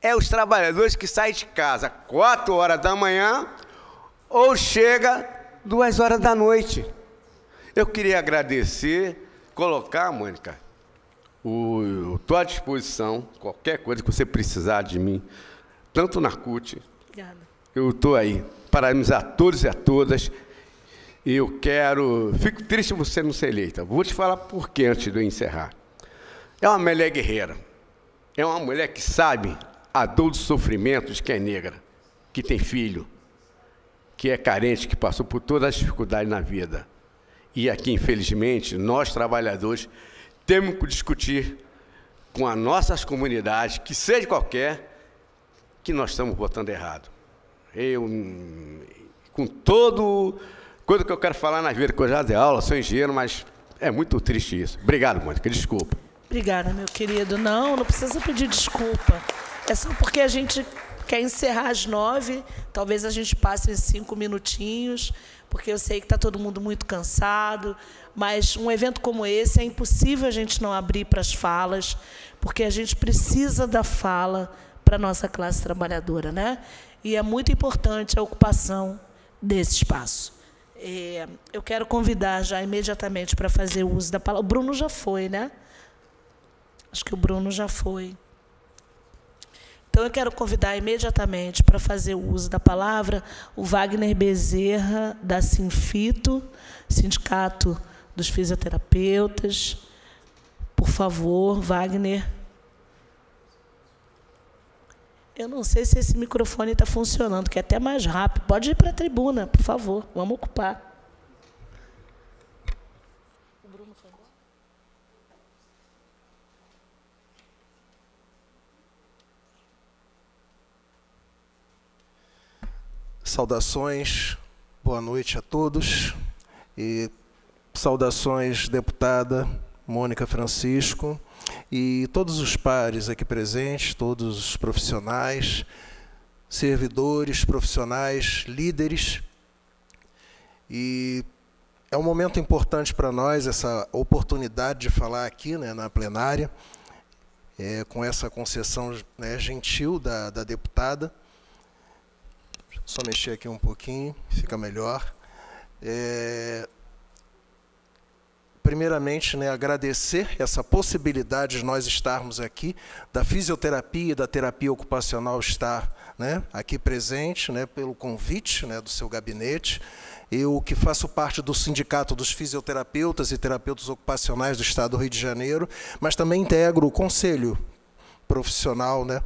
Speaker 18: é os trabalhadores que saem de casa 4 horas da manhã ou chega duas horas da noite. Eu queria agradecer, colocar, Mônica, estou à disposição, qualquer coisa que você precisar de mim, tanto na CUT, Obrigada. eu estou aí, parabenizar a todos e a todas. Eu quero. Fico triste você não ser eleita. Vou te falar por quê antes de eu encerrar. É uma mulher guerreira. É uma mulher que sabe a dor dos sofrimentos que é negra, que tem filho, que é carente, que passou por todas as dificuldades na vida. E aqui, infelizmente, nós trabalhadores temos que discutir com as nossas comunidades, que seja qualquer, que nós estamos votando errado. Eu, com todo coisa que eu quero falar na vida, que eu já dei aula, sou engenheiro, mas é muito triste isso. Obrigado, Mônica, desculpa.
Speaker 1: Obrigada, meu querido. Não, não precisa pedir desculpa. É só porque a gente quer encerrar às nove, talvez a gente passe cinco minutinhos, porque eu sei que está todo mundo muito cansado, mas um evento como esse é impossível a gente não abrir para as falas, porque a gente precisa da fala para a nossa classe trabalhadora. Né? E é muito importante a ocupação desse espaço. É, eu quero convidar já imediatamente para fazer uso da palavra. O Bruno já foi, né? Acho que o Bruno já foi. Então, eu quero convidar imediatamente para fazer o uso da palavra o Wagner Bezerra, da Sinfito, Sindicato dos Fisioterapeutas. Por favor, Wagner. Eu não sei se esse microfone está funcionando, que é até mais rápido. Pode ir para a tribuna, por favor. Vamos ocupar.
Speaker 19: Saudações, boa noite a todos. E saudações, deputada Mônica Francisco e todos os pares aqui presentes, todos os profissionais, servidores, profissionais, líderes. E é um momento importante para nós essa oportunidade de falar aqui né, na plenária, é, com essa concessão né, gentil da, da deputada. Só mexer aqui um pouquinho, fica melhor. É, primeiramente, né, agradecer essa possibilidade de nós estarmos aqui, da fisioterapia e da terapia ocupacional estar né, aqui presente, né, pelo convite né, do seu gabinete. Eu que faço parte do Sindicato dos Fisioterapeutas e Terapeutas Ocupacionais do Estado do Rio de Janeiro, mas também integro o Conselho Profissional, né,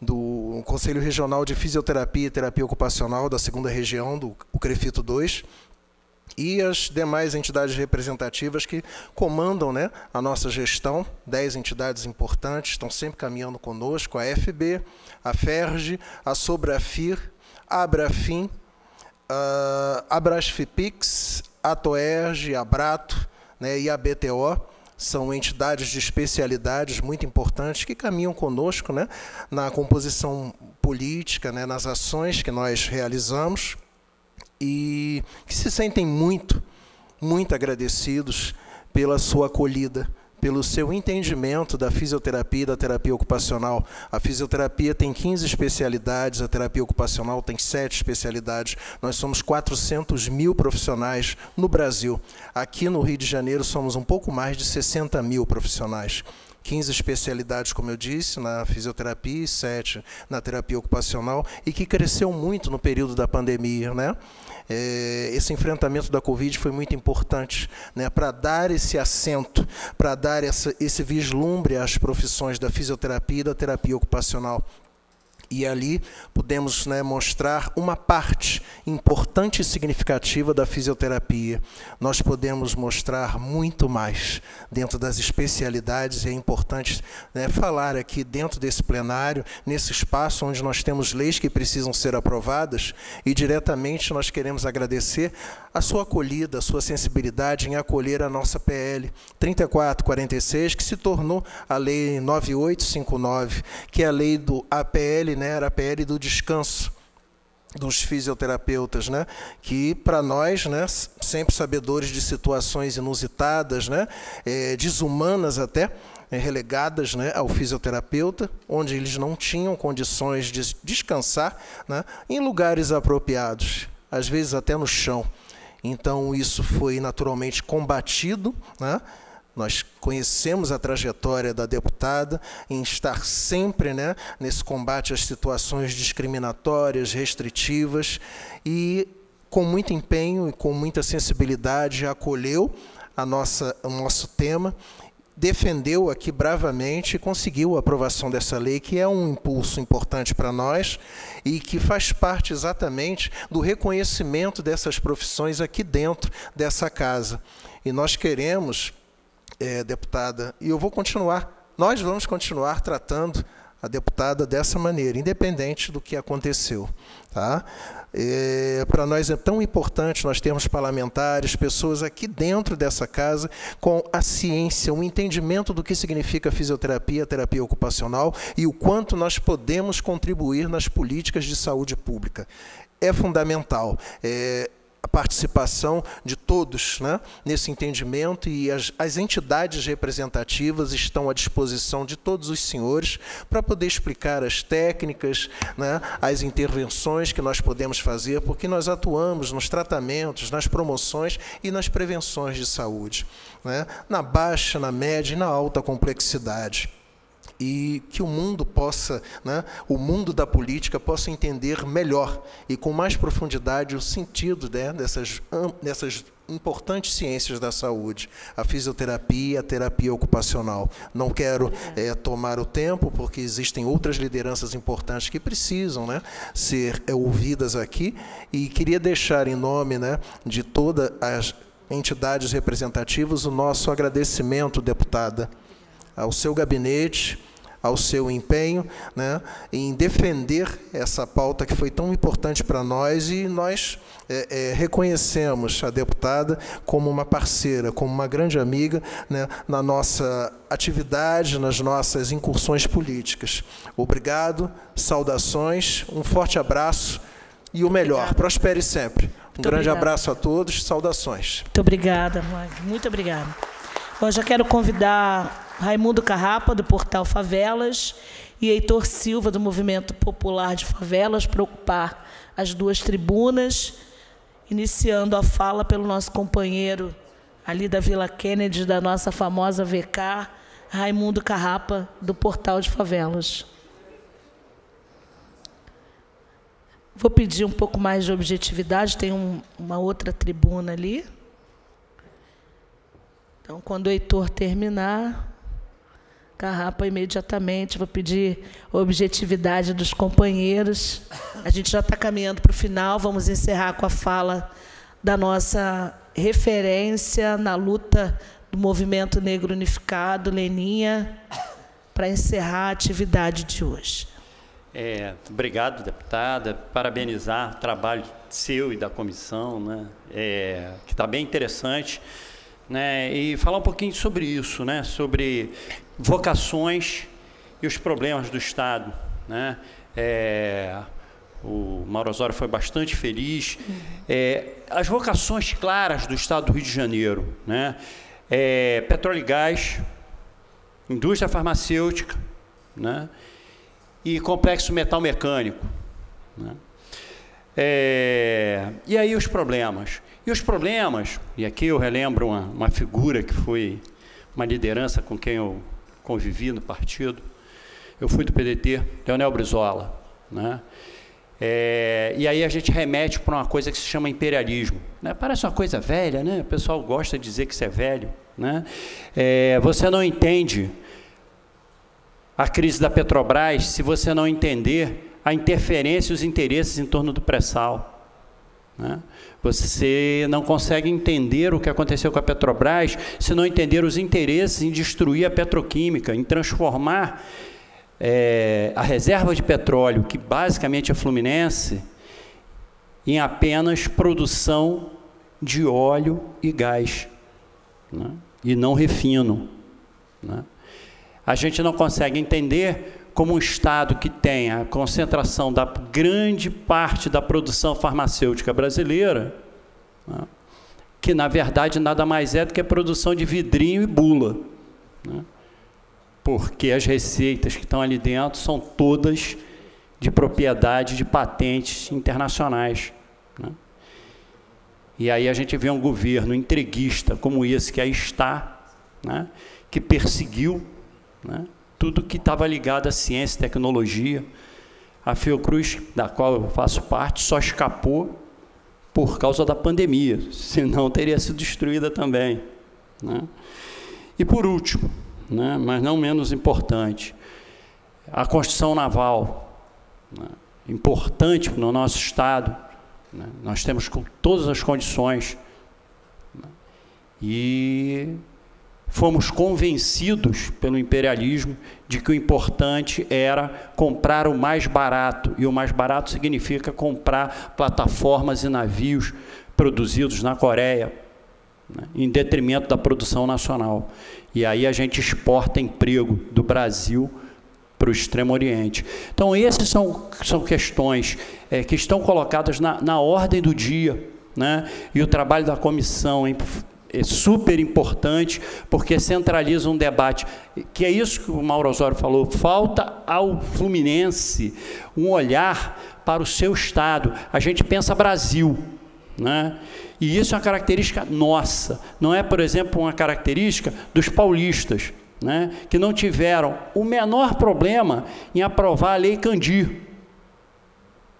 Speaker 19: do Conselho Regional de Fisioterapia e Terapia Ocupacional da segunda região, do CREFITO 2, e as demais entidades representativas que comandam né, a nossa gestão, dez entidades importantes, estão sempre caminhando conosco, a FB, a FERJ, a Sobrafir, a Abrafim, a Abrasfipix, a Toerj, a Brato né, e a BTO, são entidades de especialidades muito importantes que caminham conosco né, na composição política, né, nas ações que nós realizamos e que se sentem muito, muito agradecidos pela sua acolhida, pelo seu entendimento da fisioterapia e da terapia ocupacional. A fisioterapia tem 15 especialidades, a terapia ocupacional tem 7 especialidades. Nós somos 400 mil profissionais no Brasil. Aqui no Rio de Janeiro somos um pouco mais de 60 mil profissionais. 15 especialidades, como eu disse, na fisioterapia e 7 na terapia ocupacional, e que cresceu muito no período da pandemia. Né? É, esse enfrentamento da Covid foi muito importante né, para dar esse assento, para dar essa, esse vislumbre às profissões da fisioterapia e da terapia ocupacional e ali pudemos né, mostrar uma parte importante e significativa da fisioterapia. Nós podemos mostrar muito mais dentro das especialidades, e é importante né, falar aqui dentro desse plenário, nesse espaço onde nós temos leis que precisam ser aprovadas, e diretamente nós queremos agradecer a sua acolhida, a sua sensibilidade em acolher a nossa PL 3446, que se tornou a Lei 9859, que é a lei do APL né, era a PL do descanso dos fisioterapeutas, né, que para nós, né, sempre sabedores de situações inusitadas, né, é, desumanas até, é, relegadas né, ao fisioterapeuta, onde eles não tinham condições de descansar né, em lugares apropriados, às vezes até no chão. Então, isso foi naturalmente combatido. Né? Nós conhecemos a trajetória da deputada em estar sempre né, nesse combate às situações discriminatórias, restritivas, e com muito empenho e com muita sensibilidade acolheu a nossa, o nosso tema defendeu aqui bravamente e conseguiu a aprovação dessa lei, que é um impulso importante para nós e que faz parte exatamente do reconhecimento dessas profissões aqui dentro dessa casa. E nós queremos, é, deputada, e eu vou continuar, nós vamos continuar tratando a deputada dessa maneira, independente do que aconteceu. Tá? É, Para nós é tão importante nós termos parlamentares, pessoas aqui dentro dessa casa com a ciência, o entendimento do que significa fisioterapia, terapia ocupacional e o quanto nós podemos contribuir nas políticas de saúde pública. É fundamental. É, a participação de todos né, nesse entendimento e as, as, entidades representativas estão à disposição de todos os senhores para poder explicar as técnicas, né, as intervenções que nós podemos fazer, porque nós atuamos nos tratamentos, nas promoções e nas prevenções de saúde, né, na baixa, na média e na alta complexidade e que o mundo possa, né, o mundo da política possa entender melhor e com mais profundidade o sentido né, dessas, dessas importantes ciências da saúde, a fisioterapia, a terapia ocupacional. Não quero é, tomar o tempo, porque existem outras lideranças importantes que precisam né, ser é, ouvidas aqui, e queria deixar em nome né, de todas as entidades representativas o nosso agradecimento, deputada, ao seu gabinete, ao seu empenho né, em defender essa pauta que foi tão importante para nós e nós é, é, reconhecemos a deputada como uma parceira, como uma grande amiga né, na nossa atividade, nas nossas incursões políticas. Obrigado, saudações, um forte abraço e o melhor. Obrigada. Prospere sempre. Um Muito grande obrigada. abraço a todos, saudações.
Speaker 1: Muito obrigada, mãe. Muito obrigada. Bom, já quero convidar Raimundo Carrapa, do Portal Favelas, e Heitor Silva, do Movimento Popular de Favelas, para ocupar as duas tribunas, iniciando a fala pelo nosso companheiro ali da Vila Kennedy, da nossa famosa VK, Raimundo Carrapa, do Portal de Favelas. Vou pedir um pouco mais de objetividade, tem um, uma outra tribuna ali. Então, quando o Heitor terminar, Carrapa imediatamente. Vou pedir objetividade dos companheiros. A gente já está caminhando para o final. Vamos encerrar com a fala da nossa referência na luta do movimento negro unificado, Leninha, para encerrar a atividade de hoje.
Speaker 20: É, obrigado, deputada. Parabenizar o trabalho seu e da comissão, né? É, que está bem interessante. Né? E falar um pouquinho sobre isso, né? sobre vocações e os problemas do Estado. Né? É, o Mauro Osório foi bastante feliz. É, as vocações claras do Estado do Rio de Janeiro, né? É, petróleo e gás, indústria farmacêutica, né? e complexo metal mecânico. Né? É, e aí os problemas. E os problemas, e aqui eu relembro uma, uma figura que foi uma liderança com quem eu convivi no partido. Eu fui do PDT, Leonel Brizola. Né? É, e aí a gente remete para uma coisa que se chama imperialismo. Né? Parece uma coisa velha, né? o pessoal gosta de dizer que isso é velho. Né? É, você não entende a crise da Petrobras se você não entender a interferência e os interesses em torno do pré-sal. Né? Você não consegue entender o que aconteceu com a Petrobras se não entender os interesses em destruir a petroquímica, em transformar é, a reserva de petróleo, que basicamente é fluminense, em apenas produção de óleo e gás, né? e não refino. Né? A gente não consegue entender como um Estado que tem a concentração da grande parte da produção farmacêutica brasileira, né, que na verdade nada mais é do que a produção de vidrinho e bula. Né, porque as receitas que estão ali dentro são todas de propriedade de patentes internacionais. Né. E aí a gente vê um governo entreguista como esse que aí está, né, que perseguiu né, tudo que estava ligado à ciência e tecnologia. A Fiocruz, da qual eu faço parte, só escapou por causa da pandemia, senão teria sido destruída também. Né? E por último, né, mas não menos importante, a construção naval, né, importante no nosso Estado, né, nós temos todas as condições. Né, e fomos convencidos pelo imperialismo de que o importante era comprar o mais barato, e o mais barato significa comprar plataformas e navios produzidos na Coreia, né, em detrimento da produção nacional. E aí a gente exporta emprego do Brasil para o Extremo Oriente. Então, essas são, são questões é, que estão colocadas na, na ordem do dia. Né? E o trabalho da comissão em é super importante, porque centraliza um debate, que é isso que o Mauro Osório falou, falta ao Fluminense um olhar para o seu Estado. A gente pensa Brasil, né? E isso é uma característica nossa, não é, por exemplo, uma característica dos paulistas, né? que não tiveram o menor problema em aprovar a Lei Candir,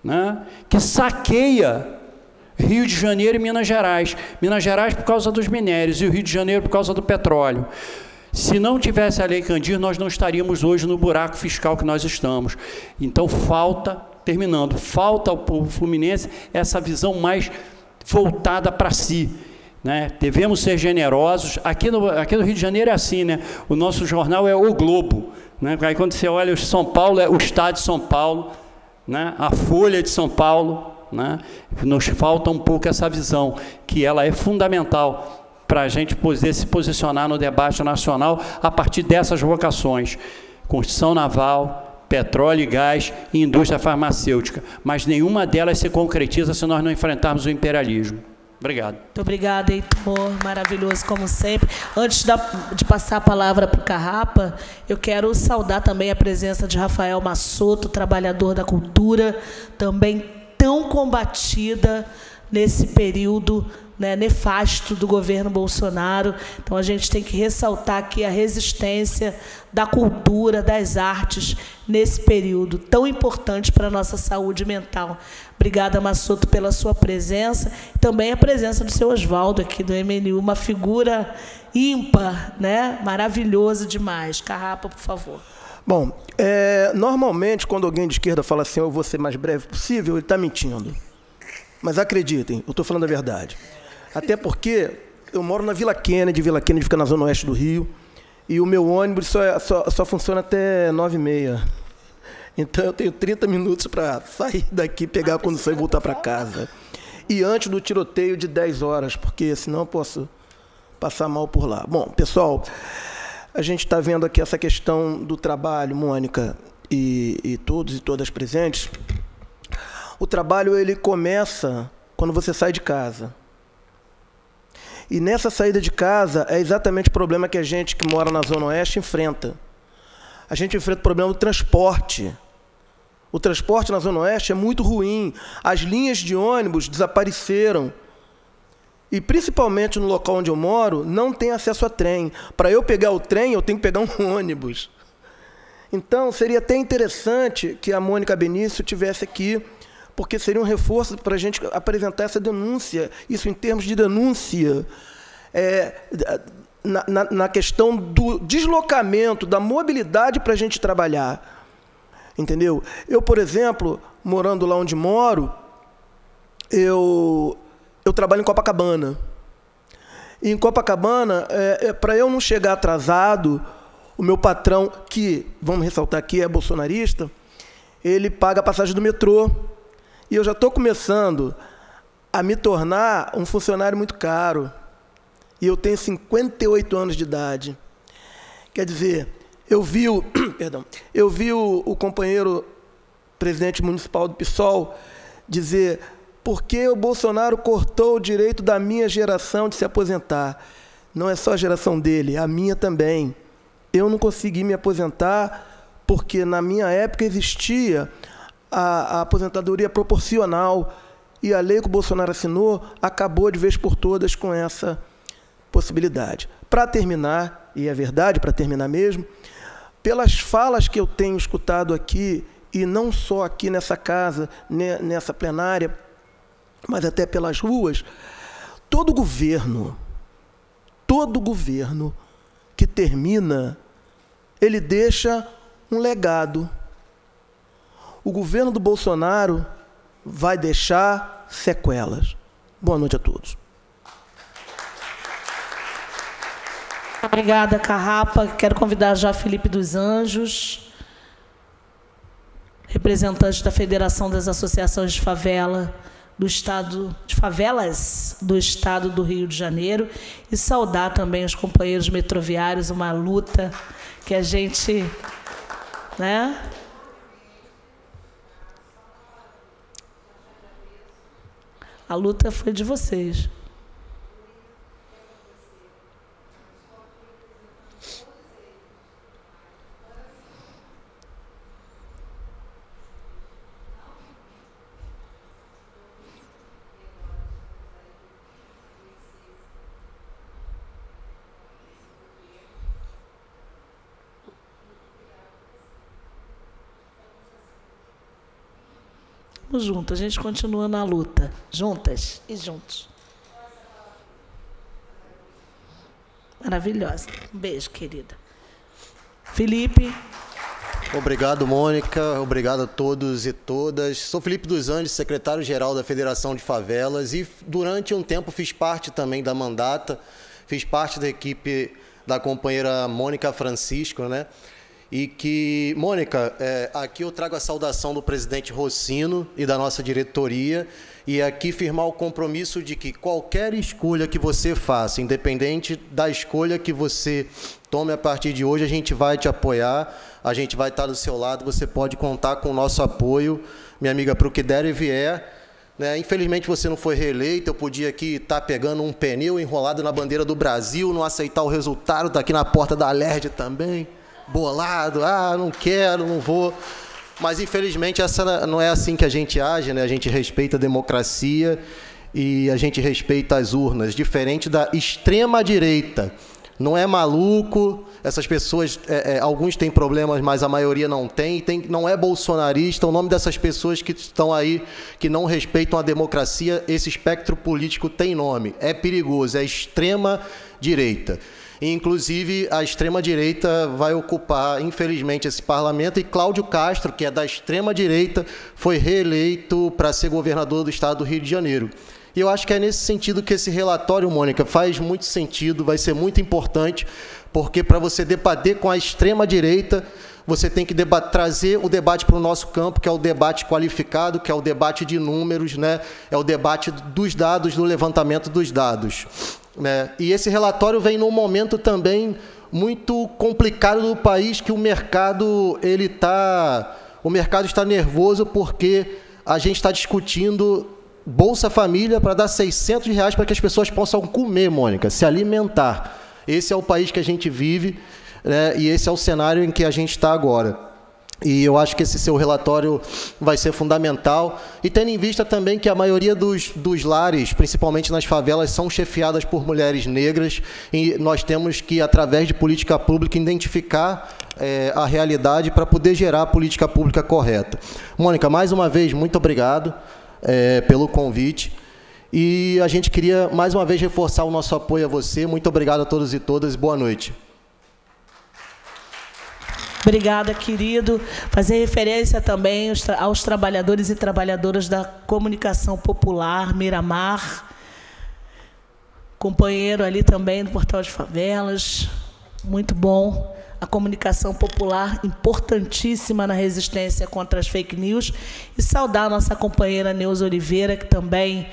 Speaker 20: né? que saqueia Rio de Janeiro e Minas Gerais. Minas Gerais por causa dos minérios e o Rio de Janeiro por causa do petróleo. Se não tivesse a Lei Candir, nós não estaríamos hoje no buraco fiscal que nós estamos. Então falta, terminando, falta ao povo fluminense essa visão mais voltada para si. Né? Devemos ser generosos. Aqui no, aqui no Rio de Janeiro é assim, né? O nosso jornal é o Globo. Né? Aí quando você olha o São Paulo, é o Estado de São Paulo, né? a Folha de São Paulo, né? Nos falta um pouco essa visão, que ela é fundamental para a gente poder se posicionar no debate nacional a partir dessas vocações. Construção naval, petróleo e gás e indústria farmacêutica. Mas nenhuma delas se concretiza se nós não enfrentarmos o imperialismo. Obrigado.
Speaker 1: Muito obrigada, Heitor. Maravilhoso, como sempre. Antes de passar a palavra para o Carrapa, eu quero saudar também a presença de Rafael Massoto, trabalhador da cultura, também tão combatida nesse período né, nefasto do governo Bolsonaro. Então a gente tem que ressaltar aqui a resistência da cultura, das artes nesse período tão importante para a nossa saúde mental. Obrigada, Massoto, pela sua presença. Também a presença do seu Oswaldo aqui do MNU, uma figura ímpar, né? maravilhoso demais. Carrapa, por favor.
Speaker 21: Bom, é, normalmente quando alguém de esquerda fala assim, eu vou ser mais breve possível, ele está mentindo. Mas acreditem, eu estou falando a verdade. Até porque eu moro na Vila Kennedy, Vila Kennedy fica na zona oeste do Rio, e o meu ônibus só, só, só funciona até nove e meia. Então eu tenho 30 minutos para sair daqui, pegar a condução e voltar para casa. E antes do tiroteio de 10 horas, porque senão eu posso passar mal por lá. Bom, pessoal, a gente está vendo aqui essa questão do trabalho, Mônica, e, e todos e todas presentes. O trabalho ele começa quando você sai de casa. E nessa saída de casa é exatamente o problema que a gente que mora na Zona Oeste enfrenta. A gente enfrenta o problema do transporte. O transporte na Zona Oeste é muito ruim. As linhas de ônibus desapareceram. E principalmente no local onde eu moro, não tem acesso a trem. Para eu pegar o trem, eu tenho que pegar um ônibus. Então, seria até interessante que a Mônica Benício tivesse aqui, porque seria um reforço para a gente apresentar essa denúncia, isso em termos de denúncia, é, na, na, na questão do deslocamento, da mobilidade para a gente trabalhar. Entendeu? Eu, por exemplo, morando lá onde moro, eu eu trabalho em Copacabana. E em Copacabana, é, é, para eu não chegar atrasado, o meu patrão, que, vamos ressaltar aqui, é bolsonarista, ele paga a passagem do metrô. E eu já estou começando a me tornar um funcionário muito caro. E eu tenho 58 anos de idade. Quer dizer, Eu vi o, perdão, eu vi o, o companheiro presidente municipal do PSOL dizer por que o Bolsonaro cortou o direito da minha geração de se aposentar. Não é só a geração dele, a minha também. Eu não consegui me aposentar porque na minha época existia a, a aposentadoria proporcional e a lei que o Bolsonaro assinou acabou de vez por todas com essa possibilidade. Para terminar, e é verdade, para terminar mesmo, pelas falas que eu tenho escutado aqui, e não só aqui nessa casa, nessa plenária, mas até pelas ruas, todo governo, todo governo que termina, ele deixa um legado. O governo do Bolsonaro vai deixar sequelas. Boa noite a todos.
Speaker 1: Obrigada, Carrapa. Quero convidar já Felipe dos Anjos, representante da Federação das Associações de Favela do Estado de Favelas do Estado do Rio de Janeiro e saudar também os companheiros metroviários, uma luta que a gente, né, A luta foi de vocês. Vamos juntos, a gente continua na luta, juntas e juntos. Maravilhosa. Um beijo, querida. Felipe.
Speaker 22: Obrigado, Mônica. Obrigado a todos e todas. Sou Felipe dos Anjos, secretário-geral da Federação de Favelas e durante um tempo fiz parte também da mandata, fiz parte da equipe da companheira Mônica Francisco, né? E que, Mônica, é, aqui eu trago a saudação do presidente Rossino e da nossa diretoria e aqui firmar o compromisso de que qualquer escolha que você faça, independente da escolha que você tome a partir de hoje, a gente vai te apoiar, a gente vai estar do seu lado, você pode contar com o nosso apoio, minha amiga, para o que der e vier. Né? Infelizmente você não foi reeleito, eu podia aqui estar pegando um pneu enrolado na bandeira do Brasil, não aceitar o resultado, está aqui na porta da LERD também bolado, ah, não quero, não vou. Mas infelizmente essa não é assim que a gente age, né? A gente respeita a democracia e a gente respeita as urnas, diferente da extrema direita. Não é maluco, essas pessoas, é, é, alguns têm problemas, mas a maioria não tem, tem. Não é bolsonarista. O nome dessas pessoas que estão aí, que não respeitam a democracia, esse espectro político tem nome. É perigoso, é extrema direita. Inclusive, a extrema-direita vai ocupar, infelizmente, esse parlamento. E Cláudio Castro, que é da extrema-direita, foi reeleito para ser governador do estado do Rio de Janeiro. E eu acho que é nesse sentido que esse relatório, Mônica, faz muito sentido, vai ser muito importante, porque para você debater com a extrema-direita, você tem que trazer o debate para o nosso campo, que é o debate qualificado, que é o debate de números, né? é o debate dos dados, do levantamento dos dados. Né? E esse relatório vem num momento também muito complicado do país, que o mercado ele tá, o mercado está nervoso porque a gente está discutindo Bolsa Família para dar 600 reais para que as pessoas possam comer, Mônica, se alimentar. Esse é o país que a gente vive né? e esse é o cenário em que a gente está agora. E eu acho que esse seu relatório vai ser fundamental. E tendo em vista também que a maioria dos, dos lares, principalmente nas favelas, são chefiadas por mulheres negras, e nós temos que, através de política pública, identificar é, a realidade para poder gerar a política pública correta. Mônica, mais uma vez, muito obrigado é, pelo convite. E a gente queria, mais uma vez, reforçar o nosso apoio a você. Muito obrigado a todos e todas. Boa noite.
Speaker 1: Obrigada, querido. Fazer referência também aos, trabalhadores e trabalhadoras da comunicação popular, Miramar, companheiro ali também do Portal de Favelas, muito bom. A comunicação popular, importantíssima na resistência contra as fake news. E saudar a nossa companheira Neuza Oliveira, que também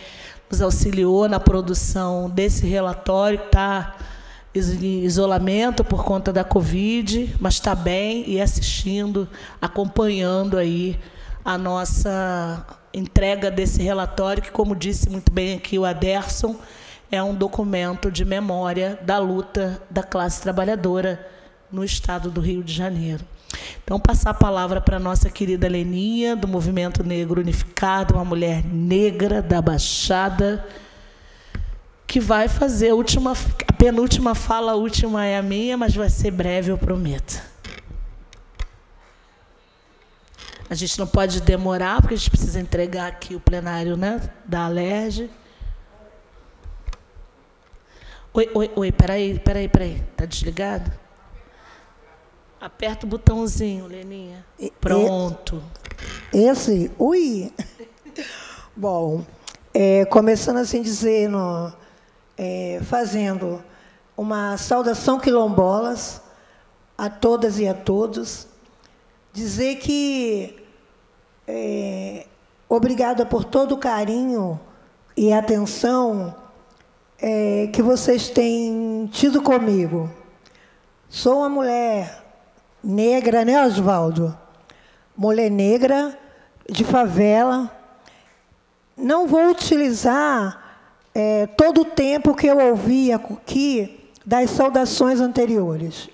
Speaker 1: nos auxiliou na produção desse relatório, que está isolamento por conta da Covid, mas está bem e assistindo, acompanhando aí a nossa entrega desse relatório, que, como disse muito bem aqui o Aderson, é um documento de memória da luta da classe trabalhadora no estado do Rio de Janeiro. Então, passar a palavra para a nossa querida Leninha, do Movimento Negro Unificado, uma mulher negra da Baixada, que vai fazer a última, a penúltima fala, a última é a minha, mas vai ser breve, eu prometo. A gente não pode demorar, porque a gente precisa entregar aqui o plenário né, da Alerj. Oi, oi, oi, peraí, peraí, peraí. Está desligado? Aperta o botãozinho, Leninha. Pronto.
Speaker 23: Esse? Ui! Bom, é, começando assim dizendo, é, fazendo uma saudação quilombolas a todas e a todos, dizer que é, obrigada por todo o carinho e atenção é, que vocês têm tido comigo. Sou uma mulher negra, né, Oswaldo? Mulher negra, de favela. Não vou utilizar é, todo o tempo que eu ouvi aqui das saudações anteriores.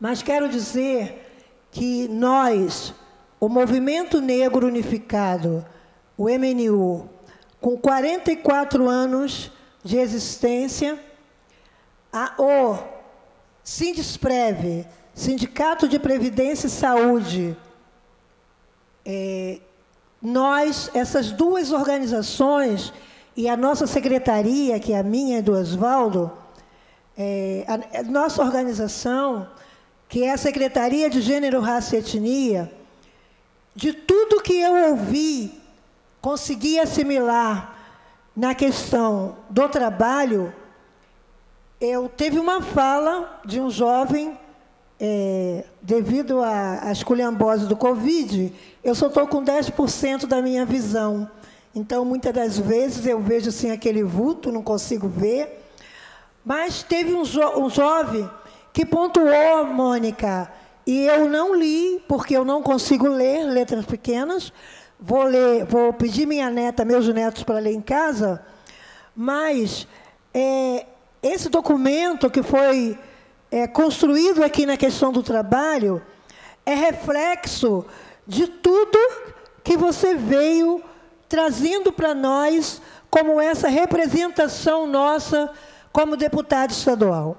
Speaker 23: Mas quero dizer que nós, o Movimento Negro Unificado, o MNU, com 44 anos de existência, a o Sindesprev, Sindicato de Previdência e Saúde, é, nós, essas duas organizações e a nossa secretaria, que é a minha e do Oswaldo, é, a, a nossa organização, que é a Secretaria de Gênero, Raça e Etnia, de tudo que eu ouvi, consegui assimilar na questão do trabalho, eu teve uma fala de um jovem é, devido às culhamboses do Covid, eu só estou com 10% da minha visão. Então, muitas das vezes eu vejo assim aquele vulto, não consigo ver. Mas teve um, jo um jovem que pontuou, Mônica, e eu não li, porque eu não consigo ler letras pequenas. Vou ler, vou pedir minha neta, meus netos para ler em casa. Mas é, esse documento que foi é, construído aqui na questão do trabalho é reflexo de tudo que você veio trazendo para nós como essa representação nossa como deputado estadual.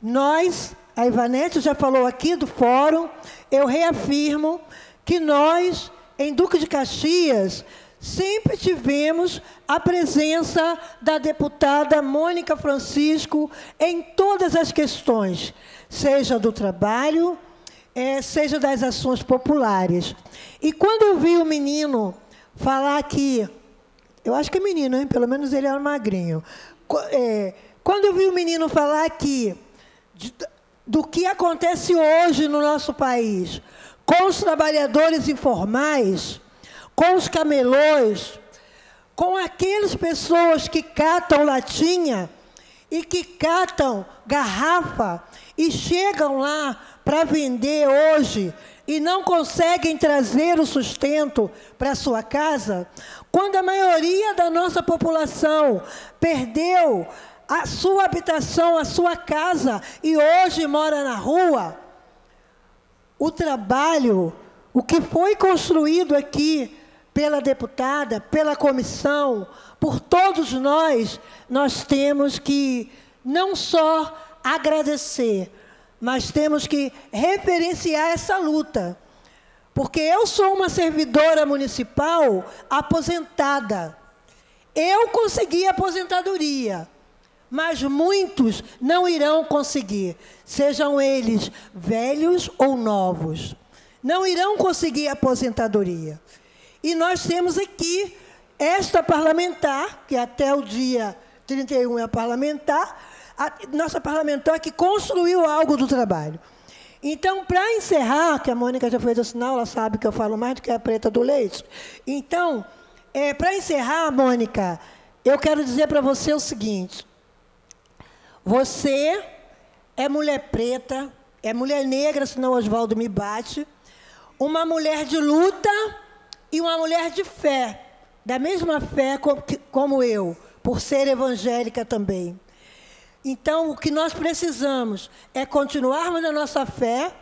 Speaker 23: Nós, a Ivanete já falou aqui do fórum, eu reafirmo que nós, em Duque de Caxias, sempre tivemos a presença da deputada Mônica Francisco em todas as questões, seja do trabalho, é, seja das ações populares. E quando eu vi o menino falar aqui, eu acho que é menino, hein? pelo menos ele era magrinho. É, quando eu vi o menino falar aqui de, do que acontece hoje no nosso país com os trabalhadores informais, com os camelôs, com aquelas pessoas que catam latinha e que catam garrafa e chegam lá para vender hoje e não conseguem trazer o sustento para sua casa, quando a maioria da nossa população perdeu a sua habitação, a sua casa e hoje mora na rua, o trabalho, o que foi construído aqui pela deputada, pela comissão, por todos nós, nós temos que não só agradecer, mas temos que referenciar essa luta. Porque eu sou uma servidora municipal aposentada. Eu consegui aposentadoria, mas muitos não irão conseguir, sejam eles velhos ou novos. Não irão conseguir aposentadoria. E nós temos aqui esta parlamentar, que até o dia 31 é parlamentar, a nossa parlamentar que construiu algo do trabalho. Então, para encerrar, que a Mônica já fez o sinal, ela sabe que eu falo mais do que a preta do leite. Então, é, para encerrar, Mônica, eu quero dizer para você o seguinte: Você é mulher preta, é mulher negra, senão Oswaldo me bate, uma mulher de luta e uma mulher de fé, da mesma fé como eu, por ser evangélica também. Então, o que nós precisamos é continuarmos na nossa fé.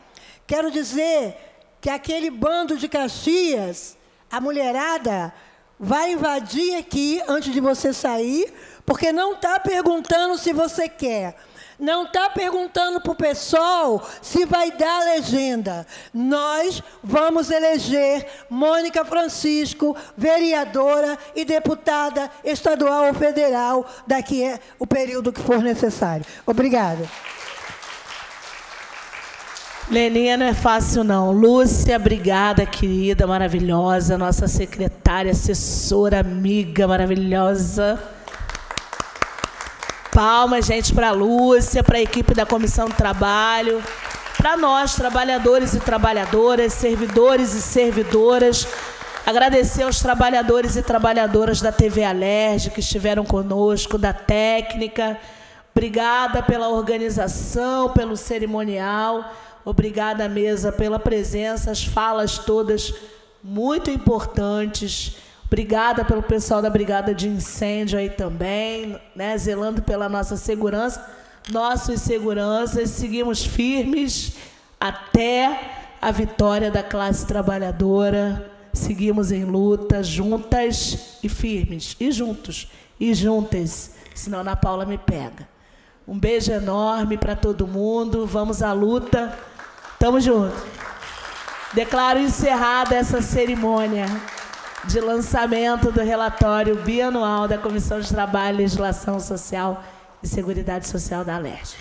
Speaker 23: Quero dizer que aquele bando de Caxias, a mulherada, vai invadir aqui antes de você sair, porque não está perguntando se você quer. Não está perguntando para o pessoal se vai dar legenda. Nós vamos eleger Mônica Francisco, vereadora e deputada estadual ou federal, daqui é o período que for necessário. Obrigada.
Speaker 1: Leninha não é fácil, não. Lúcia, obrigada, querida, maravilhosa, nossa secretária, assessora, amiga maravilhosa. Palmas, gente, para a Lúcia, para a equipe da Comissão de Trabalho, para nós, trabalhadores e trabalhadoras, servidores e servidoras. Agradecer aos trabalhadores e trabalhadoras da TV Alerj que estiveram conosco, da técnica. Obrigada pela organização, pelo cerimonial. Obrigada, mesa, pela presença, as falas todas muito importantes. Obrigada pelo pessoal da Brigada de Incêndio aí também, né, zelando pela nossa segurança, nossas seguranças. Seguimos firmes até a vitória da classe trabalhadora. Seguimos em luta, juntas e firmes, e juntos, e juntas, senão Ana Paula me pega. Um beijo enorme para todo mundo. Vamos à luta. Tamo junto. Declaro encerrada essa cerimônia de lançamento do relatório bianual da Comissão de Trabalho, Legislação Social e Seguridade Social da Alerj.